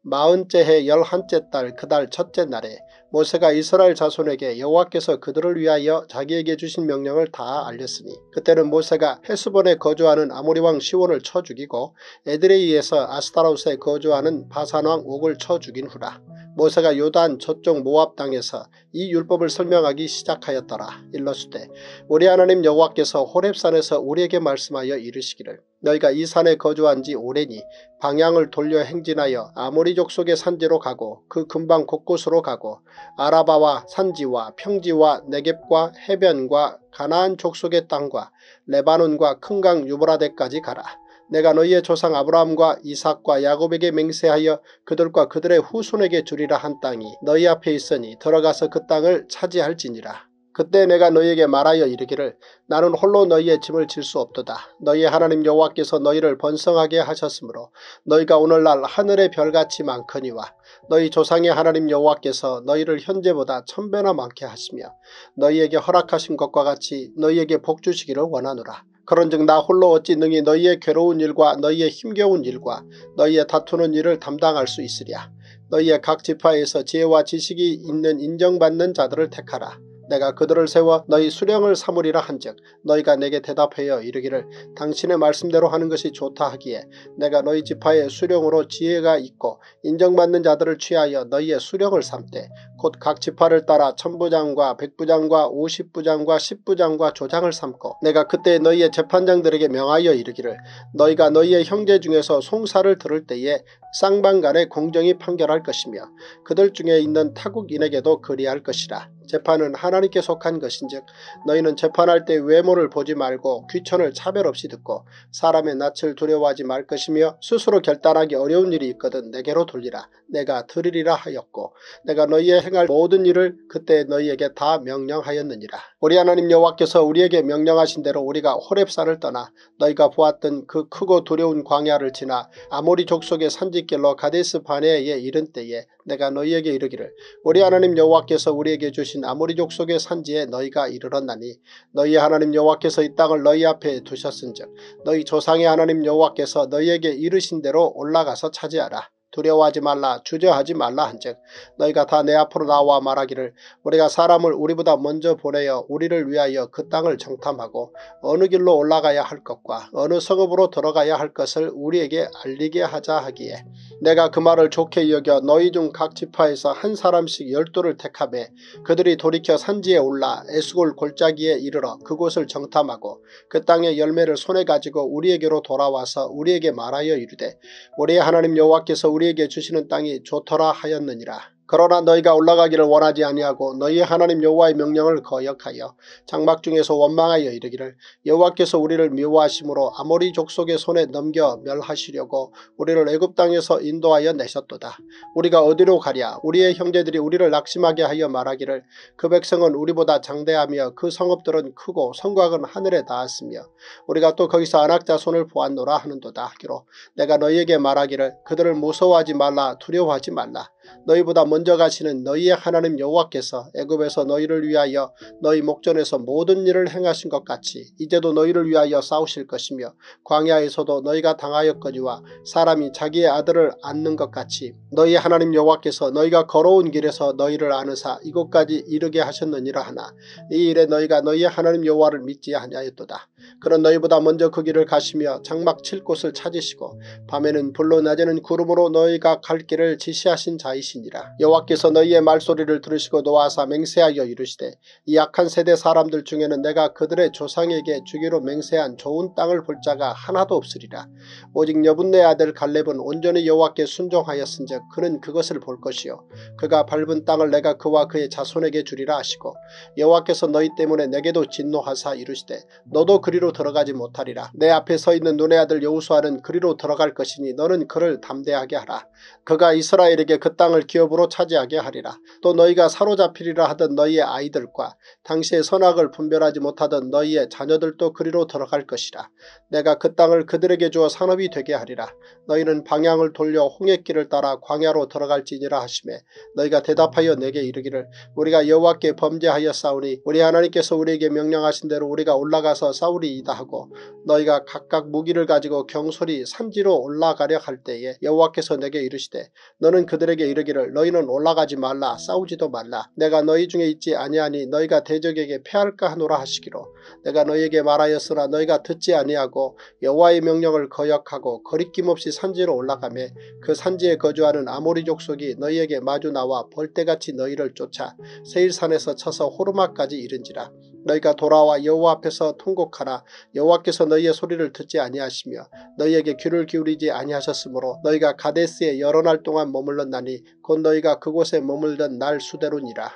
Speaker 3: 마흔째 해 열한째 달 그 달 첫째 날에 모세가 이스라엘 자손에게 여호와께서 그들을 위하여 자기에게 주신 명령을 다 알렸으니 그때는 모세가 헤스본에 거주하는 아모리 왕 시온을 쳐 죽이고 에드레이에서 아스타로스에 거주하는 바산왕 옥을 쳐 죽인 후라. 모세가 요단 저쪽 모압 땅에서 이 율법을 설명하기 시작하였더라. 일러스되 우리 하나님 여호와께서 호렙산에서 우리에게 말씀하여 이르시기를 너희가 이 산에 거주한 지 오래니 방향을 돌려 행진하여 아모리족 속의 산지로 가고 그 근방 곳곳으로 가고 아라바와 산지와 평지와 내겝과 해변과 가나안 족속의 땅과 레바논과 큰강 유브라데까지 가라. 내가 너희의 조상 아브라함과 이삭과 야곱에게 맹세하여 그들과 그들의 후손에게 주리라 한 땅이 너희 앞에 있으니 들어가서 그 땅을 차지할지니라. 그때 내가 너희에게 말하여 이르기를 나는 홀로 너희의 짐을 질 수 없도다. 너희의 하나님 여호와께서 너희를 번성하게 하셨으므로 너희가 오늘날 하늘의 별같이 많거니와 너희 조상의 하나님 여호와께서 너희를 현재보다 천배나 많게 하시며 너희에게 허락하신 것과 같이 너희에게 복 주시기를 원하노라. 그런즉 나 홀로 어찌 능히 너희의 괴로운 일과 너희의 힘겨운 일과 너희의 다투는 일을 담당할 수 있으랴. 너희의 각 지파에서 지혜와 지식이 있는 인정받는 자들을 택하라. 내가 그들을 세워 너희 수령을 삼으리라 한즉 너희가 내게 대답하여 이르기를 당신의 말씀대로 하는 것이 좋다 하기에 내가 너희 지파의 수령으로 지혜가 있고 인정받는 자들을 취하여 너희의 수령을 삼되 곧 각 지파를 따라 천부장과 백부장과 오십부장과 십부장과 조장을 삼고 내가 그때 너희의 재판장들에게 명하여 이르기를 너희가 너희의 형제 중에서 송사를 들을 때에 쌍방간에 공정히 판결할 것이며 그들 중에 있는 타국인에게도 그리할 것이라. 재판은 하나님께 속한 것인즉 너희는 재판할 때 외모를 보지 말고 귀천을 차별 없이 듣고 사람의 낯을 두려워하지 말 것이며 스스로 결단하기 어려운 일이 있거든 내게로 돌리라. 내가 들으리라 하였고 내가 너희의 행할 모든 일을 그때 너희에게 다 명령하였느니라. 우리 하나님 여호와께서 우리에게 명령하신 대로 우리가 호렙산을 떠나 너희가 보았던 그 크고 두려운 광야를 지나 아모리 족속의 산지길로 가데스 바네에 이른 때에 내가 너희에게 이르기를 우리 하나님 여호와께서 우리에게 주신 아모리 족속의 산지에 너희가 이르렀나니 너희 하나님 여호와께서 이 땅을 너희 앞에 두셨은즉 너희 조상의 하나님 여호와께서 너희에게 이르신 대로 올라가서 차지하라. 두려워하지 말라 주저하지 말라 한즉 너희가 다 내 앞으로 나와 말하기를 우리가 사람을 우리보다 먼저 보내어 우리를 위하여 그 땅을 정탐하고 어느 길로 올라가야 할 것과 어느 성읍으로 들어가야 할 것을 우리에게 알리게 하자 하기에 내가 그 말을 좋게 여겨 너희 중 각 지파에서 한 사람씩 열두를 택하매 그들이 돌이켜 산지에 올라 에스골 골짜기에 이르러 그곳을 정탐하고 그 땅의 열매를 손에 가지고 우리에게로 돌아와서 우리에게 말하여 이르되 우리의 하나님 여호와께서 우리 우리에게 주시는 땅이 좋더라 하였느니라. 그러나 너희가 올라가기를 원하지 아니하고 너희 하나님 여호와의 명령을 거역하여 장막 중에서 원망하여 이르기를 여호와께서 우리를 미워하심으로 아모리 족속의 손에 넘겨 멸하시려고 우리를 애굽 땅에서 인도하여 내셨도다. 우리가 어디로 가랴 우리의 형제들이 우리를 낙심하게 하여 말하기를 그 백성은 우리보다 장대하며 그 성읍들은 크고 성곽은 하늘에 닿았으며 우리가 또 거기서 안악자 손을 보았노라 하는도다 하기로 내가 너희에게 말하기를 그들을 무서워하지 말라 두려워하지 말라 너희보다 먼저 가시는 너희의 하나님 여호와께서 애굽에서 너희를 위하여 너희 목전에서 모든 일을 행하신 것 같이 이제도 너희를 위하여 싸우실 것이며 광야에서도 너희가 당하였거니와 사람이 자기의 아들을 안는 것 같이 너희 하나님 여호와께서 너희가 걸어온 길에서 너희를 아느사 이곳까지 이르게 하셨느니라 하나 이 일에 너희가 너희 하나님 여호와를 믿지 아니하였도다. 그런 너희보다 먼저 그 길을 가시며 장막 칠 곳을 찾으시고 밤에는 불로 낮에는 구름으로 너희가 갈 길을 지시하신 자 이시니라. 여호와께서 너희의 말소리를 들으시고 노하사 맹세하여 이르시되 이 약한 세대 사람들 중에는 내가 그들의 조상에게 주기로 맹세한 좋은 땅을 볼 자가 하나도 없으리라. 오직 여분네 아들 갈렙은 온전히 여호와께 순종하였은즉 그는 그것을 볼 것이요 그가 밟은 땅을 내가 그와 그의 자손에게 주리라 하시고 여호와께서 너희 때문에 내게도 진노하사 이르시되 너도 그리로 들어가지 못하리라. 내 앞에 서 있는 눈의 아들 여우수아는 그리로 들어갈 것이니 너는 그를 담대하게 하라. 그가 이스라엘에게 그땅 을 기업으로 차지하게 하리라. 또 너희가 사로잡히리라 하던 너희의 아이들과 당시의 선악을 분별하지 못하던 너희의 자녀들도 그리로 들어갈 것이라. 내가 그 땅을 그들에게 주어 산업이 되게 하리라. 너희는 방향을 돌려 홍해길을 따라 광야로 들어갈지니라 하심에 너희가 대답하여 내게 이르기를 우리가 여호와께 범죄하여 싸우니 우리 하나님께서 우리에게 명령하신 대로 우리가 올라가서 싸우리이다 하고 너희가 각각 무기를 가지고 경솔히 산지로 올라가려 할 때에 여호와께서 내게 이르시되 너는 그들에게 이르기를 너희는 올라가지 말라 싸우지도 말라. 내가 너희 중에 있지 아니하니 너희가 대적에게 패할까 하노라 하시기로. 내가 너희에게 말하였으나 너희가 듣지 아니하고 여호와의 명령을 거역하고 거리낌 없이 산지로 올라가매 그 산지에 거주하는 아모리 족속이 너희에게 마주 나와 벌떼같이 너희를 쫓아 세일산에서 쳐서 호르마까지 이른지라 너희가 돌아와 여호와 앞에서 통곡하라 여호와께서 너희의 소리를 듣지 아니하시며 너희에게 귀를 기울이지 아니하셨으므로 너희가 가데스에 여러 날 동안 머물렀나니 곧 너희가 그곳에 머물던 날 수대로니라.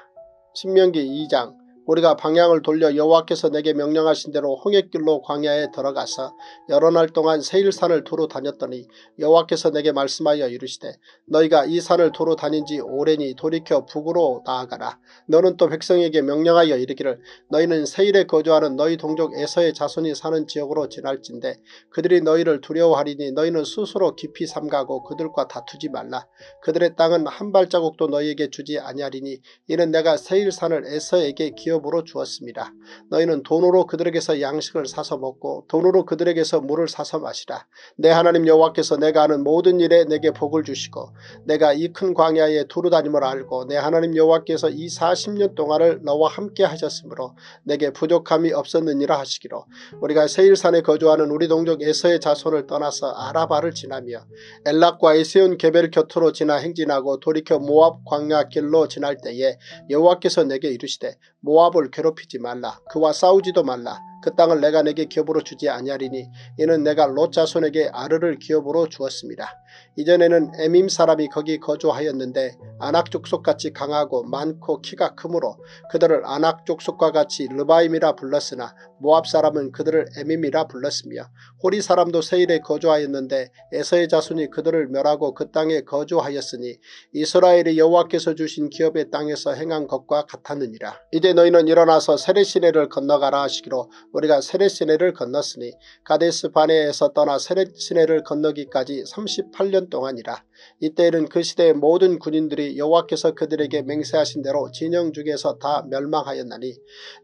Speaker 3: 신명기 2장 우리가 방향을 돌려 여호와께서 내게 명령하신 대로 홍해길로 광야에 들어가서 여러 날 동안 세일산을 두루 다녔더니 여호와께서 내게 말씀하여 이르시되 너희가 이 산을 두루 다닌 지 오래니 돌이켜 북으로 나아가라. 너는 또 백성에게 명령하여 이르기를 너희는 세일에 거주하는 너희 동족 에서의 자손이 사는 지역으로 지날진대 그들이 너희를 두려워하리니 너희는 스스로 깊이 삼가고 그들과 다투지 말라. 그들의 땅은 한 발자국도 너희에게 주지 아니하리니 이는 내가 세일산을 에서에게 기업 기업으로 주었습니다. 너희는 돈으로 그들에게서 양식을 사서 먹고 돈으로 그들에게서 물을 사서 마시라. 내 하나님 여호와께서 내가 하는 모든 일에 내게 복을 주시고 내가 이 큰 광야에 두루 다님을 알고 내 하나님 여호와께서 이 40년 동안을 너와 함께 하셨으므로 내게 부족함이 없었느니라 하시기로 우리가 세일산에 거주하는 우리 동족 에서의 자손을 떠나서 아라바를 지나며 엘락과 에세온 개벨 곁으로 지나 행진하고 돌이켜 모압 광야 길로 지날 때에 여호와께서 내게 이르시되 모압 을 괴롭히지 말라. 그와 싸우지도 말라. 그 땅을 내가 내게 기업으로 주지 아니하리니 이는 내가 롯 자손에게 아르를 기업으로 주었습니다. 이전에는 에밈 사람이 거기 거주하였는데 아낙 족속같이 강하고 많고 키가 크므로 그들을 아낙 족속과 같이 르바임이라 불렀으나 모압 사람은 그들을 에밈이라 불렀으며 호리 사람도 세일에 거주하였는데 에서의 자손이 그들을 멸하고 그 땅에 거주하였으니 이스라엘이 여호와께서 주신 기업의 땅에서 행한 것과 같았느니라. 이제 너희는 일어나서 세레시네를 건너가라 하시기로 우리가 세레시네를 건넜으니 가데스 바네에서 떠나 세레시네를 건너기까지 38년 동안이라. 이때에는 그 시대의 모든 군인들이 여호와께서 그들에게 맹세하신 대로 진영 중에서 다 멸망하였나니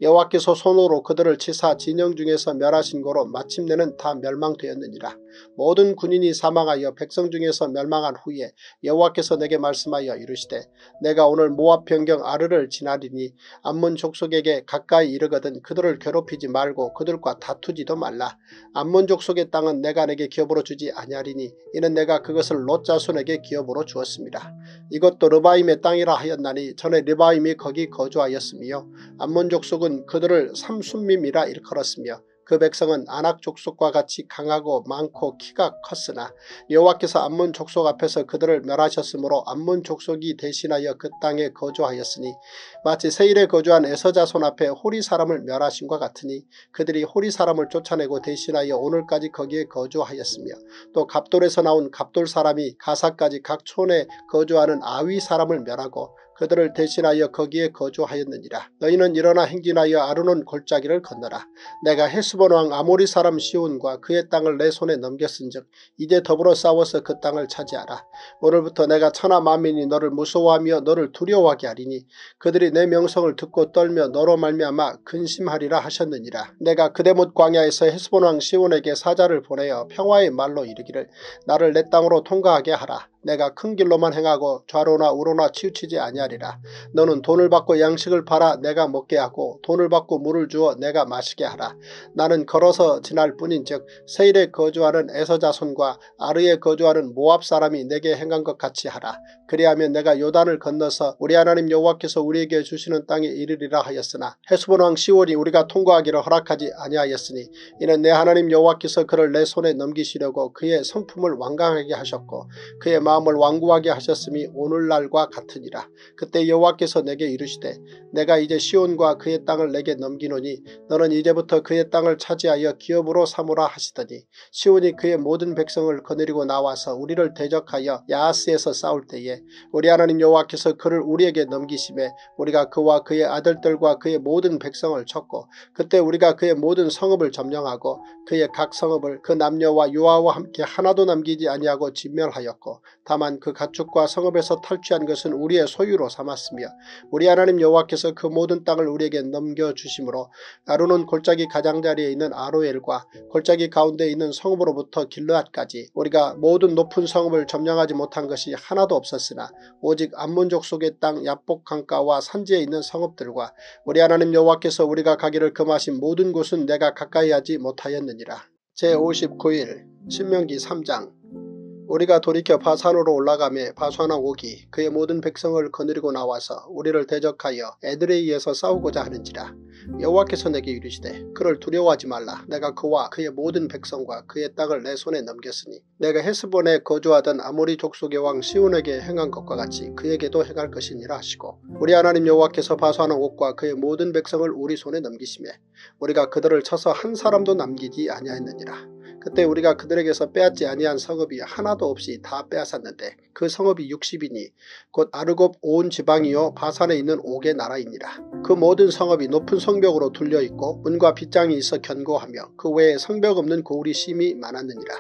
Speaker 3: 여호와께서 손으로 그들을 치사 진영 중에서 멸하신 거로 마침내는 다 멸망되었느니라. 모든 군인이 사망하여 백성 중에서 멸망한 후에 여호와께서 내게 말씀하여 이르시되 내가 오늘 모압 변경 아르를 지나리니 암몬 족속에게 가까이 이르거든 그들을 괴롭히지 말고 그들과 다투지도 말라. 암몬 족속의 땅은 내가 내게 기업으로 주지 아니하리니 이는 내가 그것을 롯 자손에게 기업으로 주었습니다. 이것도 르바임의 땅이라 하였나니 전에 르바임이 거기 거주하였으며 암몬 족속은 그들을 삼순밈이라 일컬었으며 그 백성은 아낙 족속과 같이 강하고 많고 키가 컸으나 여호와께서 암몬 족속 앞에서 그들을 멸하셨으므로 암몬 족속이 대신하여 그 땅에 거주하였으니 마치 세일에 거주한 에서자손 앞에 호리 사람을 멸하신과 같으니 그들이 호리 사람을 쫓아내고 대신하여 오늘까지 거기에 거주하였으며 또 갑돌에서 나온 갑돌 사람이 가사까지 각 촌에 거주하는 아위 사람을 멸하고 그들을 대신하여 거기에 거주하였느니라. 너희는 일어나 행진하여 아르논 골짜기를 건너라. 내가 헤스본 왕 아모리 사람 시온과 그의 땅을 내 손에 넘겼은즉 이제 더불어 싸워서 그 땅을 차지하라. 오늘부터 내가 천하 만민이 너를 무서워하며 너를 두려워하게 하리니 그들이 내 명성을 듣고 떨며 너로 말미암아 근심하리라 하셨느니라. 내가 그대못 광야에서 헤스본 왕 시온에게 사자를 보내어 평화의 말로 이르기를 나를 내 땅으로 통과하게 하라. 내가 큰 길로만 행하고 좌로나 우로나 치우치지 아니하리라. 너는 돈을 받고 양식을 팔아 내가 먹게 하고 돈을 받고 물을 주어 내가 마시게 하라. 나는 걸어서 지날 뿐인즉 세일에 거주하는 에서자손과 아르에 거주하는 모압 사람이 내게 행한 것 같이 하라. 그리하면 내가 요단을 건너서 우리 하나님 여호와께서 우리에게 주시는 땅에 이르리라 하였으나 헤스본 왕 시월이 우리가 통과하기를 허락하지 아니하였으니 이는 내 하나님 여호와께서 그를 내 손에 넘기시려고 그의 성품을 완강하게 하셨고 그의 마 음을 완고하게 하셨음이 오늘날과 같으니라. 그때 여호와께서 내게 이르시되 내가 이제 시온과 그의 땅을 내게 넘기노니 너는 이제부터 그의 땅을 차지하여 기업으로 삼으라 하시더니 시온이 그의 모든 백성을 거느리고 나와서 우리를 대적하여 야하스에서 싸울 때에 우리 하나님 여호와께서 그를 우리에게 넘기심에 우리가 그와 그의 아들들과 그의 모든 백성을 쳤고 그때 우리가 그의 모든 성읍을 점령하고 그의 각 성읍을 그 남녀와 유아와 함께 하나도 남기지 아니하고 진멸하였고 다만 그 가축과 성읍에서 탈취한 것은 우리의 소유로 삼았으며 우리 하나님 여호와께서 그 모든 땅을 우리에게 넘겨주심으로 아루논 골짜기 가장자리에 있는 아로엘과 골짜기 가운데 있는 성읍으로부터 길르앗까지 우리가 모든 높은 성읍을 점령하지 못한 것이 하나도 없었으나 오직 암몬족 속의 땅 야복 강가와 산지에 있는 성읍들과 우리 하나님 여호와께서 우리가 가기를 금하신 모든 곳은 내가 가까이 하지 못하였느니라. 제59일 신명기 3장 우리가 돌이켜 바산으로 올라가며 바산왕 오기 그의 모든 백성을 거느리고 나와서 우리를 대적하여 애드레이에서 싸우고자 하는지라. 여호와께서 내게 이르시되 그를 두려워하지 말라. 내가 그와 그의 모든 백성과 그의 땅을 내 손에 넘겼으니 내가 헤스본에 거주하던 아모리 족속의 왕 시온에게 행한 것과 같이 그에게도 행할 것이니라 하시고 우리 하나님 여호와께서 바산왕 옥과 그의 모든 백성을 우리 손에 넘기시며 우리가 그들을 쳐서 한 사람도 남기지 아니하였느니라 그때 우리가 그들에게서 빼앗지 아니한 성읍이 하나도 없이 다 빼앗았는데 그 성읍이 60이니 곧 아르곱 온 지방이요 바산에 있는 옥의 나라이니라. 그 모든 성읍이 높은 성벽으로 둘려있고 문과 빗장이 있어 견고하며 그 외에 성벽 없는 고울이 심이 많았느니라.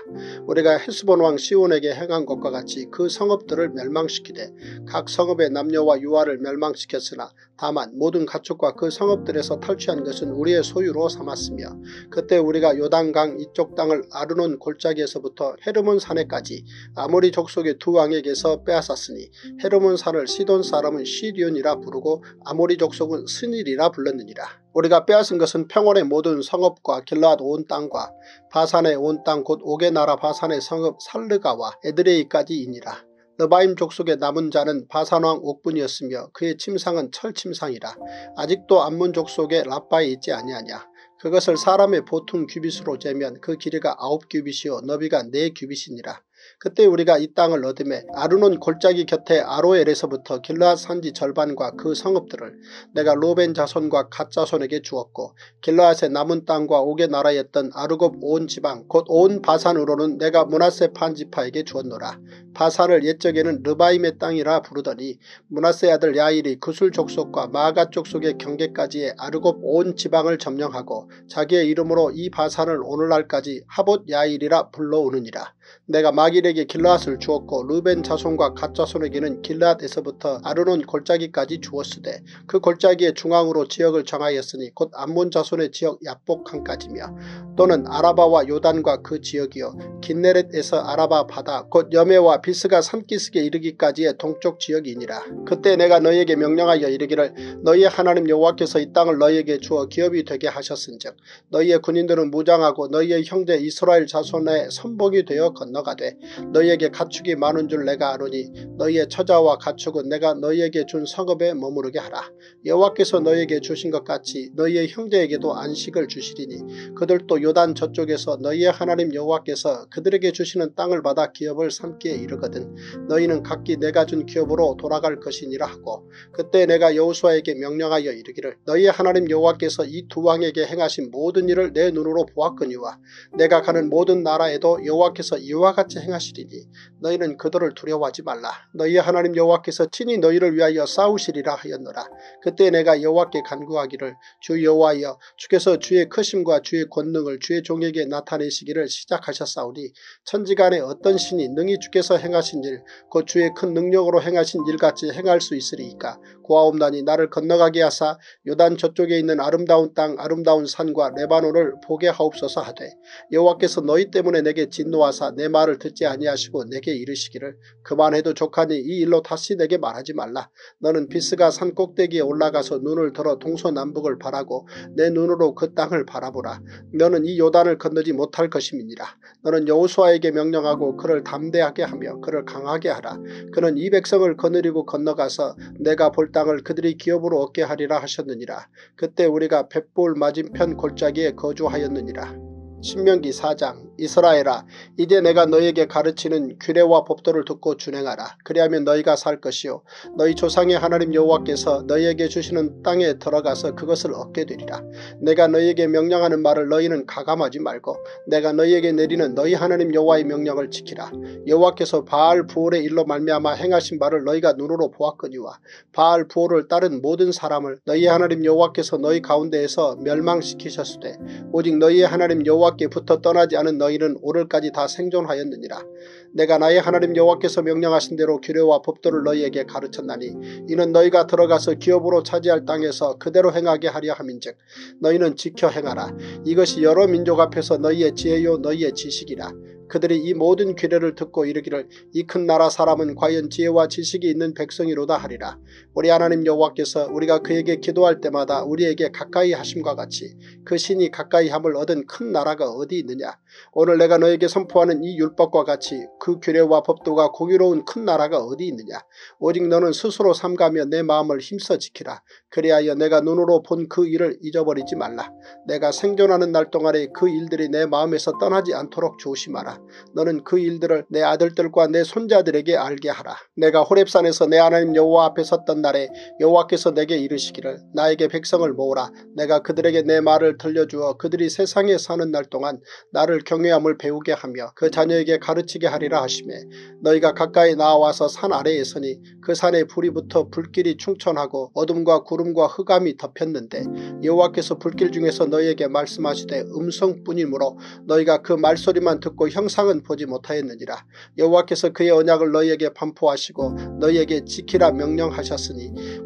Speaker 3: 우리가 헤스본 왕 시온에게 행한 것과 같이 그 성읍들을 멸망시키되 각 성읍의 남녀와 유아를 멸망시켰으나 다만 모든 가축과 그 성읍들에서 탈취한 것은 우리의 소유로 삼았으며 그때 우리가 요단강 이쪽 땅을 아르논 골짜기에서부터 헤르몬 산에까지 아모리 족속의 두 왕 에게서 빼앗았으니 헤르몬 산을 시돈 사람은 시디온이라 부르고 아모리 족속은 스닐이라 불렀느니라. 우리가 빼앗은 것은 평원의 모든 성읍과 길라앗 온 땅과 바산의 온 땅곧 옥의 나라 바산의 성읍 살르가와 에드레이까지이니라. 너바임 족속의 남은 자는 바산왕 옥분이었으며 그의 침상은 철침상이라 아직도 암문 족속의 라빠에 있지 아니하냐. 그것을 사람의 보통 규빗으로 재면 그 길이가 아홉 규빗이요 너비가 네 규빗이니라. 그때 우리가 이 땅을 얻음에 아르논 골짜기 곁에 아로엘에서부터 길라앗 산지 절반과 그 성읍들을 내가 로벤 자손과 갓 자손에게 주었고 길라앗의 남은 땅과 옥의 나라였던 아르곱 온 지방 곧 온 바산으로는 내가 므낫세 반 지파에게 주었노라. 바산을 옛적에는 르바임의 땅이라 부르더니 므낫세의 아들 야일이 그술 족속과 마가 족속의 경계까지의 아르곱 온 지방을 점령하고 자기의 이름으로 이 바산을 오늘날까지 하봇 야일이라 불러오느니라. 내가 마길에게 길라앗을 주었고 루벤 자손과 갓 자손에게는 길라앗에서부터 아르논 골짜기까지 주었으되 그 골짜기의 중앙으로 지역을 정하였으니 곧 암몬 자손의 지역 얍복강까지며 또는 아라바와 요단과 그 지역이요 긴네렛에서 아라바 바다 곧 염해와 비스가 산기슭에 이르기까지의 동쪽 지역이니라. 그때 내가 너희에게 명령하여 이르기를 너희의 하나님 여호와께서 이 땅을 너희에게 주어 기업이 되게 하셨은즉 너희의 군인들은 무장하고 너희의 형제 이스라엘 자손의 선복이 되어 건너가되 너희에게 가축이 많은 줄 내가 아노니 너희의 처자와 가축은 내가 너희에게 준 성읍에 머무르게 하라. 여호와께서 너희에게 주신 것 같이 너희의 형제에게도 안식을 주시리니 그들도 요단 저쪽에서 너희의 하나님 여호와께서 그들에게 주시는 땅을 받아 기업을 삼기에 이르거든 너희는 각기 내가 준 기업으로 돌아갈 것이니라 하고 그때 내가 여호수아에게 명령하여 이르기를 너희의 하나님 여호와께서 이 두 왕에게 행하신 모든 일을 내 눈으로 보았거니와 내가 가는 모든 나라에도 여호와께서 이와 같이 행하시리니 너희는 그들을 두려워하지 말라. 너희의 하나님 여호와께서 친히 너희를 위하여 싸우시리라 하였노라. 그때 내가 여호와께 간구하기를 주 여호와여 주께서 주의 크심과 주의 권능을 주의 종에게 나타내시기를 시작하셨사오니 천지간에 어떤 신이 능히 주께서 행하신 일 곧 주의 큰 능력으로 행하신 일같이 행할 수 있으리이까 고아옵나니 나를 건너가게 하사 요단 저쪽에 있는 아름다운 땅 아름다운 산과 레바논을 보게 하옵소서 하되 여호와께서 너희 때문에 내게 진노하사 내 말을 듣지 아니하시고 내게 이르시기를 그만해도 족하니 이 일로 다시 내게 말하지 말라. 너는 비스가 산 꼭대기에 올라가서 눈을 들어 동서남북을 바라고 내 눈으로 그 땅을 바라보라. 너는 이 요단을 건너지 못할 것임이니라. 너는 여호수아에게 명령하고 그를 담대하게 하며 그를 강하게 하라. 그는 이 백성을 거느리고 건너가서 내가 볼 땅을 그들이 기업으로 얻게 하리라 하셨느니라. 그때 우리가 벳볼 맞은편 골짜기에 거주하였느니라. 신명기 4장 이스라엘아 이제 내가 너희에게 가르치는 규례와 법도를 듣고 준행하라. 그리하면 너희가 살 것이요 너희 조상의 하나님 여호와께서 너희에게 주시는 땅에 들어가서 그것을 얻게 되리라. 내가 너희에게 명령하는 말을 너희는 가감하지 말고 내가 너희에게 내리는 너희 하나님 여호와의 명령을 지키라. 여호와께서 바알 부올의 일로 말미암아 행하신 바를 너희가 눈으로 보았거니와 바알 부올을 따른 모든 사람을 너희 하나님 여호와께서 너희 가운데에서 멸망시키셨으되 오직 너희의 하나님 여호와 여호와께 붙어 떠나지 않은 너희는 오늘까지 다 생존하였느니라. 내가 나의 하나님 여호와께서 명령하신 대로 규례와 법도를 너희에게 가르쳤나니 이는 너희가 들어가서 기업으로 차지할 땅에서 그대로 행하게 하려 함인즉 너희는 지켜 행하라. 이것이 여러 민족 앞에서 너희의 지혜요 너희의 지식이라. 그들이 이 모든 규례를 듣고 이르기를 이 큰 나라 사람은 과연 지혜와 지식이 있는 백성이로다 하리라. 우리 하나님 여호와께서 우리가 그에게 기도할 때마다 우리에게 가까이 하심과 같이 그 신이 가까이 함을 얻은 큰 나라가 어디 있느냐. 오늘 내가 너에게 선포하는 이 율법과 같이 그 규례와 법도가 공유로운 큰 나라가 어디 있느냐. 오직 너는 스스로 삼가며 내 마음을 힘써 지키라. 그리하여 내가 눈으로 본 그 일을 잊어버리지 말라. 내가 생존하는 날 동안에 그 일들이 내 마음에서 떠나지 않도록 조심하라. 너는 그 일들을 내 아들들과 내 손자들에게 알게 하라. 내가 호랩산에서 내 하나님 여호와 앞에 섰던 날에 여호와께서 내게 이르시기를 나에게 백성을 모으라. 내가 그들에게 내 말을 들려주어 그들이 세상에 사는 날 동안 나를 경외함을 배우게 하며 그 자녀에게 가르치게 하리라 하시매 너희가 가까이 나와서 산 아래에 서니 그 산에 불이 붙어 불길이 충천하고 어둠과 구름과 흑암이 덮였는데 여호와께서 불길 중에서 너희에게 말씀하시되 음성뿐이므로 너희가 그 말소리만 듣고 형상은 보지 못하였느니라 여호와께서 그의 언약을 너희에게 반포하시고 너희에게 지키라 명령하셨으니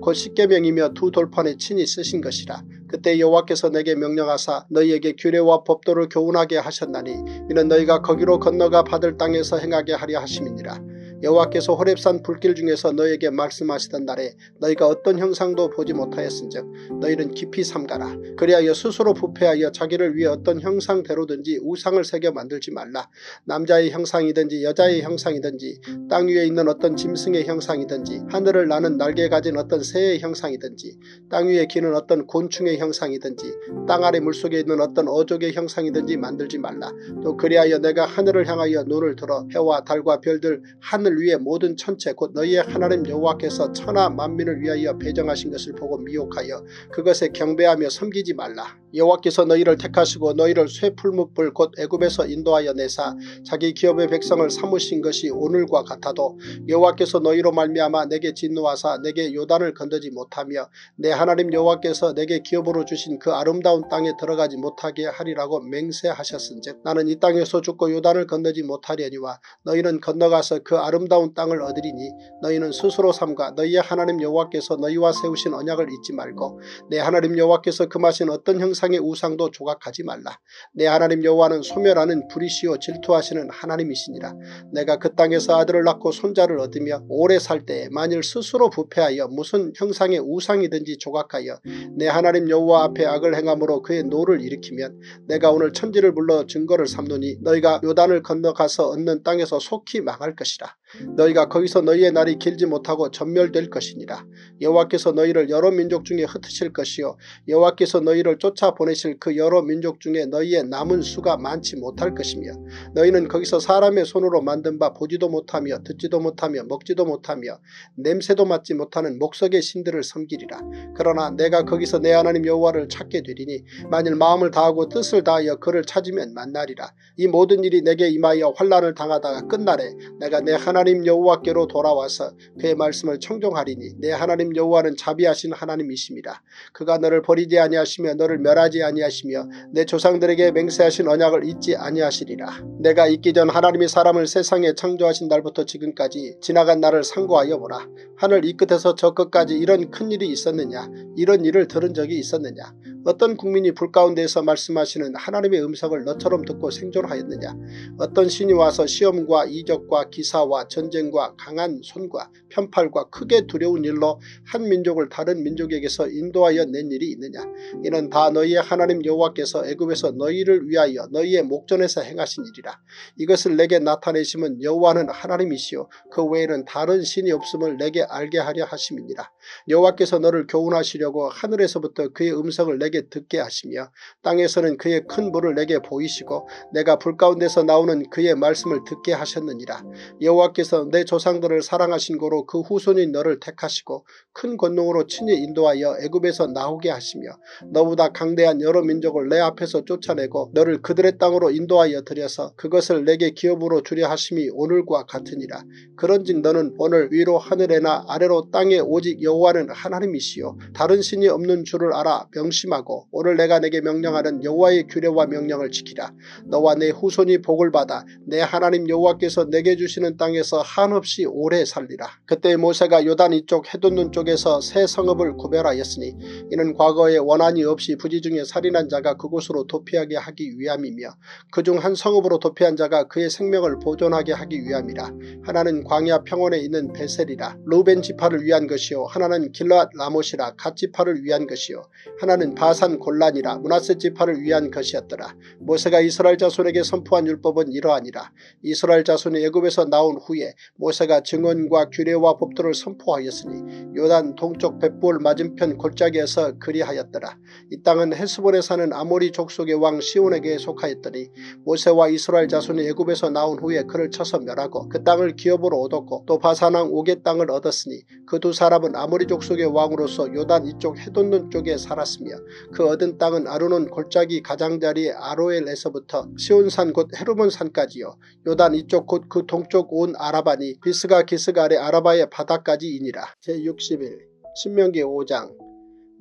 Speaker 3: 곧 십계명이며 두 돌판에 친히 쓰신 것이라 그때 여호와께서 내게 명령하사 너희에게 규례와 법도를 교훈하게 하셨나니 이는 너희가 거기로 건너가 받을 땅에서 행하게 하려 하심이니라. 여호와께서 호랩산 불길 중에서 너에게 말씀하시던 날에 너희가 어떤 형상도 보지 못하였은즉 너희는 깊이 삼가라. 그리하여 스스로 부패하여 자기를 위해 어떤 형상대로든지 우상을 새겨 만들지 말라. 남자의 형상이든지 여자의 형상이든지 땅 위에 있는 어떤 짐승의 형상이든지 하늘을 나는 날개 가진 어떤 새의 형상이든지 땅 위에 기는 어떤 곤충의 형상이든지 땅 아래 물속에 있는 어떤 어족의 형상이든지 만들지 말라. 또 그리하여 내가 하늘을 향하여 눈을 들어 해와 달과 별들 하늘 하늘 위에 모든 천체 곧 너희의 하나님 여호와께서 천하 만민을 위하여 배정하신 것을 보고 미혹하여 그것에 경배하며 섬기지 말라. 여호와께서 너희를 택하시고 너희를 쇠풀무불 곧 애굽에서 인도하여 내사 자기 기업의 백성을 삼으신 것이 오늘과 같아도 여호와께서 너희로 말미암아 내게 진노하사 내게 요단을 건너지 못하며 내 하나님 여호와께서 내게 기업으로 주신 그 아름다운 땅에 들어가지 못하게 하리라고 맹세하셨은즉 나는 이 땅에서 죽고 요단을 건너지 못하려니와 너희는 건너가서 그 아름 다운 땅을 얻으리니 너희는 스스로 삼가 너희의 하나님 여호와께서 너희와 세우신 언약을 잊지 말고 내 하나님 여호와께서 금하신 어떤 형상 형상의 우상도 조각하지 말라. 내 하나님 여호와는 소멸하는 불이시오 질투하시는 하나님이시니라. 내가 그 땅에서 아들을 낳고 손자를 얻으며 오래 살 때에 만일 스스로 부패하여 무슨 형상의 우상이든지 조각하여 내 하나님 여호와 앞에 악을 행함으로 그의 노를 일으키면 내가 오늘 천지를 불러 증거를 삼노니 너희가 요단을 건너가서 얻는 땅에서 속히 망할 것이라. 너희가 거기서 너희의 날이 길지 못하고 전멸될 것이니라. 여호와께서 너희를 여러 민족 중에 흩으실 것이요 여호와께서 너희를 쫓아 보내실 그 여러 민족 중에 너희의 남은 수가 많지 못할 것이며 너희는 거기서 사람의 손으로 만든 바 보지도 못하며 듣지도 못하며 먹지도 못하며 냄새도 맡지 못하는 목석의 신들을 섬기리라. 그러나 내가 거기서 내 하나님 여호와를 찾게 되리니 만일 마음을 다하고 뜻을 다하여 그를 찾으면 만나리라. 이 모든 일이 내게 임하여 환란을 당하다가 끝날에 내가 내 하나님 하나님 여호와께로 돌아와서 그의 말씀을 청종하리니 내 하나님 여호와는 자비하신 하나님이십니다. 그가 너를 버리지 아니하시며 너를 멸하지 아니하시며 내 조상들에게 맹세하신 언약을 잊지 아니하시리라. 내가 있기 전 하나님이 사람을 세상에 창조하신 날부터 지금까지 지나간 날을 상고하여 보라. 하늘 이 끝에서 저 끝까지 이런 큰 일이 있었느냐 이런 일을 들은 적이 있었느냐 어떤 국민이 불 가운데에서 말씀하시는 하나님의 음성을 너처럼 듣고 생존하였느냐 어떤 신이 와서 시험과 이적과 기사와 전쟁과 강한 손과 편팔과 크게 두려운 일로 한 민족을 다른 민족에게서 인도하여 낸 일이 있느냐? 이는 다 너희의 하나님 여호와께서 애굽에서 너희를 위하여 너희의 목전에서 행하신 일이라. 이것을 내게 나타내심은 여호와는 하나님이시요. 그 외에는 다른 신이 없음을 내게 알게 하려 하심이니라 여호와께서 너를 교훈하시려고 하늘에서부터 그의 음성을 내게 듣게 하시며 땅에서는 그의 큰 불을 내게 보이시고 내가 불 가운데서 나오는 그의 말씀을 듣게 하셨느니라. 여호와께서 내 조상들을 사랑하신 고로 그 후손인 너를 택하시고 큰 권능으로 친히 인도하여 애굽에서 나오게 하시며 너보다 강대한 여러 민족을 내 앞에서 쫓아내고 너를 그들의 땅으로 인도하여 들여서 그것을 내게 기업으로 주려 하심이 오늘과 같으니라. 그런즉 너는 오늘 위로 하늘에나 아래로 땅에 오직 여호와 는 하나님이시요 다른 신이 없는 줄을 알아 명심하라 순종하고 오늘 내가 내게 명령하는 여호와의 규례와 명령을 지키라. 너와 내 후손이 복을 받아 내 하나님 여호와께서 내게 주시는 땅에서 한없이 오래 살리라. 그때 모세가 요단 이쪽 해돋는 쪽에서 새 성읍을 구별하였으니 이는 과거에 원한이 없이 부지 중에 살인한 자가 그곳으로 도피하게 하기 위함이며 그중 한 성읍으로 도피한 자가 그의 생명을 보존하게 하기 위함이라. 하나는 광야 평원에 있는 베셀이라. 루벤 지파를 위한 것이요 하나 는 길랏 라못이라 갓 지파를 위한 것이요 하나는 바산 골란이라 문하세 지파를 위한 것이었더라. 모세가 이스라엘 자손에게 선포한 율법은 이러하니라. 이스라엘 자손이 애굽에서 나온 후에 모세가 증언과 규례와 법도를 선포하였으니 요단 동쪽 벳볼 맞은편 골짜기에서 그리하였더라. 이 땅은 헤스본에 사는 아모리 족속의 왕 시온에게 속하였더니 모세와 이스라엘 자손이 애굽에서 나온 후에 그를 쳐서 멸하고 그 땅을 기업으로 얻었고 또 바산왕 옥의 땅을 얻었으니 그 두 사람은 아모리 족속의 왕으로서 요단 이쪽 해돋는 쪽에 살았으며 그 얻은 땅은 아르논 골짜기 가장자리 아로엘에서부터 시온산 곧 헤르몬산까지요 요단 이쪽 곧 그 동쪽 온 아라바니 비스가 기스가 아래 아라바의 바다까지이니라. 제61 신명기 5장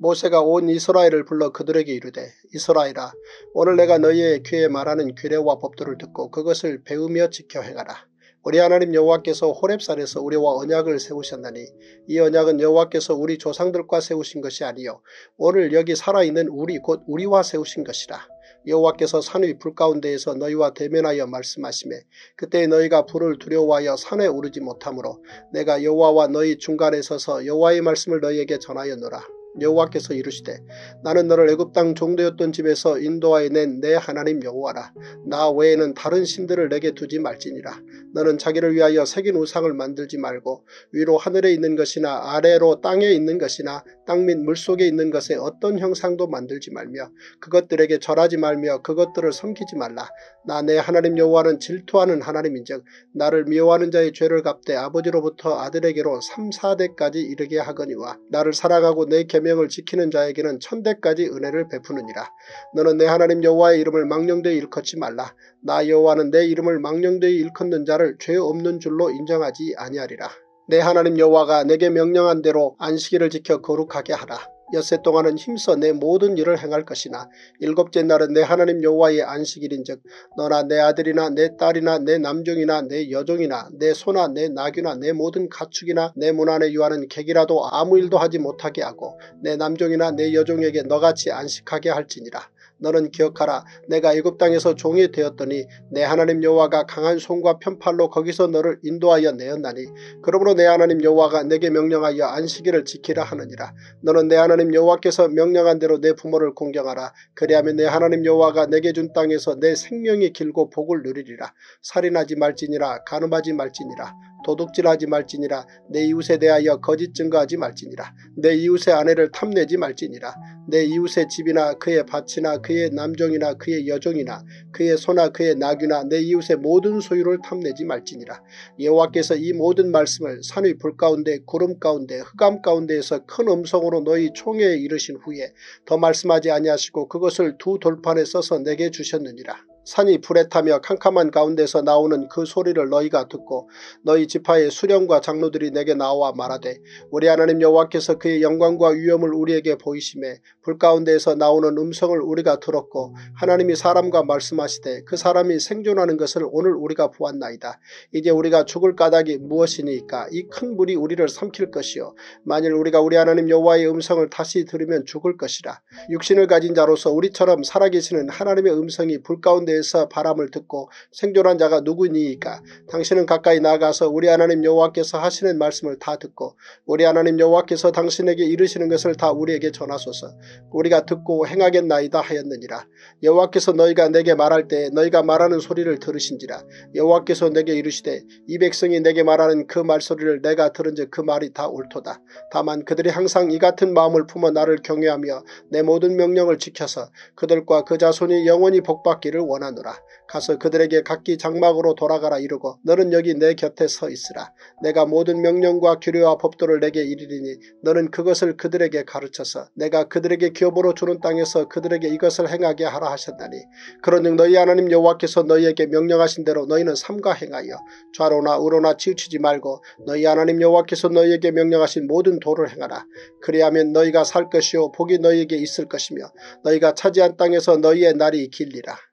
Speaker 3: 모세가 온 이스라엘을 불러 그들에게 이르되 이스라엘아 오늘 내가 너희의 귀에 말하는 규례와 법도를 듣고 그것을 배우며 지켜 행하라. 우리 하나님 여호와께서 호렙산에서 우리와 언약을 세우셨나니 이 언약은 여호와께서 우리 조상들과 세우신 것이 아니요 오늘 여기 살아있는 우리 곧 우리와 세우신 것이라. 여호와께서 산 위 불 가운데에서 너희와 대면하여 말씀하시매 그때 너희가 불을 두려워하여 산에 오르지 못하므로 내가 여호와와 너희 중간에 서서 여호와의 말씀을 너희에게 전하였노라. 여호와께서 이르시되 나는 너를 애굽 땅 종되었던 집에서 인도하여 낸 내 하나님 여호와라. 나 외에는 다른 신들을 내게 두지 말지니라. 너는 자기를 위하여 새긴 우상을 만들지 말고 위로 하늘에 있는 것이나 아래로 땅에 있는 것이나 땅 및 물속에 있는 것에 어떤 형상도 만들지 말며 그것들에게 절하지 말며 그것들을 섬기지 말라. 나 내 하나님 여호와는 질투하는 하나님인즉 나를 미워하는 자의 죄를 갚되 아버지로부터 아들에게로 3, 4대까지 이르게 하거니와 나를 사랑하고 내 계명을 지키는 자에게는 천대까지 은혜를 베푸느니라. 너는 내 하나님 여호와의 이름을 망령되이 일컫지 말라. 나 여호와는 내 이름을 망령되이 일컫는 자를 죄 없는 줄로 인정하지 아니하리라. 내 하나님 여호와가 내게 명령한 대로 안식일을 지켜 거룩하게 하라. 엿새 동안은 힘써 내 모든 일을 행할 것이나 일곱째 날은 내 하나님 여호와의 안식일인즉 너나 내 아들이나 내 딸이나 내 남종이나 내 여종이나 내 소나 내 나귀나 내 모든 가축이나 내 문 안에 유하는 객이라도 아무 일도 하지 못하게 하고 내 남종이나 내 여종에게 너같이 안식하게 할지니라. 너는 기억하라. 내가 애굽 땅에서 종이 되었더니 내 하나님 여호와가 강한 손과 편팔로 거기서 너를 인도하여 내었나니 그러므로 내 하나님 여호와가 내게 명령하여 안식일을 지키라 하느니라. 너는 내 하나님 여호와께서 명령한 대로 내 부모를 공경하라. 그리하면 내 하나님 여호와가 내게 준 땅에서 내 생명이 길고 복을 누리리라. 살인하지 말지니라. 가늠하지 말지니라. 도둑질하지 말지니라. 내 이웃에 대하여 거짓 증거하지 말지니라. 내 이웃의 아내를 탐내지 말지니라. 내 이웃의 집이나 그의 밭이나 그의 남종이나 그의 여종이나 그의 소나 그의 나귀나 내 이웃의 모든 소유를 탐내지 말지니라. 여호와께서 이 모든 말씀을 산의 불 가운데 구름 가운데 흑암 가운데에서 큰 음성으로 너희 총회에 이르신 후에 더 말씀하지 아니하시고 그것을 두 돌판에 써서 내게 주셨느니라 산이 불에 타며 캄캄한 가운데서 나오는 그 소리를 너희가 듣고 너희 지파의 수령과 장로들이 내게 나와 말하되 우리 하나님 여호와께서 그의 영광과 위엄을 우리에게 보이심에 불 가운데에서 나오는 음성을 우리가 들었고 하나님이 사람과 말씀하시되 그 사람이 생존하는 것을 오늘 우리가 보았나이다. 이제 우리가 죽을 까닭이 무엇이니까 이 큰 불이 우리를 삼킬 것이요 만일 우리가 우리 하나님 여호와의 음성을 다시 들으면 죽을 것이라. 육신을 가진 자로서 우리처럼 살아계시는 하나님의 음성이 불 가운데 에서 바람을 듣고 생존한 자가 누구니이까? 당신은 가까이 나가서 우리 하나님 여호와께서 하시는 말씀을 다 듣고 우리 하나님 여호와께서 당신에게 이르시는 것을 다 우리에게 전하소서. 우리가 듣고 행하겠나이다 하였느니라. 여호와께서 너희가 내게 말할 때 너희가 말하는 소리를 들으신지라. 여호와께서 내게 이르시되 이 백성이 내게 말하는 그 말소리를 내가 들은즉 그 말이 다 옳도다. 다만 그들이 항상 이 같은 마음을 품어 나를 경외하며 내 모든 명령을 지켜서 그들과 그 자손이 영원히 복받기를 원하는 명하노라. 가서 그들에게 각기 장막으로 돌아가라 이르고 너는 여기 내 곁에 서 있으라. 내가 모든 명령과 규례와 법도를 내게 이르리니 너는 그것을 그들에게 가르쳐서 내가 그들에게 기업으로 주는 땅에서 그들에게 이것을 행하게 하라 하셨나니 그런즉 너희 하나님 여호와께서 너희에게 명령하신 대로 너희는 삼가 행하여 좌로나 우로나 치우치지 말고 너희 하나님 여호와께서 너희에게 명령하신 모든 도를 행하라. 그리하면 너희가 살 것이요 복이 너희에게 있을 것이며 너희가 차지한 땅에서 너희의 날이 길리라.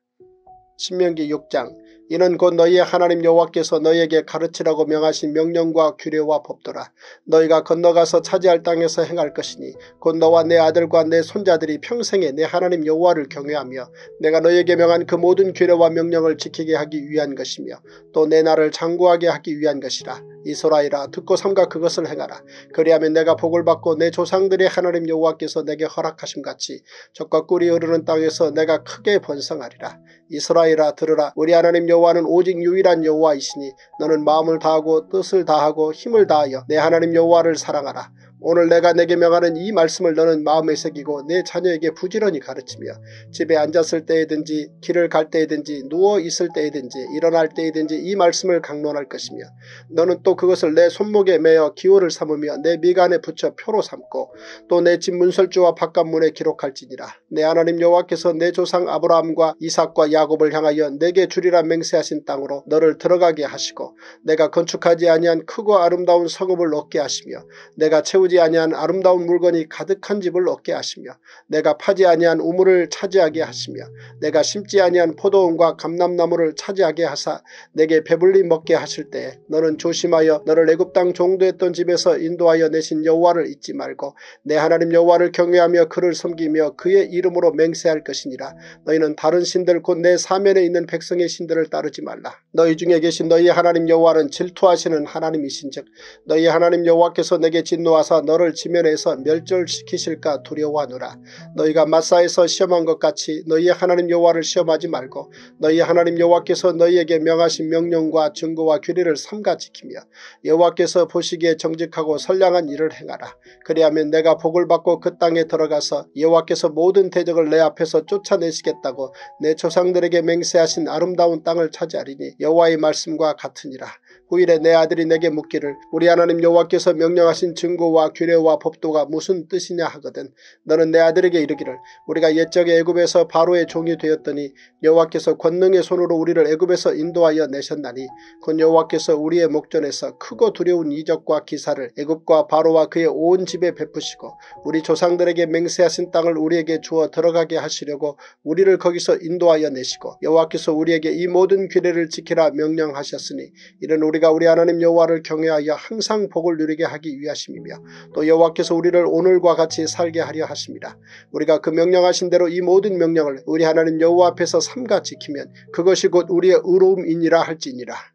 Speaker 3: 신명기 6장 이는 곧 너희의 하나님 여호와께서 너희에게 가르치라고 명하신 명령과 규례와 법도라. 너희가 건너가서 차지할 땅에서 행할 것이니 곧 너와 내 아들과 내 손자들이 평생에 내 하나님 여호와를 경외하며 내가 너희에게 명한 그 모든 규례와 명령을 지키게 하기 위한 것이며 또 내 나를 장구하게 하기 위한 것이라. 이스라엘아 듣고 삼가 그것을 행하라. 그리하면 내가 복을 받고 내 조상들의 하나님 여호와께서 내게 허락하심 같이 적과 꿀이 흐르는 땅에서 내가 크게 번성하리라. 이스라엘아 들으라 우리 하나님 여호와는 오직 유일한 여호와이시니 너는 마음을 다하고 뜻을 다하고 힘을 다하여 내 하나님 여호와를 사랑하라. 오늘 내가 내게 명하는 이 말씀을 너는 마음에 새기고 내 자녀에게 부지런히 가르치며 집에 앉았을 때에든지 길을 갈 때에든지 누워 있을 때에든지 일어날 때에든지 이 말씀을 강론할 것이며 너는 또 그것을 내 손목에 매어 기호를 삼으며 내 미간에 붙여 표로 삼고 또 내 집 문설주와 바깥문에 기록할지니라. 내 하나님 여호와께서 내 조상 아브라함과 이삭과 야곱을 향하여 내게 주리라 맹세하신 땅으로 너를 들어가게 하시고 내가 건축하지 아니한 크고 아름다운 성읍을 얻게 하시며 내가 채우지 아니한 아름다운 물건이 가득한 집을 얻게 하시며 내가 파지 아니한 우물을 차지하게 하시며 내가 심지 아니한 포도원과 감람나무를 차지하게 하사 내게 배불리 먹게 하실 때에 너는 조심하여 너를 애굽 땅 종도했던 집에서 인도하여 내신 여호와를 잊지 말고 내 하나님 여호와를 경외하며 그를 섬기며 그의 이름으로 맹세할 것이니라. 너희는 다른 신들 곧 내 사면에 있는 백성의 신들을 따르지 말라. 너희 중에 계신 너희 하나님 여호와는 질투하시는 하나님이신즉 너희 하나님 여호와께서 내게 진노 하사 너를 지면에서 멸절시키실까 두려워하노라 너희가 마사에서 시험한 것 같이 너희의 하나님 여호와를 시험하지 말고 너희 하나님 여호와께서 너희에게 명하신 명령과 증거와 규례를 삼가 지키며 여호와께서 보시기에 정직하고 선량한 일을 행하라. 그리하면 내가 복을 받고 그 땅에 들어가서 여호와께서 모든 대적을 내 앞에서 쫓아내시겠다고 내 조상들에게 맹세하신 아름다운 땅을 차지하리니 여호와의 말씀과 같으니라. 후일에 내 아들이 내게 묻기를 우리 하나님 여호와께서 명령하신 증거와 규례와 법도가 무슨 뜻이냐 하거든 너는 내 아들에게 이르기를 우리가 옛적에 애굽에서 바로의 종이 되었더니 여호와께서 권능의 손으로 우리를 애굽에서 인도하여 내셨나니 곧 여호와께서 우리의 목전에서 크고 두려운 이적과 기사를 애굽과 바로와 그의 온 집에 베푸시고 우리 조상들에게 맹세하신 땅을 우리에게 주어 들어가게 하시려고 우리를 거기서 인도하여 내시고 여호와께서 우리에게 이 모든 규례를 지키라 명령하셨으니 이는 우리 우리가 우리 하나님 여호와를 경외하여 항상 복을 누리게 하기 위하심이며 또 여호와께서 우리를 오늘과 같이 살게 하려 하십니다. 우리가 그 명령하신 대로 이 모든 명령을 우리 하나님 여호와 앞에서 삼가 지키면 그것이 곧 우리의 의로움이니라 할지니라.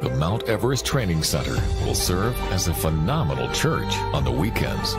Speaker 4: the Mount Everest Training Center will serve as a phenomenal church on the weekends.